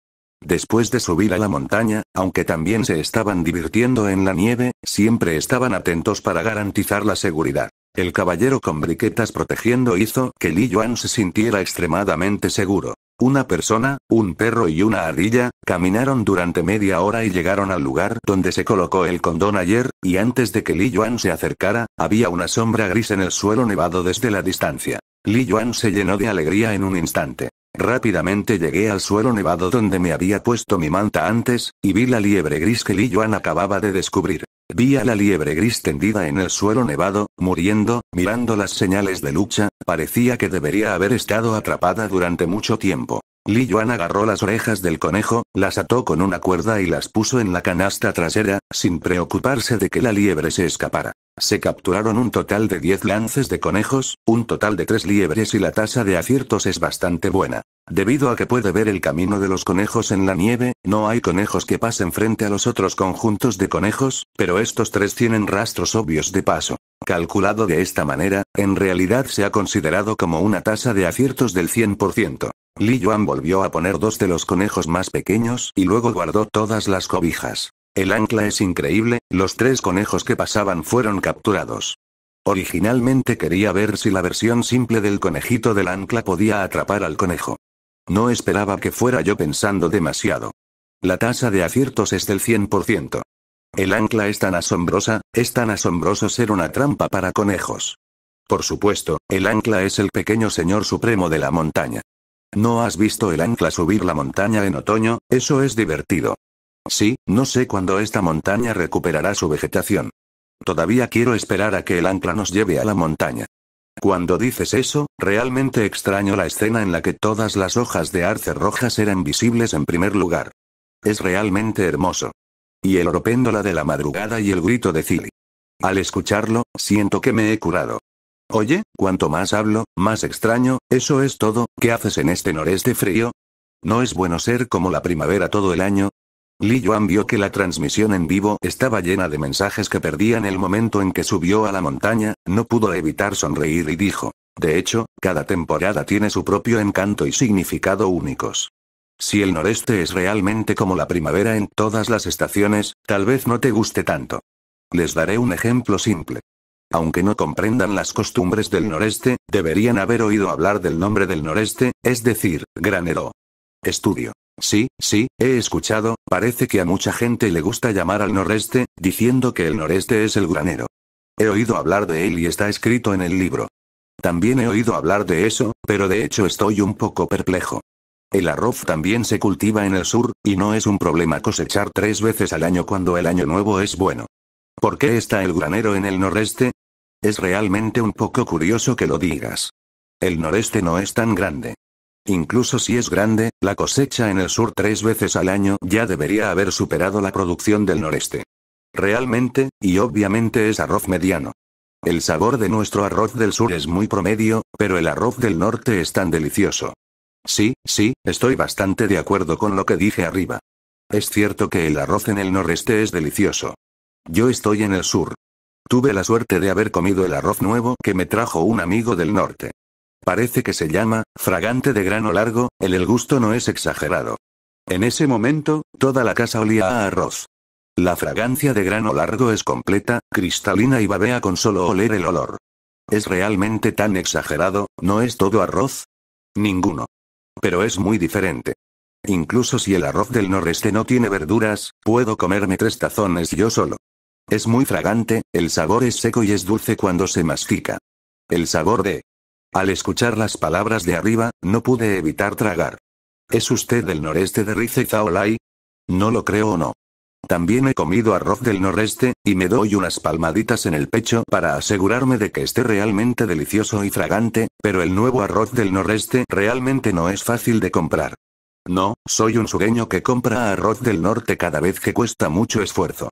Después de subir a la montaña, aunque también se estaban divirtiendo en la nieve, siempre estaban atentos para garantizar la seguridad. El caballero con briquetas protegiendo hizo que Li Yuan se sintiera extremadamente seguro. Una persona, un perro y una ardilla, caminaron durante media hora y llegaron al lugar donde se colocó el condón ayer, y antes de que Li Yuan se acercara, había una sombra gris en el suelo nevado desde la distancia. Li Yuan se llenó de alegría en un instante. Rápidamente llegué al suelo nevado donde me había puesto mi manta antes, y vi la liebre gris que Li Yuan acababa de descubrir. Vi a la liebre gris tendida en el suelo nevado, muriendo, mirando las señales de lucha, parecía que debería haber estado atrapada durante mucho tiempo. Li Yuan agarró las orejas del conejo, las ató con una cuerda y las puso en la canasta trasera, sin preocuparse de que la liebre se escapara. Se capturaron un total de 10 lances de conejos, un total de 3 liebres y la tasa de aciertos es bastante buena. Debido a que puede ver el camino de los conejos en la nieve, no hay conejos que pasen frente a los otros conjuntos de conejos, pero estos tres tienen rastros obvios de paso. Calculado de esta manera, en realidad se ha considerado como una tasa de aciertos del 100%. Li Yuan volvió a poner dos de los conejos más pequeños y luego guardó todas las cobijas. El ancla es increíble, los tres conejos que pasaban fueron capturados. Originalmente quería ver si la versión simple del conejito del ancla podía atrapar al conejo. No esperaba que fuera yo pensando demasiado. La tasa de aciertos es del 100%. El ancla es tan asombrosa, es tan asombroso ser una trampa para conejos. Por supuesto, el ancla es el pequeño señor supremo de la montaña. ¿No has visto el ancla subir la montaña en otoño? Eso es divertido. Sí, no sé cuándo esta montaña recuperará su vegetación. Todavía quiero esperar a que el ancla nos lleve a la montaña. Cuando dices eso, realmente extraño la escena en la que todas las hojas de arce rojas eran visibles en primer lugar. Es realmente hermoso. Y el oropéndola de la madrugada y el grito de Cili. Al escucharlo, siento que me he curado. Oye, cuanto más hablo, más extraño, eso es todo, ¿qué haces en este noreste frío? ¿No es bueno ser como la primavera todo el año? Li Yuan vio que la transmisión en vivo estaba llena de mensajes que perdían el momento en que subió a la montaña, no pudo evitar sonreír y dijo. De hecho, cada temporada tiene su propio encanto y significado únicos. Si el noreste es realmente como la primavera en todas las estaciones, tal vez no te guste tanto. Les daré un ejemplo simple. Aunque no comprendan las costumbres del noreste, deberían haber oído hablar del nombre del noreste, es decir, granero. Estudio. Sí, sí, he escuchado, parece que a mucha gente le gusta llamar al noreste, diciendo que el noreste es el granero. He oído hablar de él y está escrito en el libro. También he oído hablar de eso, pero de hecho estoy un poco perplejo. El arroz también se cultiva en el sur, y no es un problema cosechar tres veces al año cuando el año nuevo es bueno. ¿Por qué está el granero en el noreste? Es realmente un poco curioso que lo digas. El noreste no es tan grande. Incluso si es grande, la cosecha en el sur tres veces al año ya debería haber superado la producción del noreste. Realmente, y obviamente es arroz mediano. El sabor de nuestro arroz del sur es muy promedio, pero el arroz del norte es tan delicioso. Sí, sí, estoy bastante de acuerdo con lo que dije arriba. Es cierto que el arroz en el noreste es delicioso. Yo estoy en el sur. Tuve la suerte de haber comido el arroz nuevo que me trajo un amigo del norte. Parece que se llama, fragante de grano largo, el el gusto no es exagerado. En ese momento, toda la casa olía a arroz. La fragancia de grano largo es completa, cristalina y babea con solo oler el olor. ¿Es realmente tan exagerado, no es todo arroz? Ninguno. Pero es muy diferente. Incluso si el arroz del noreste no tiene verduras, puedo comerme tres tazones yo solo. Es muy fragante, el sabor es seco y es dulce cuando se mastica. El sabor de... Al escuchar las palabras de arriba, no pude evitar tragar. ¿Es usted del noreste de Rize Zaolai? No lo creo o no. También he comido arroz del noreste, y me doy unas palmaditas en el pecho para asegurarme de que esté realmente delicioso y fragante, pero el nuevo arroz del noreste realmente no es fácil de comprar. No, soy un sureño que compra arroz del norte cada vez que cuesta mucho esfuerzo.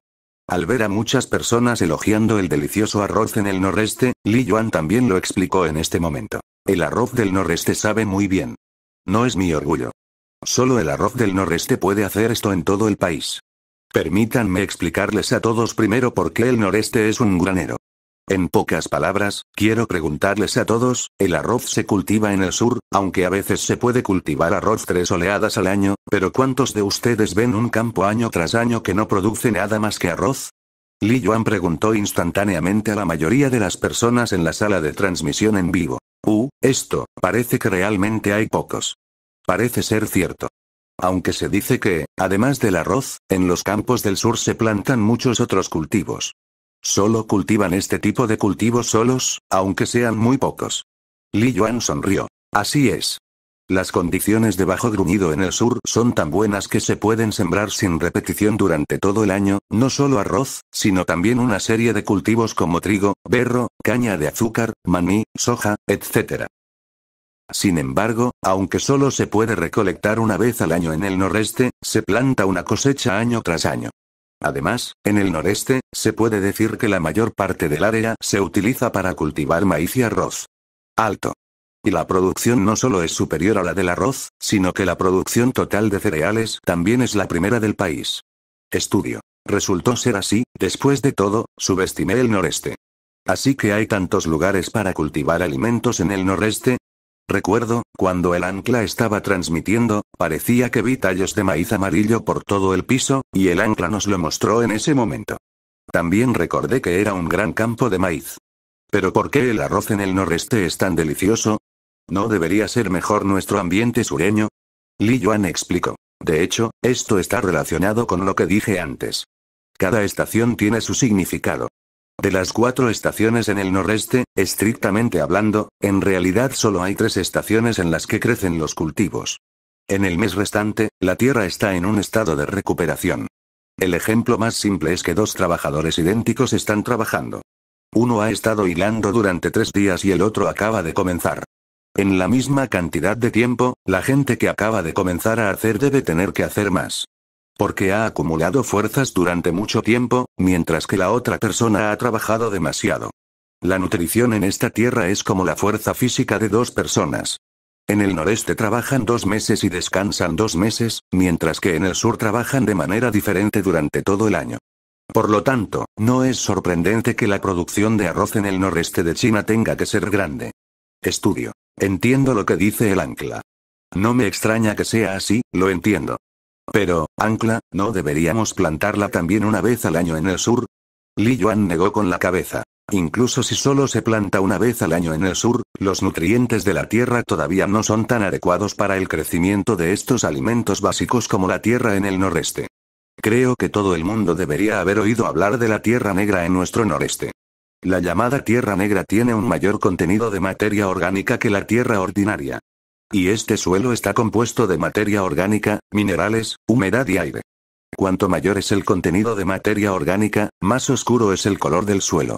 Al ver a muchas personas elogiando el delicioso arroz en el noreste, Li Yuan también lo explicó en este momento. El arroz del noreste sabe muy bien. No es mi orgullo. Solo el arroz del noreste puede hacer esto en todo el país. Permítanme explicarles a todos primero por qué el noreste es un granero. En pocas palabras, quiero preguntarles a todos, el arroz se cultiva en el sur, aunque a veces se puede cultivar arroz tres oleadas al año, pero ¿cuántos de ustedes ven un campo año tras año que no produce nada más que arroz? Li Yuan preguntó instantáneamente a la mayoría de las personas en la sala de transmisión en vivo. Uh, esto, parece que realmente hay pocos. Parece ser cierto. Aunque se dice que, además del arroz, en los campos del sur se plantan muchos otros cultivos. Solo cultivan este tipo de cultivos solos, aunque sean muy pocos. Li Yuan sonrió. Así es. Las condiciones de bajo gruñido en el sur son tan buenas que se pueden sembrar sin repetición durante todo el año, no solo arroz, sino también una serie de cultivos como trigo, berro, caña de azúcar, maní, soja, etc. Sin embargo, aunque solo se puede recolectar una vez al año en el noreste, se planta una cosecha año tras año. Además, en el noreste, se puede decir que la mayor parte del área se utiliza para cultivar maíz y arroz. Alto. Y la producción no solo es superior a la del arroz, sino que la producción total de cereales también es la primera del país. Estudio. Resultó ser así, después de todo, subestimé el noreste. Así que hay tantos lugares para cultivar alimentos en el noreste, Recuerdo, cuando el ancla estaba transmitiendo, parecía que vi tallos de maíz amarillo por todo el piso, y el ancla nos lo mostró en ese momento. También recordé que era un gran campo de maíz. Pero ¿por qué el arroz en el noreste es tan delicioso? ¿No debería ser mejor nuestro ambiente sureño? Li Yuan explicó. De hecho, esto está relacionado con lo que dije antes. Cada estación tiene su significado. De las cuatro estaciones en el noreste, estrictamente hablando, en realidad solo hay tres estaciones en las que crecen los cultivos. En el mes restante, la tierra está en un estado de recuperación. El ejemplo más simple es que dos trabajadores idénticos están trabajando. Uno ha estado hilando durante tres días y el otro acaba de comenzar. En la misma cantidad de tiempo, la gente que acaba de comenzar a hacer debe tener que hacer más. Porque ha acumulado fuerzas durante mucho tiempo, mientras que la otra persona ha trabajado demasiado. La nutrición en esta tierra es como la fuerza física de dos personas. En el noreste trabajan dos meses y descansan dos meses, mientras que en el sur trabajan de manera diferente durante todo el año. Por lo tanto, no es sorprendente que la producción de arroz en el noreste de China tenga que ser grande. Estudio. Entiendo lo que dice el ancla. No me extraña que sea así, lo entiendo. Pero, ancla, ¿no deberíamos plantarla también una vez al año en el sur? Li Yuan negó con la cabeza. Incluso si solo se planta una vez al año en el sur, los nutrientes de la tierra todavía no son tan adecuados para el crecimiento de estos alimentos básicos como la tierra en el noreste. Creo que todo el mundo debería haber oído hablar de la tierra negra en nuestro noreste. La llamada tierra negra tiene un mayor contenido de materia orgánica que la tierra ordinaria. Y este suelo está compuesto de materia orgánica, minerales, humedad y aire. Cuanto mayor es el contenido de materia orgánica, más oscuro es el color del suelo.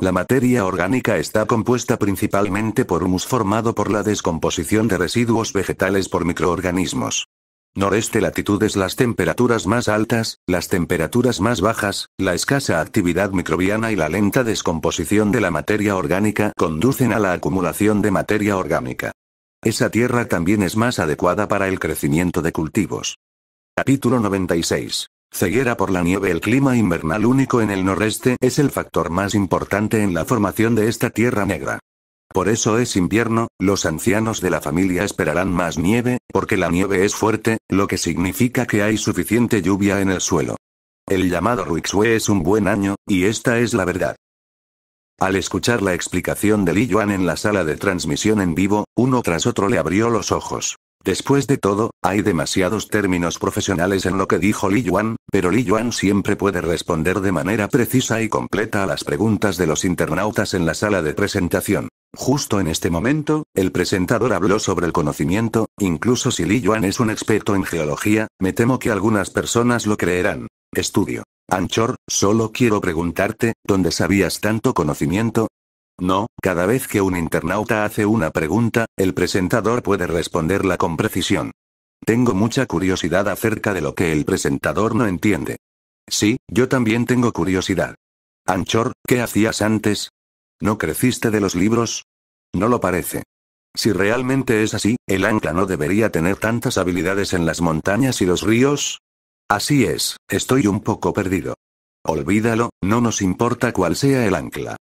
La materia orgánica está compuesta principalmente por humus formado por la descomposición de residuos vegetales por microorganismos. Noreste latitudes las temperaturas más altas, las temperaturas más bajas, la escasa actividad microbiana y la lenta descomposición de la materia orgánica conducen a la acumulación de materia orgánica. Esa tierra también es más adecuada para el crecimiento de cultivos. Capítulo 96. Ceguera por la nieve El clima invernal único en el noreste es el factor más importante en la formación de esta tierra negra. Por eso es invierno, los ancianos de la familia esperarán más nieve, porque la nieve es fuerte, lo que significa que hay suficiente lluvia en el suelo. El llamado Ruixue es un buen año, y esta es la verdad. Al escuchar la explicación de Li Yuan en la sala de transmisión en vivo, uno tras otro le abrió los ojos. Después de todo, hay demasiados términos profesionales en lo que dijo Li Yuan, pero Li Yuan siempre puede responder de manera precisa y completa a las preguntas de los internautas en la sala de presentación. Justo en este momento, el presentador habló sobre el conocimiento, incluso si Li Yuan es un experto en geología, me temo que algunas personas lo creerán. Estudio. Anchor, solo quiero preguntarte, ¿dónde sabías tanto conocimiento? No, cada vez que un internauta hace una pregunta, el presentador puede responderla con precisión. Tengo mucha curiosidad acerca de lo que el presentador no entiende. Sí, yo también tengo curiosidad. Anchor, ¿qué hacías antes? ¿No creciste de los libros? No lo parece. Si realmente es así, el ancla no debería tener tantas habilidades en las montañas y los ríos. Así es, estoy un poco perdido. Olvídalo, no nos importa cuál sea el ancla.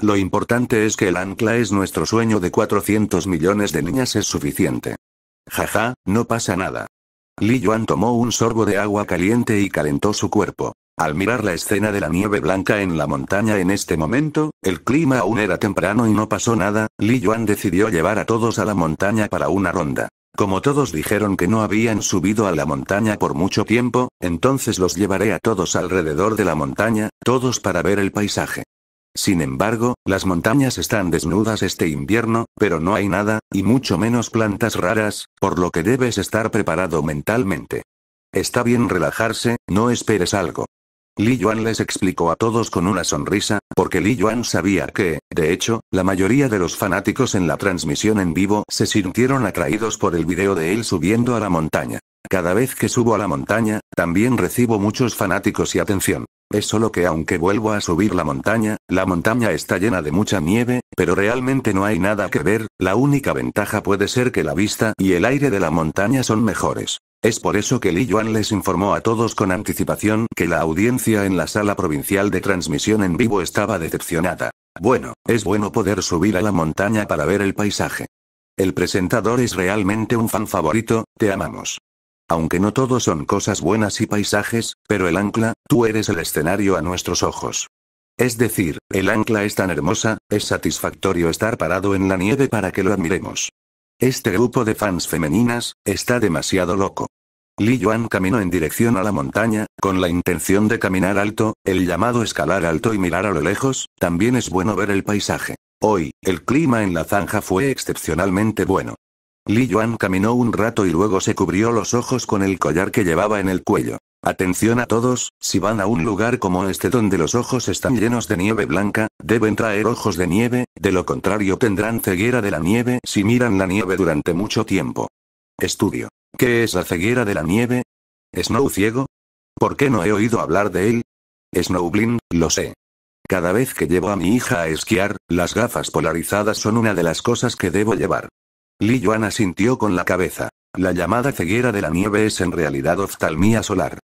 Lo importante es que el ancla es nuestro sueño de 400 millones de niñas es suficiente. Jaja, no pasa nada. Li Yuan tomó un sorbo de agua caliente y calentó su cuerpo. Al mirar la escena de la nieve blanca en la montaña en este momento, el clima aún era temprano y no pasó nada, Li Yuan decidió llevar a todos a la montaña para una ronda. Como todos dijeron que no habían subido a la montaña por mucho tiempo, entonces los llevaré a todos alrededor de la montaña, todos para ver el paisaje. Sin embargo, las montañas están desnudas este invierno, pero no hay nada, y mucho menos plantas raras, por lo que debes estar preparado mentalmente. Está bien relajarse, no esperes algo. Li Yuan les explicó a todos con una sonrisa, porque Li Yuan sabía que, de hecho, la mayoría de los fanáticos en la transmisión en vivo se sintieron atraídos por el video de él subiendo a la montaña. Cada vez que subo a la montaña, también recibo muchos fanáticos y atención. Es solo que aunque vuelvo a subir la montaña, la montaña está llena de mucha nieve, pero realmente no hay nada que ver, la única ventaja puede ser que la vista y el aire de la montaña son mejores. Es por eso que Li Yuan les informó a todos con anticipación que la audiencia en la sala provincial de transmisión en vivo estaba decepcionada. Bueno, es bueno poder subir a la montaña para ver el paisaje. El presentador es realmente un fan favorito, te amamos. Aunque no todo son cosas buenas y paisajes, pero el ancla, tú eres el escenario a nuestros ojos. Es decir, el ancla es tan hermosa, es satisfactorio estar parado en la nieve para que lo admiremos. Este grupo de fans femeninas, está demasiado loco. Li Yuan caminó en dirección a la montaña, con la intención de caminar alto, el llamado escalar alto y mirar a lo lejos, también es bueno ver el paisaje. Hoy, el clima en la zanja fue excepcionalmente bueno. Li Yuan caminó un rato y luego se cubrió los ojos con el collar que llevaba en el cuello. Atención a todos, si van a un lugar como este donde los ojos están llenos de nieve blanca, deben traer ojos de nieve, de lo contrario tendrán ceguera de la nieve si miran la nieve durante mucho tiempo. Estudio. ¿Qué es la ceguera de la nieve? ¿Snow ciego? ¿Por qué no he oído hablar de él? Snowblind, lo sé. Cada vez que llevo a mi hija a esquiar, las gafas polarizadas son una de las cosas que debo llevar. Li Yuan asintió con la cabeza. La llamada ceguera de la nieve es en realidad oftalmía solar.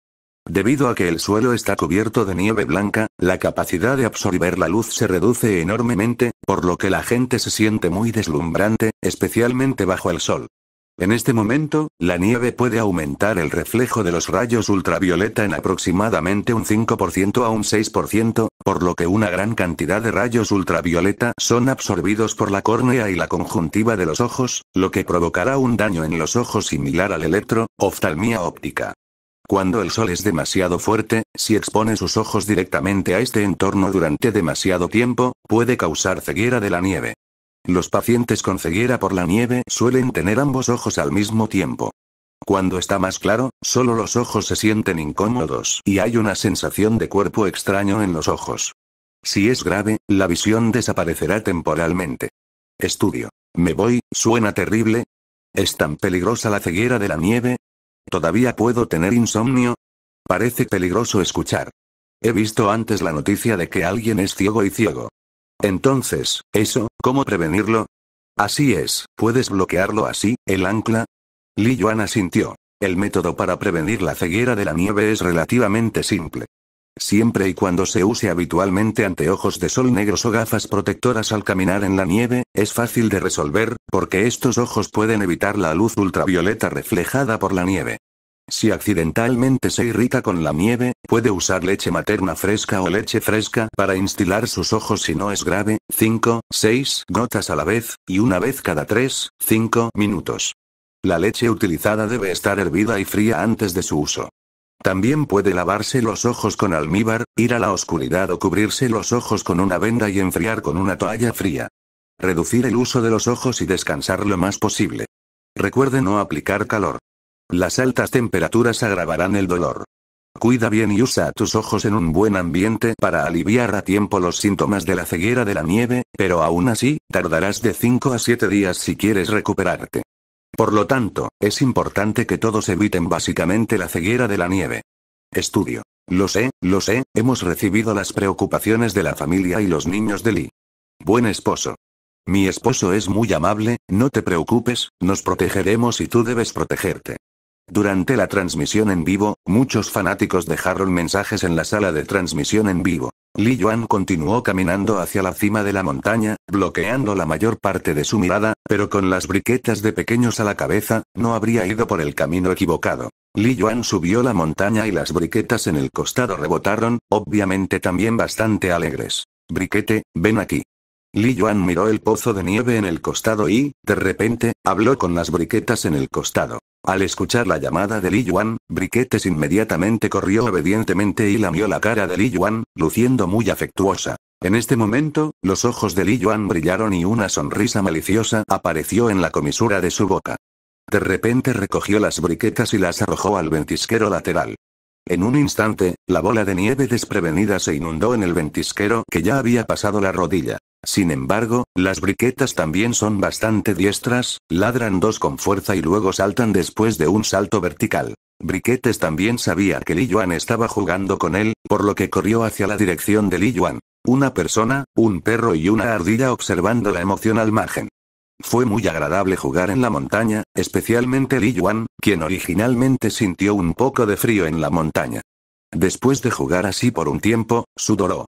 Debido a que el suelo está cubierto de nieve blanca, la capacidad de absorber la luz se reduce enormemente, por lo que la gente se siente muy deslumbrante, especialmente bajo el sol. En este momento, la nieve puede aumentar el reflejo de los rayos ultravioleta en aproximadamente un 5% a un 6%, por lo que una gran cantidad de rayos ultravioleta son absorbidos por la córnea y la conjuntiva de los ojos, lo que provocará un daño en los ojos similar al electro, oftalmía óptica. Cuando el sol es demasiado fuerte, si expone sus ojos directamente a este entorno durante demasiado tiempo, puede causar ceguera de la nieve. Los pacientes con ceguera por la nieve suelen tener ambos ojos al mismo tiempo. Cuando está más claro, solo los ojos se sienten incómodos y hay una sensación de cuerpo extraño en los ojos. Si es grave, la visión desaparecerá temporalmente. Estudio. Me voy, suena terrible. ¿Es tan peligrosa la ceguera de la nieve? ¿Todavía puedo tener insomnio? Parece peligroso escuchar. He visto antes la noticia de que alguien es ciego y ciego. Entonces, ¿eso, cómo prevenirlo? Así es, ¿puedes bloquearlo así, el ancla? Li Yuan asintió. El método para prevenir la ceguera de la nieve es relativamente simple. Siempre y cuando se use habitualmente anteojos de sol negros o gafas protectoras al caminar en la nieve, es fácil de resolver, porque estos ojos pueden evitar la luz ultravioleta reflejada por la nieve. Si accidentalmente se irrita con la nieve, puede usar leche materna fresca o leche fresca para instilar sus ojos si no es grave, 5, 6 gotas a la vez, y una vez cada 3, 5 minutos. La leche utilizada debe estar hervida y fría antes de su uso. También puede lavarse los ojos con almíbar, ir a la oscuridad o cubrirse los ojos con una venda y enfriar con una toalla fría. Reducir el uso de los ojos y descansar lo más posible. Recuerde no aplicar calor. Las altas temperaturas agravarán el dolor. Cuida bien y usa tus ojos en un buen ambiente para aliviar a tiempo los síntomas de la ceguera de la nieve, pero aún así, tardarás de 5 a 7 días si quieres recuperarte. Por lo tanto, es importante que todos eviten básicamente la ceguera de la nieve. Estudio. Lo sé, lo sé, hemos recibido las preocupaciones de la familia y los niños de Lee. Buen esposo. Mi esposo es muy amable, no te preocupes, nos protegeremos y tú debes protegerte. Durante la transmisión en vivo, muchos fanáticos dejaron mensajes en la sala de transmisión en vivo. Li Yuan continuó caminando hacia la cima de la montaña, bloqueando la mayor parte de su mirada, pero con las briquetas de pequeños a la cabeza, no habría ido por el camino equivocado. Li Yuan subió la montaña y las briquetas en el costado rebotaron, obviamente también bastante alegres. Briquete, ven aquí. Li Yuan miró el pozo de nieve en el costado y, de repente, habló con las briquetas en el costado. Al escuchar la llamada de Li Yuan, Briquetes inmediatamente corrió obedientemente y lamió la cara de Li Yuan, luciendo muy afectuosa. En este momento, los ojos de Li Yuan brillaron y una sonrisa maliciosa apareció en la comisura de su boca. De repente recogió las briquetas y las arrojó al ventisquero lateral. En un instante, la bola de nieve desprevenida se inundó en el ventisquero que ya había pasado la rodilla. Sin embargo, las briquetas también son bastante diestras, ladran dos con fuerza y luego saltan después de un salto vertical. Briquetes también sabía que Li Yuan estaba jugando con él, por lo que corrió hacia la dirección de Li Yuan. Una persona, un perro y una ardilla observando la emoción al margen. Fue muy agradable jugar en la montaña, especialmente Li Yuan, quien originalmente sintió un poco de frío en la montaña. Después de jugar así por un tiempo, sudoró.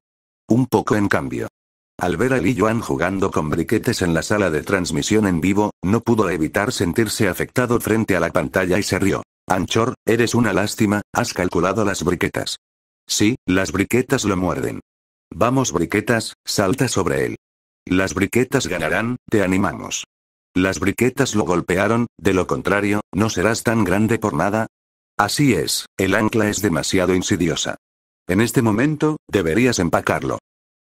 Un poco en cambio. Al ver a Li Yuan jugando con briquetes en la sala de transmisión en vivo, no pudo evitar sentirse afectado frente a la pantalla y se rió. Anchor, eres una lástima, has calculado las briquetas. Sí, las briquetas lo muerden. Vamos briquetas, salta sobre él. Las briquetas ganarán, te animamos. Las briquetas lo golpearon, de lo contrario, no serás tan grande por nada. Así es, el ancla es demasiado insidiosa. En este momento, deberías empacarlo.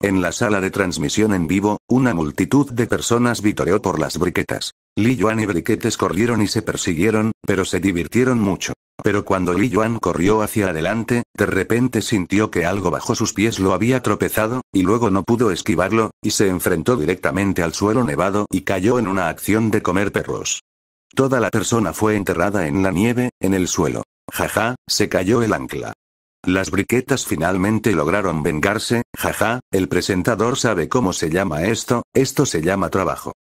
En la sala de transmisión en vivo, una multitud de personas vitoreó por las briquetas. Li Yuan y Briquetes corrieron y se persiguieron, pero se divirtieron mucho. Pero cuando Li Yuan corrió hacia adelante, de repente sintió que algo bajo sus pies lo había tropezado, y luego no pudo esquivarlo, y se enfrentó directamente al suelo nevado y cayó en una acción de comer perros. Toda la persona fue enterrada en la nieve, en el suelo. Jaja, se cayó el ancla. Las briquetas finalmente lograron vengarse, jaja, el presentador sabe cómo se llama esto, esto se llama trabajo.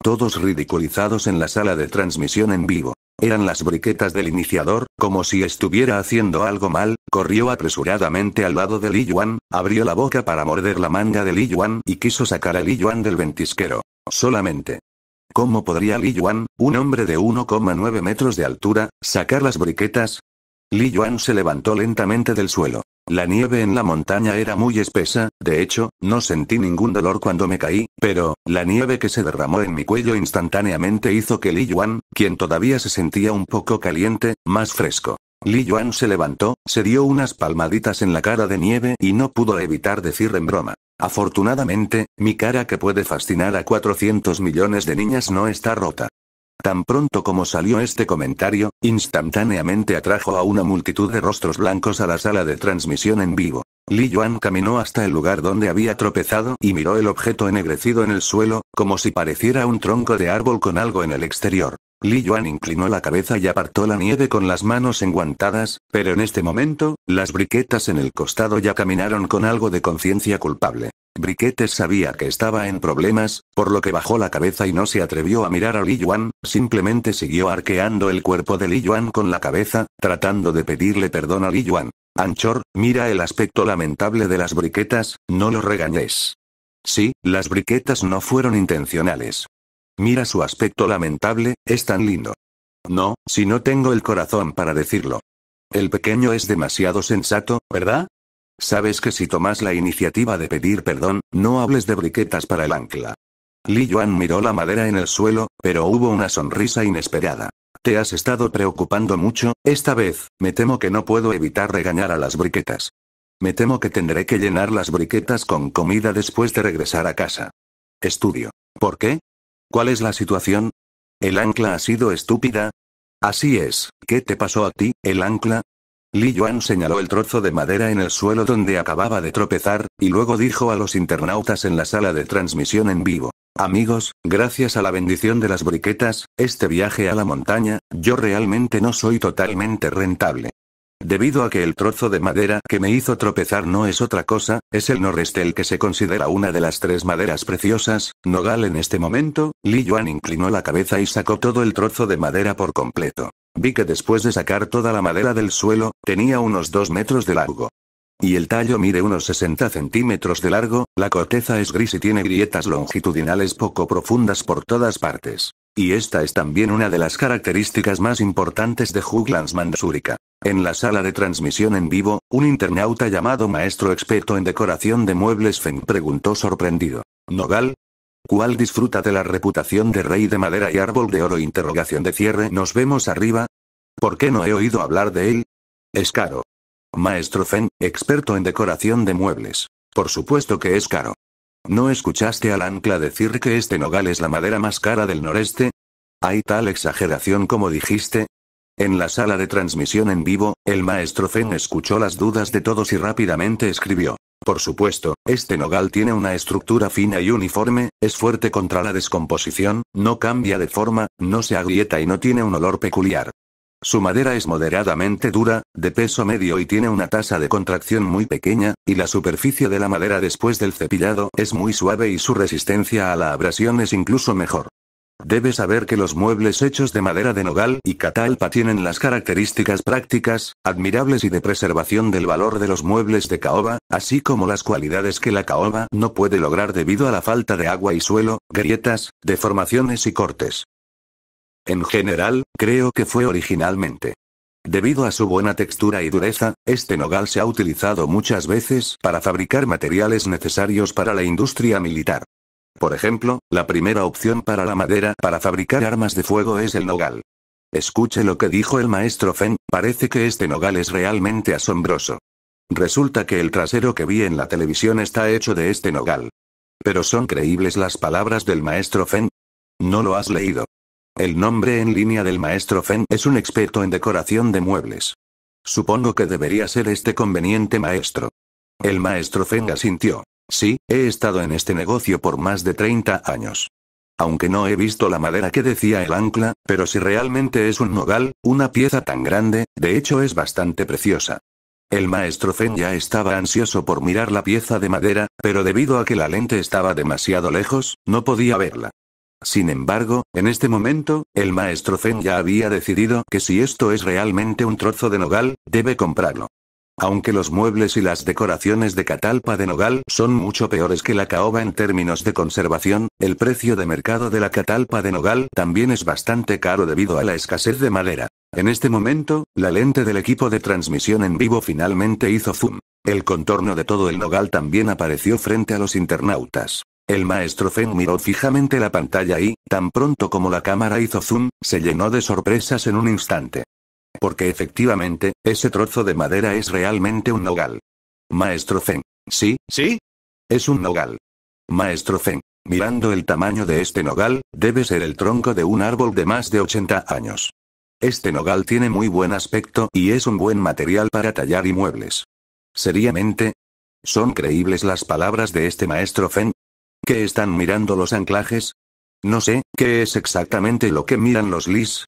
Todos ridiculizados en la sala de transmisión en vivo. Eran las briquetas del iniciador, como si estuviera haciendo algo mal, corrió apresuradamente al lado de Li Yuan, abrió la boca para morder la manga de Li Yuan y quiso sacar a Li Yuan del ventisquero. Solamente. ¿Cómo podría Li Yuan, un hombre de 1,9 metros de altura, sacar las briquetas? Li Yuan se levantó lentamente del suelo. La nieve en la montaña era muy espesa, de hecho, no sentí ningún dolor cuando me caí, pero, la nieve que se derramó en mi cuello instantáneamente hizo que Li Yuan, quien todavía se sentía un poco caliente, más fresco. Li Yuan se levantó, se dio unas palmaditas en la cara de nieve y no pudo evitar decir en broma. Afortunadamente, mi cara que puede fascinar a 400 millones de niñas no está rota. Tan pronto como salió este comentario, instantáneamente atrajo a una multitud de rostros blancos a la sala de transmisión en vivo. Li Yuan caminó hasta el lugar donde había tropezado y miró el objeto ennegrecido en el suelo, como si pareciera un tronco de árbol con algo en el exterior. Li Yuan inclinó la cabeza y apartó la nieve con las manos enguantadas, pero en este momento, las briquetas en el costado ya caminaron con algo de conciencia culpable. Briquetes sabía que estaba en problemas, por lo que bajó la cabeza y no se atrevió a mirar a Li Yuan, simplemente siguió arqueando el cuerpo de Li Yuan con la cabeza, tratando de pedirle perdón a Li Yuan. Anchor, mira el aspecto lamentable de las briquetas, no lo regañes. Sí, las briquetas no fueron intencionales. Mira su aspecto lamentable, es tan lindo. No, si no tengo el corazón para decirlo. El pequeño es demasiado sensato, ¿verdad? Sabes que si tomas la iniciativa de pedir perdón, no hables de briquetas para el ancla. Li Yuan miró la madera en el suelo, pero hubo una sonrisa inesperada. Te has estado preocupando mucho, esta vez, me temo que no puedo evitar regañar a las briquetas. Me temo que tendré que llenar las briquetas con comida después de regresar a casa. Estudio. ¿Por qué? ¿Cuál es la situación? ¿El ancla ha sido estúpida? Así es, ¿qué te pasó a ti, el ancla? Li Yuan señaló el trozo de madera en el suelo donde acababa de tropezar, y luego dijo a los internautas en la sala de transmisión en vivo. Amigos, gracias a la bendición de las briquetas, este viaje a la montaña, yo realmente no soy totalmente rentable. Debido a que el trozo de madera que me hizo tropezar no es otra cosa, es el el que se considera una de las tres maderas preciosas, nogal en este momento, Li Yuan inclinó la cabeza y sacó todo el trozo de madera por completo. Vi que después de sacar toda la madera del suelo, tenía unos 2 metros de largo. Y el tallo mide unos 60 centímetros de largo, la corteza es gris y tiene grietas longitudinales poco profundas por todas partes. Y esta es también una de las características más importantes de Juglands Mandsúrica. En la sala de transmisión en vivo, un internauta llamado maestro experto en decoración de muebles Feng preguntó sorprendido. ¿Nogal? ¿Cuál disfruta de la reputación de rey de madera y árbol de oro? Interrogación de cierre. ¿Nos vemos arriba? ¿Por qué no he oído hablar de él? Es caro. Maestro Feng, experto en decoración de muebles. Por supuesto que es caro. ¿No escuchaste al ancla decir que este nogal es la madera más cara del noreste? ¿Hay tal exageración como dijiste? En la sala de transmisión en vivo, el maestro Feng escuchó las dudas de todos y rápidamente escribió. Por supuesto, este nogal tiene una estructura fina y uniforme, es fuerte contra la descomposición, no cambia de forma, no se agrieta y no tiene un olor peculiar. Su madera es moderadamente dura, de peso medio y tiene una tasa de contracción muy pequeña, y la superficie de la madera después del cepillado es muy suave y su resistencia a la abrasión es incluso mejor. Debes saber que los muebles hechos de madera de nogal y catalpa tienen las características prácticas, admirables y de preservación del valor de los muebles de caoba, así como las cualidades que la caoba no puede lograr debido a la falta de agua y suelo, grietas, deformaciones y cortes. En general, creo que fue originalmente. Debido a su buena textura y dureza, este nogal se ha utilizado muchas veces para fabricar materiales necesarios para la industria militar. Por ejemplo, la primera opción para la madera para fabricar armas de fuego es el nogal. Escuche lo que dijo el maestro Fen, parece que este nogal es realmente asombroso. Resulta que el trasero que vi en la televisión está hecho de este nogal. Pero son creíbles las palabras del maestro Fen. ¿No lo has leído? El nombre en línea del maestro Fen es un experto en decoración de muebles. Supongo que debería ser este conveniente maestro. El maestro Feng asintió. Sí, he estado en este negocio por más de 30 años. Aunque no he visto la madera que decía el ancla, pero si realmente es un nogal, una pieza tan grande, de hecho es bastante preciosa. El maestro Feng ya estaba ansioso por mirar la pieza de madera, pero debido a que la lente estaba demasiado lejos, no podía verla. Sin embargo, en este momento, el maestro Fen ya había decidido que si esto es realmente un trozo de nogal, debe comprarlo. Aunque los muebles y las decoraciones de catalpa de nogal son mucho peores que la caoba en términos de conservación, el precio de mercado de la catalpa de nogal también es bastante caro debido a la escasez de madera. En este momento, la lente del equipo de transmisión en vivo finalmente hizo zoom. El contorno de todo el nogal también apareció frente a los internautas. El maestro Feng miró fijamente la pantalla y, tan pronto como la cámara hizo zoom, se llenó de sorpresas en un instante. Porque efectivamente, ese trozo de madera es realmente un nogal. Maestro Feng. ¿Sí? ¿Sí? Es un nogal. Maestro Feng. Mirando el tamaño de este nogal, debe ser el tronco de un árbol de más de 80 años. Este nogal tiene muy buen aspecto y es un buen material para tallar y muebles. Seriamente, ¿son creíbles las palabras de este maestro Feng? ¿Qué están mirando los anclajes? No sé, ¿qué es exactamente lo que miran los Lis?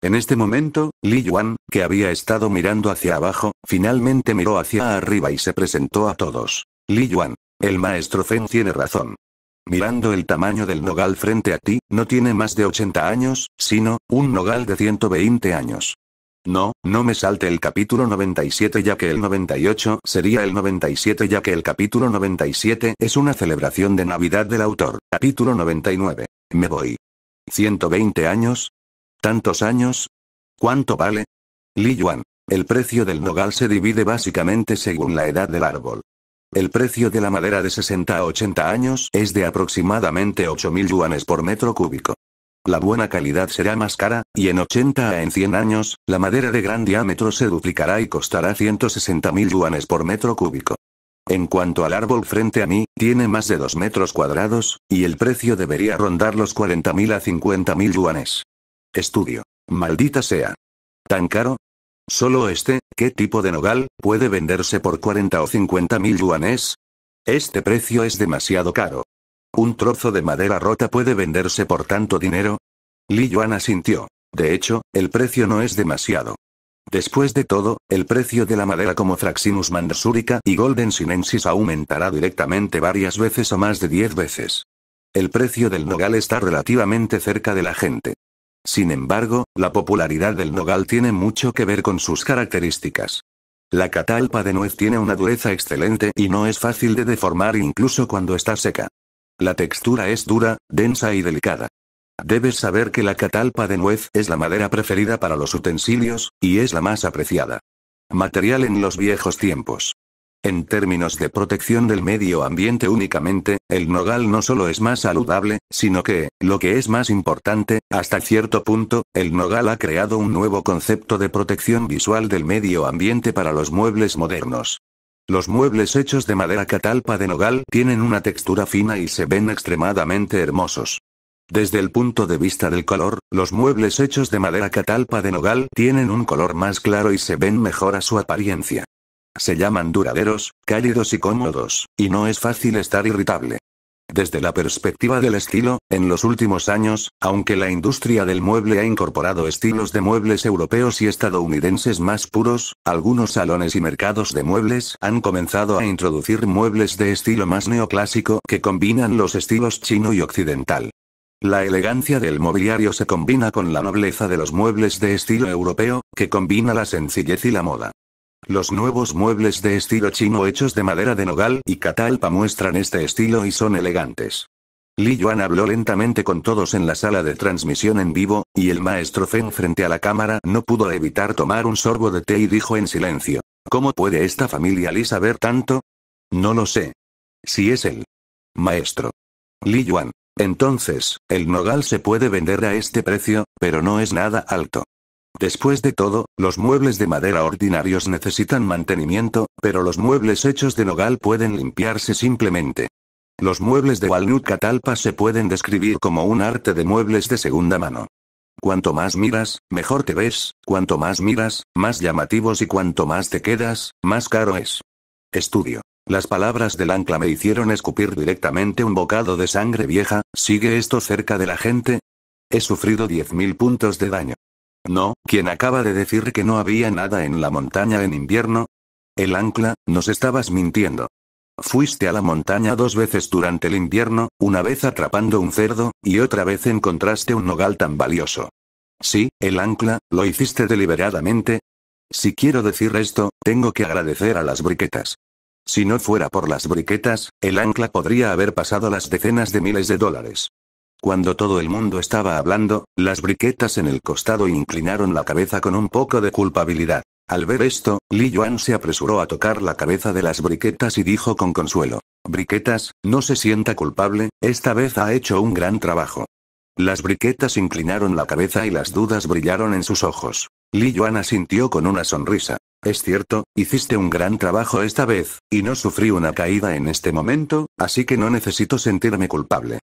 En este momento, Li Yuan, que había estado mirando hacia abajo, finalmente miró hacia arriba y se presentó a todos. Li Yuan. El maestro Fen tiene razón. Mirando el tamaño del nogal frente a ti, no tiene más de 80 años, sino, un nogal de 120 años. No, no me salte el capítulo 97 ya que el 98 sería el 97 ya que el capítulo 97 es una celebración de Navidad del autor. Capítulo 99. Me voy. 120 años. ¿Tantos años? ¿Cuánto vale? Li Yuan. El precio del nogal se divide básicamente según la edad del árbol. El precio de la madera de 60 a 80 años es de aproximadamente 8.000 yuanes por metro cúbico. La buena calidad será más cara, y en 80 a en 100 años, la madera de gran diámetro se duplicará y costará 160.000 yuanes por metro cúbico. En cuanto al árbol frente a mí, tiene más de 2 metros cuadrados, y el precio debería rondar los 40.000 a 50.000 yuanes. Estudio. Maldita sea. ¿Tan caro? Solo este, ¿qué tipo de nogal, puede venderse por 40 o 50.000 yuanes? Este precio es demasiado caro. ¿Un trozo de madera rota puede venderse por tanto dinero? Li Yuan asintió. De hecho, el precio no es demasiado. Después de todo, el precio de la madera como Fraxinus mandsurica y Golden sinensis aumentará directamente varias veces o más de 10 veces. El precio del nogal está relativamente cerca de la gente. Sin embargo, la popularidad del nogal tiene mucho que ver con sus características. La catalpa de nuez tiene una dureza excelente y no es fácil de deformar incluso cuando está seca. La textura es dura, densa y delicada. Debes saber que la catalpa de nuez es la madera preferida para los utensilios, y es la más apreciada. Material en los viejos tiempos. En términos de protección del medio ambiente únicamente, el nogal no solo es más saludable, sino que, lo que es más importante, hasta cierto punto, el nogal ha creado un nuevo concepto de protección visual del medio ambiente para los muebles modernos. Los muebles hechos de madera catalpa de nogal tienen una textura fina y se ven extremadamente hermosos. Desde el punto de vista del color, los muebles hechos de madera catalpa de nogal tienen un color más claro y se ven mejor a su apariencia. Se llaman duraderos, cálidos y cómodos, y no es fácil estar irritable. Desde la perspectiva del estilo, en los últimos años, aunque la industria del mueble ha incorporado estilos de muebles europeos y estadounidenses más puros, algunos salones y mercados de muebles han comenzado a introducir muebles de estilo más neoclásico que combinan los estilos chino y occidental. La elegancia del mobiliario se combina con la nobleza de los muebles de estilo europeo, que combina la sencillez y la moda. Los nuevos muebles de estilo chino hechos de madera de nogal y catalpa muestran este estilo y son elegantes. Li Yuan habló lentamente con todos en la sala de transmisión en vivo, y el maestro Feng frente a la cámara no pudo evitar tomar un sorbo de té y dijo en silencio. ¿Cómo puede esta familia Li saber tanto? No lo sé. Si es el maestro. Li Yuan. Entonces, el nogal se puede vender a este precio, pero no es nada alto. Después de todo, los muebles de madera ordinarios necesitan mantenimiento, pero los muebles hechos de nogal pueden limpiarse simplemente. Los muebles de Walnut Catalpa se pueden describir como un arte de muebles de segunda mano. Cuanto más miras, mejor te ves, cuanto más miras, más llamativos y cuanto más te quedas, más caro es. Estudio. Las palabras del ancla me hicieron escupir directamente un bocado de sangre vieja, ¿sigue esto cerca de la gente? He sufrido 10.000 puntos de daño. No, quien acaba de decir que no había nada en la montaña en invierno. El ancla, nos estabas mintiendo. Fuiste a la montaña dos veces durante el invierno, una vez atrapando un cerdo, y otra vez encontraste un nogal tan valioso. Sí, el ancla, lo hiciste deliberadamente. Si quiero decir esto, tengo que agradecer a las briquetas. Si no fuera por las briquetas, el ancla podría haber pasado las decenas de miles de dólares. Cuando todo el mundo estaba hablando, las briquetas en el costado inclinaron la cabeza con un poco de culpabilidad. Al ver esto, Li Yuan se apresuró a tocar la cabeza de las briquetas y dijo con consuelo. Briquetas, no se sienta culpable, esta vez ha hecho un gran trabajo. Las briquetas inclinaron la cabeza y las dudas brillaron en sus ojos. Li Yuan asintió con una sonrisa. Es cierto, hiciste un gran trabajo esta vez, y no sufrí una caída en este momento, así que no necesito sentirme culpable.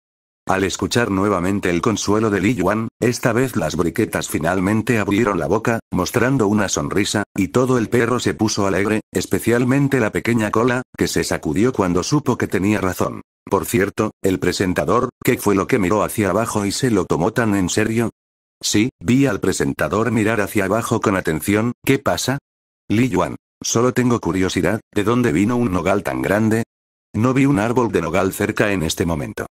Al escuchar nuevamente el consuelo de Li Yuan, esta vez las briquetas finalmente abrieron la boca, mostrando una sonrisa, y todo el perro se puso alegre, especialmente la pequeña cola, que se sacudió cuando supo que tenía razón. Por cierto, el presentador, ¿qué fue lo que miró hacia abajo y se lo tomó tan en serio? Sí, vi al presentador mirar hacia abajo con atención, ¿qué pasa? Li Yuan. Solo tengo curiosidad, ¿de dónde vino un nogal tan grande? No vi un árbol de nogal cerca en este momento.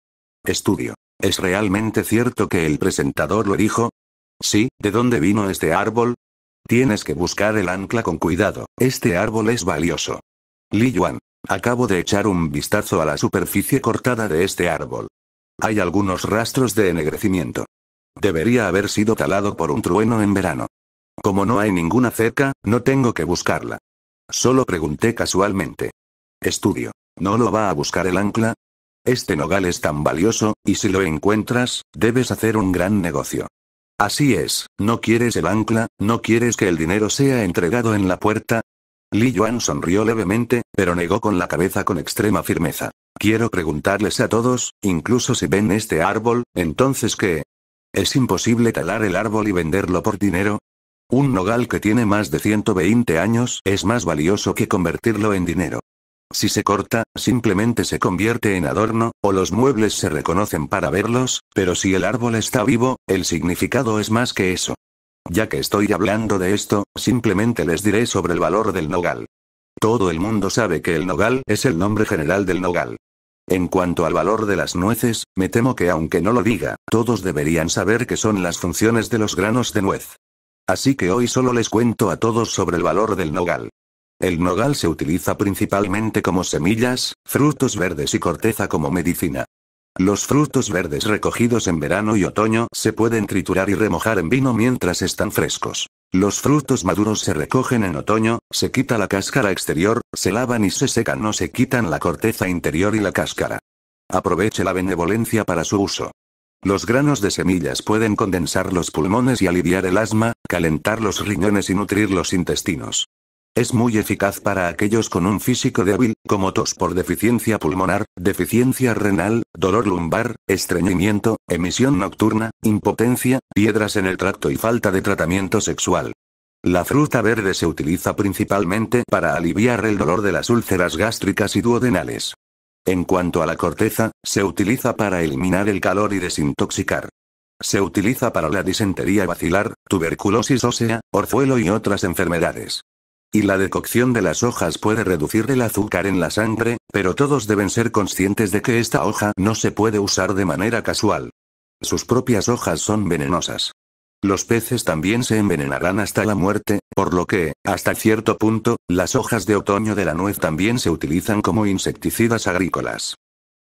Estudio. ¿Es realmente cierto que el presentador lo dijo? Sí, ¿de dónde vino este árbol? Tienes que buscar el ancla con cuidado, este árbol es valioso. Li Yuan. Acabo de echar un vistazo a la superficie cortada de este árbol. Hay algunos rastros de ennegrecimiento. Debería haber sido talado por un trueno en verano. Como no hay ninguna cerca, no tengo que buscarla. Solo pregunté casualmente. Estudio. ¿No lo va a buscar el ancla? Este nogal es tan valioso, y si lo encuentras, debes hacer un gran negocio. Así es, ¿no quieres el ancla? ¿No quieres que el dinero sea entregado en la puerta? Li Yuan sonrió levemente, pero negó con la cabeza con extrema firmeza. Quiero preguntarles a todos, incluso si ven este árbol, entonces ¿qué? ¿Es imposible talar el árbol y venderlo por dinero? Un nogal que tiene más de 120 años es más valioso que convertirlo en dinero. Si se corta, simplemente se convierte en adorno, o los muebles se reconocen para verlos, pero si el árbol está vivo, el significado es más que eso. Ya que estoy hablando de esto, simplemente les diré sobre el valor del nogal. Todo el mundo sabe que el nogal es el nombre general del nogal. En cuanto al valor de las nueces, me temo que aunque no lo diga, todos deberían saber que son las funciones de los granos de nuez. Así que hoy solo les cuento a todos sobre el valor del nogal. El nogal se utiliza principalmente como semillas, frutos verdes y corteza como medicina. Los frutos verdes recogidos en verano y otoño se pueden triturar y remojar en vino mientras están frescos. Los frutos maduros se recogen en otoño, se quita la cáscara exterior, se lavan y se secan o se quitan la corteza interior y la cáscara. Aproveche la benevolencia para su uso. Los granos de semillas pueden condensar los pulmones y aliviar el asma, calentar los riñones y nutrir los intestinos. Es muy eficaz para aquellos con un físico débil, como tos por deficiencia pulmonar, deficiencia renal, dolor lumbar, estreñimiento, emisión nocturna, impotencia, piedras en el tracto y falta de tratamiento sexual. La fruta verde se utiliza principalmente para aliviar el dolor de las úlceras gástricas y duodenales. En cuanto a la corteza, se utiliza para eliminar el calor y desintoxicar. Se utiliza para la disentería vacilar, tuberculosis ósea, orzuelo y otras enfermedades. Y la decocción de las hojas puede reducir el azúcar en la sangre, pero todos deben ser conscientes de que esta hoja no se puede usar de manera casual. Sus propias hojas son venenosas. Los peces también se envenenarán hasta la muerte, por lo que, hasta cierto punto, las hojas de otoño de la nuez también se utilizan como insecticidas agrícolas.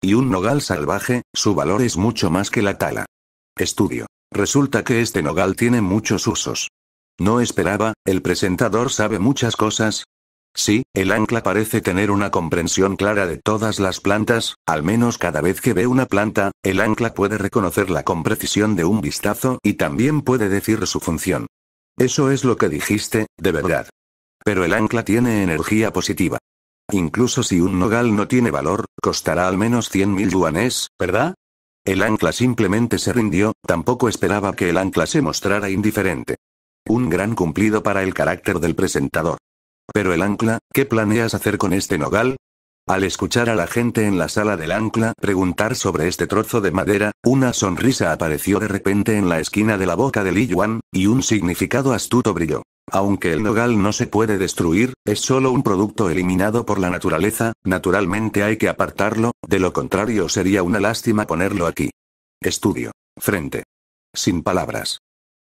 Y un nogal salvaje, su valor es mucho más que la tala. Estudio. Resulta que este nogal tiene muchos usos. No esperaba, el presentador sabe muchas cosas. Sí, el ancla parece tener una comprensión clara de todas las plantas, al menos cada vez que ve una planta, el ancla puede reconocerla con precisión de un vistazo y también puede decir su función. Eso es lo que dijiste, de verdad. Pero el ancla tiene energía positiva. Incluso si un nogal no tiene valor, costará al menos 100.000 yuanes, ¿verdad? El ancla simplemente se rindió, tampoco esperaba que el ancla se mostrara indiferente. Un gran cumplido para el carácter del presentador. Pero el ancla, ¿qué planeas hacer con este nogal? Al escuchar a la gente en la sala del ancla preguntar sobre este trozo de madera, una sonrisa apareció de repente en la esquina de la boca de Li Yuan, y un significado astuto brilló. Aunque el nogal no se puede destruir, es solo un producto eliminado por la naturaleza, naturalmente hay que apartarlo, de lo contrario sería una lástima ponerlo aquí. Estudio. Frente. Sin palabras.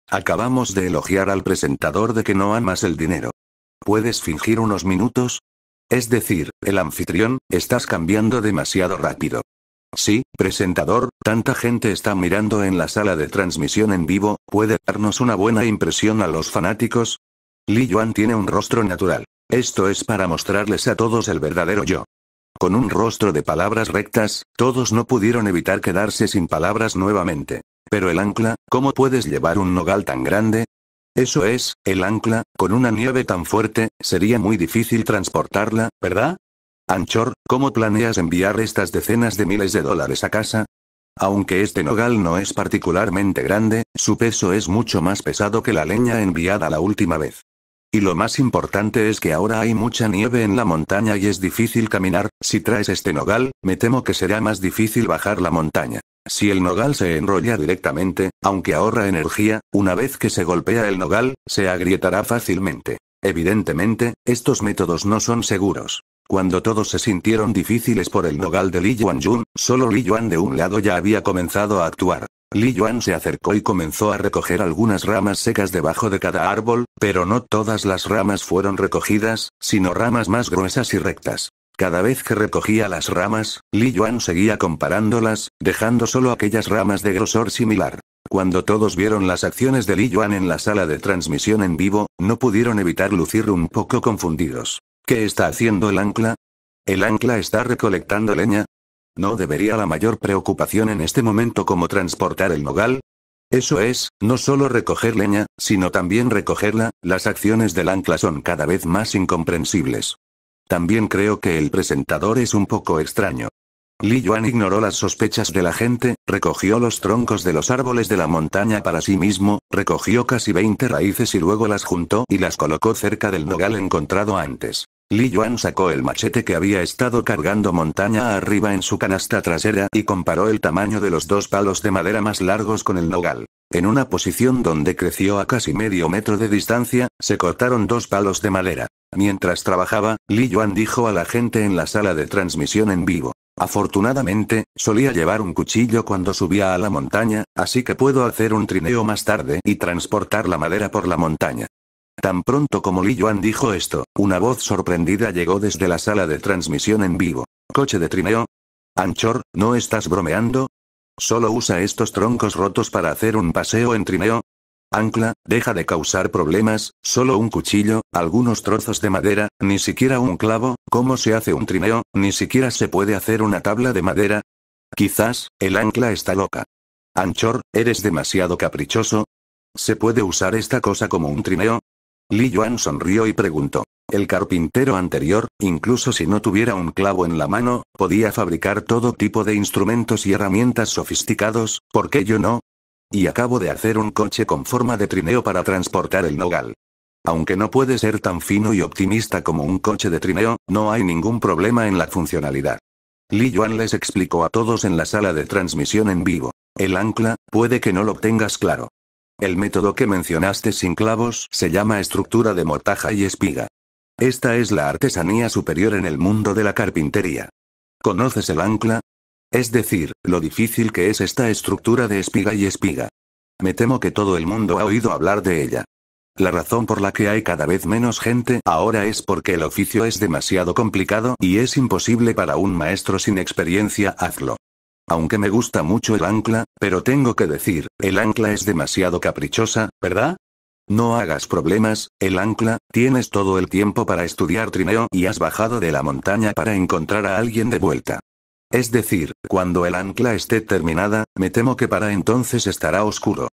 Acabamos de elogiar al presentador de que no amas el dinero. ¿Puedes fingir unos minutos? Es decir, el anfitrión, estás cambiando demasiado rápido. Sí, presentador, tanta gente está mirando en la sala de transmisión en vivo, ¿puede darnos una buena impresión a los fanáticos? Li Yuan tiene un rostro natural. Esto es para mostrarles a todos el verdadero yo. Con un rostro de palabras rectas, todos no pudieron evitar quedarse sin palabras nuevamente. Pero el ancla, ¿cómo puedes llevar un nogal tan grande? Eso es, el ancla, con una nieve tan fuerte, sería muy difícil transportarla, ¿verdad? Anchor, ¿cómo planeas enviar estas decenas de miles de dólares a casa? Aunque este nogal no es particularmente grande, su peso es mucho más pesado que la leña enviada la última vez. Y lo más importante es que ahora hay mucha nieve en la montaña y es difícil caminar, si traes este nogal, me temo que será más difícil bajar la montaña. Si el nogal se enrolla directamente, aunque ahorra energía, una vez que se golpea el nogal, se agrietará fácilmente. Evidentemente, estos métodos no son seguros. Cuando todos se sintieron difíciles por el nogal de Li Yuan solo Li Yuan de un lado ya había comenzado a actuar. Li Yuan se acercó y comenzó a recoger algunas ramas secas debajo de cada árbol, pero no todas las ramas fueron recogidas, sino ramas más gruesas y rectas. Cada vez que recogía las ramas, Li Yuan seguía comparándolas, dejando solo aquellas ramas de grosor similar. Cuando todos vieron las acciones de Li Yuan en la sala de transmisión en vivo, no pudieron evitar lucir un poco confundidos. ¿Qué está haciendo el ancla? ¿El ancla está recolectando leña? ¿No debería la mayor preocupación en este momento como transportar el nogal? Eso es, no solo recoger leña, sino también recogerla, las acciones del ancla son cada vez más incomprensibles. También creo que el presentador es un poco extraño. Li Yuan ignoró las sospechas de la gente, recogió los troncos de los árboles de la montaña para sí mismo, recogió casi 20 raíces y luego las juntó y las colocó cerca del nogal encontrado antes. Li Yuan sacó el machete que había estado cargando montaña arriba en su canasta trasera y comparó el tamaño de los dos palos de madera más largos con el nogal. En una posición donde creció a casi medio metro de distancia, se cortaron dos palos de madera. Mientras trabajaba, Li Yuan dijo a la gente en la sala de transmisión en vivo. Afortunadamente, solía llevar un cuchillo cuando subía a la montaña, así que puedo hacer un trineo más tarde y transportar la madera por la montaña. Tan pronto como Li Yuan dijo esto, una voz sorprendida llegó desde la sala de transmisión en vivo. ¿Coche de trineo? Anchor, ¿no estás bromeando? ¿Solo usa estos troncos rotos para hacer un paseo en trineo? Ancla, deja de causar problemas, solo un cuchillo, algunos trozos de madera, ni siquiera un clavo, ¿cómo se hace un trineo? Ni siquiera se puede hacer una tabla de madera. Quizás, el ancla está loca. Anchor, eres demasiado caprichoso. ¿Se puede usar esta cosa como un trineo? Li Yuan sonrió y preguntó. El carpintero anterior, incluso si no tuviera un clavo en la mano, podía fabricar todo tipo de instrumentos y herramientas sofisticados, ¿por qué yo no? Y acabo de hacer un coche con forma de trineo para transportar el nogal. Aunque no puede ser tan fino y optimista como un coche de trineo, no hay ningún problema en la funcionalidad. Li Yuan les explicó a todos en la sala de transmisión en vivo. El ancla, puede que no lo tengas claro. El método que mencionaste sin clavos se llama estructura de mortaja y espiga. Esta es la artesanía superior en el mundo de la carpintería. ¿Conoces el ancla? Es decir, lo difícil que es esta estructura de espiga y espiga. Me temo que todo el mundo ha oído hablar de ella. La razón por la que hay cada vez menos gente ahora es porque el oficio es demasiado complicado y es imposible para un maestro sin experiencia hazlo. Aunque me gusta mucho el ancla, pero tengo que decir, el ancla es demasiado caprichosa, ¿verdad? No hagas problemas, el ancla, tienes todo el tiempo para estudiar trineo y has bajado de la montaña para encontrar a alguien de vuelta. Es decir, cuando el ancla esté terminada, me temo que para entonces estará oscuro.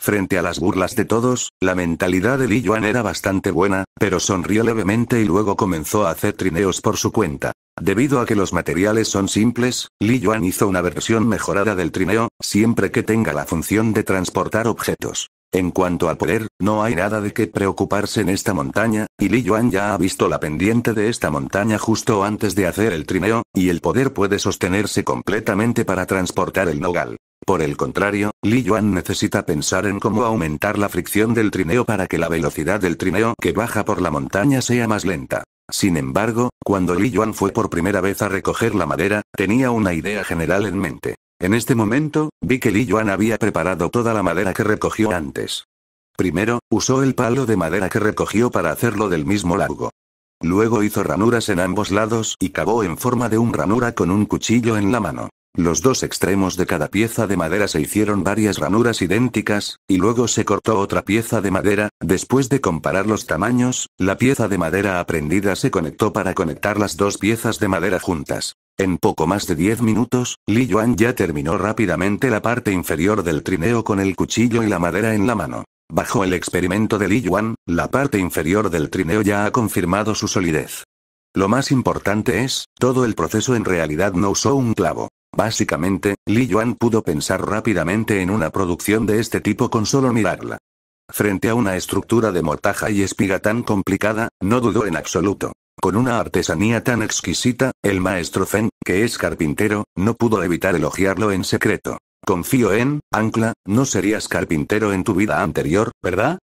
Frente a las burlas de todos, la mentalidad de Li Yuan era bastante buena, pero sonrió levemente y luego comenzó a hacer trineos por su cuenta. Debido a que los materiales son simples, Li Yuan hizo una versión mejorada del trineo, siempre que tenga la función de transportar objetos. En cuanto al poder, no hay nada de qué preocuparse en esta montaña, y Li Yuan ya ha visto la pendiente de esta montaña justo antes de hacer el trineo, y el poder puede sostenerse completamente para transportar el nogal. Por el contrario, Li Yuan necesita pensar en cómo aumentar la fricción del trineo para que la velocidad del trineo que baja por la montaña sea más lenta. Sin embargo, cuando Li Yuan fue por primera vez a recoger la madera, tenía una idea general en mente. En este momento, vi que Li Yuan había preparado toda la madera que recogió antes. Primero, usó el palo de madera que recogió para hacerlo del mismo largo. Luego hizo ranuras en ambos lados y cavó en forma de un ranura con un cuchillo en la mano. Los dos extremos de cada pieza de madera se hicieron varias ranuras idénticas, y luego se cortó otra pieza de madera, después de comparar los tamaños, la pieza de madera aprendida se conectó para conectar las dos piezas de madera juntas. En poco más de 10 minutos, Li Yuan ya terminó rápidamente la parte inferior del trineo con el cuchillo y la madera en la mano. Bajo el experimento de Li Yuan, la parte inferior del trineo ya ha confirmado su solidez. Lo más importante es, todo el proceso en realidad no usó un clavo. Básicamente, Li Yuan pudo pensar rápidamente en una producción de este tipo con solo mirarla. Frente a una estructura de mortaja y espiga tan complicada, no dudó en absoluto. Con una artesanía tan exquisita, el maestro Fen, que es carpintero, no pudo evitar elogiarlo en secreto. Confío en, Ancla, no serías carpintero en tu vida anterior, ¿verdad?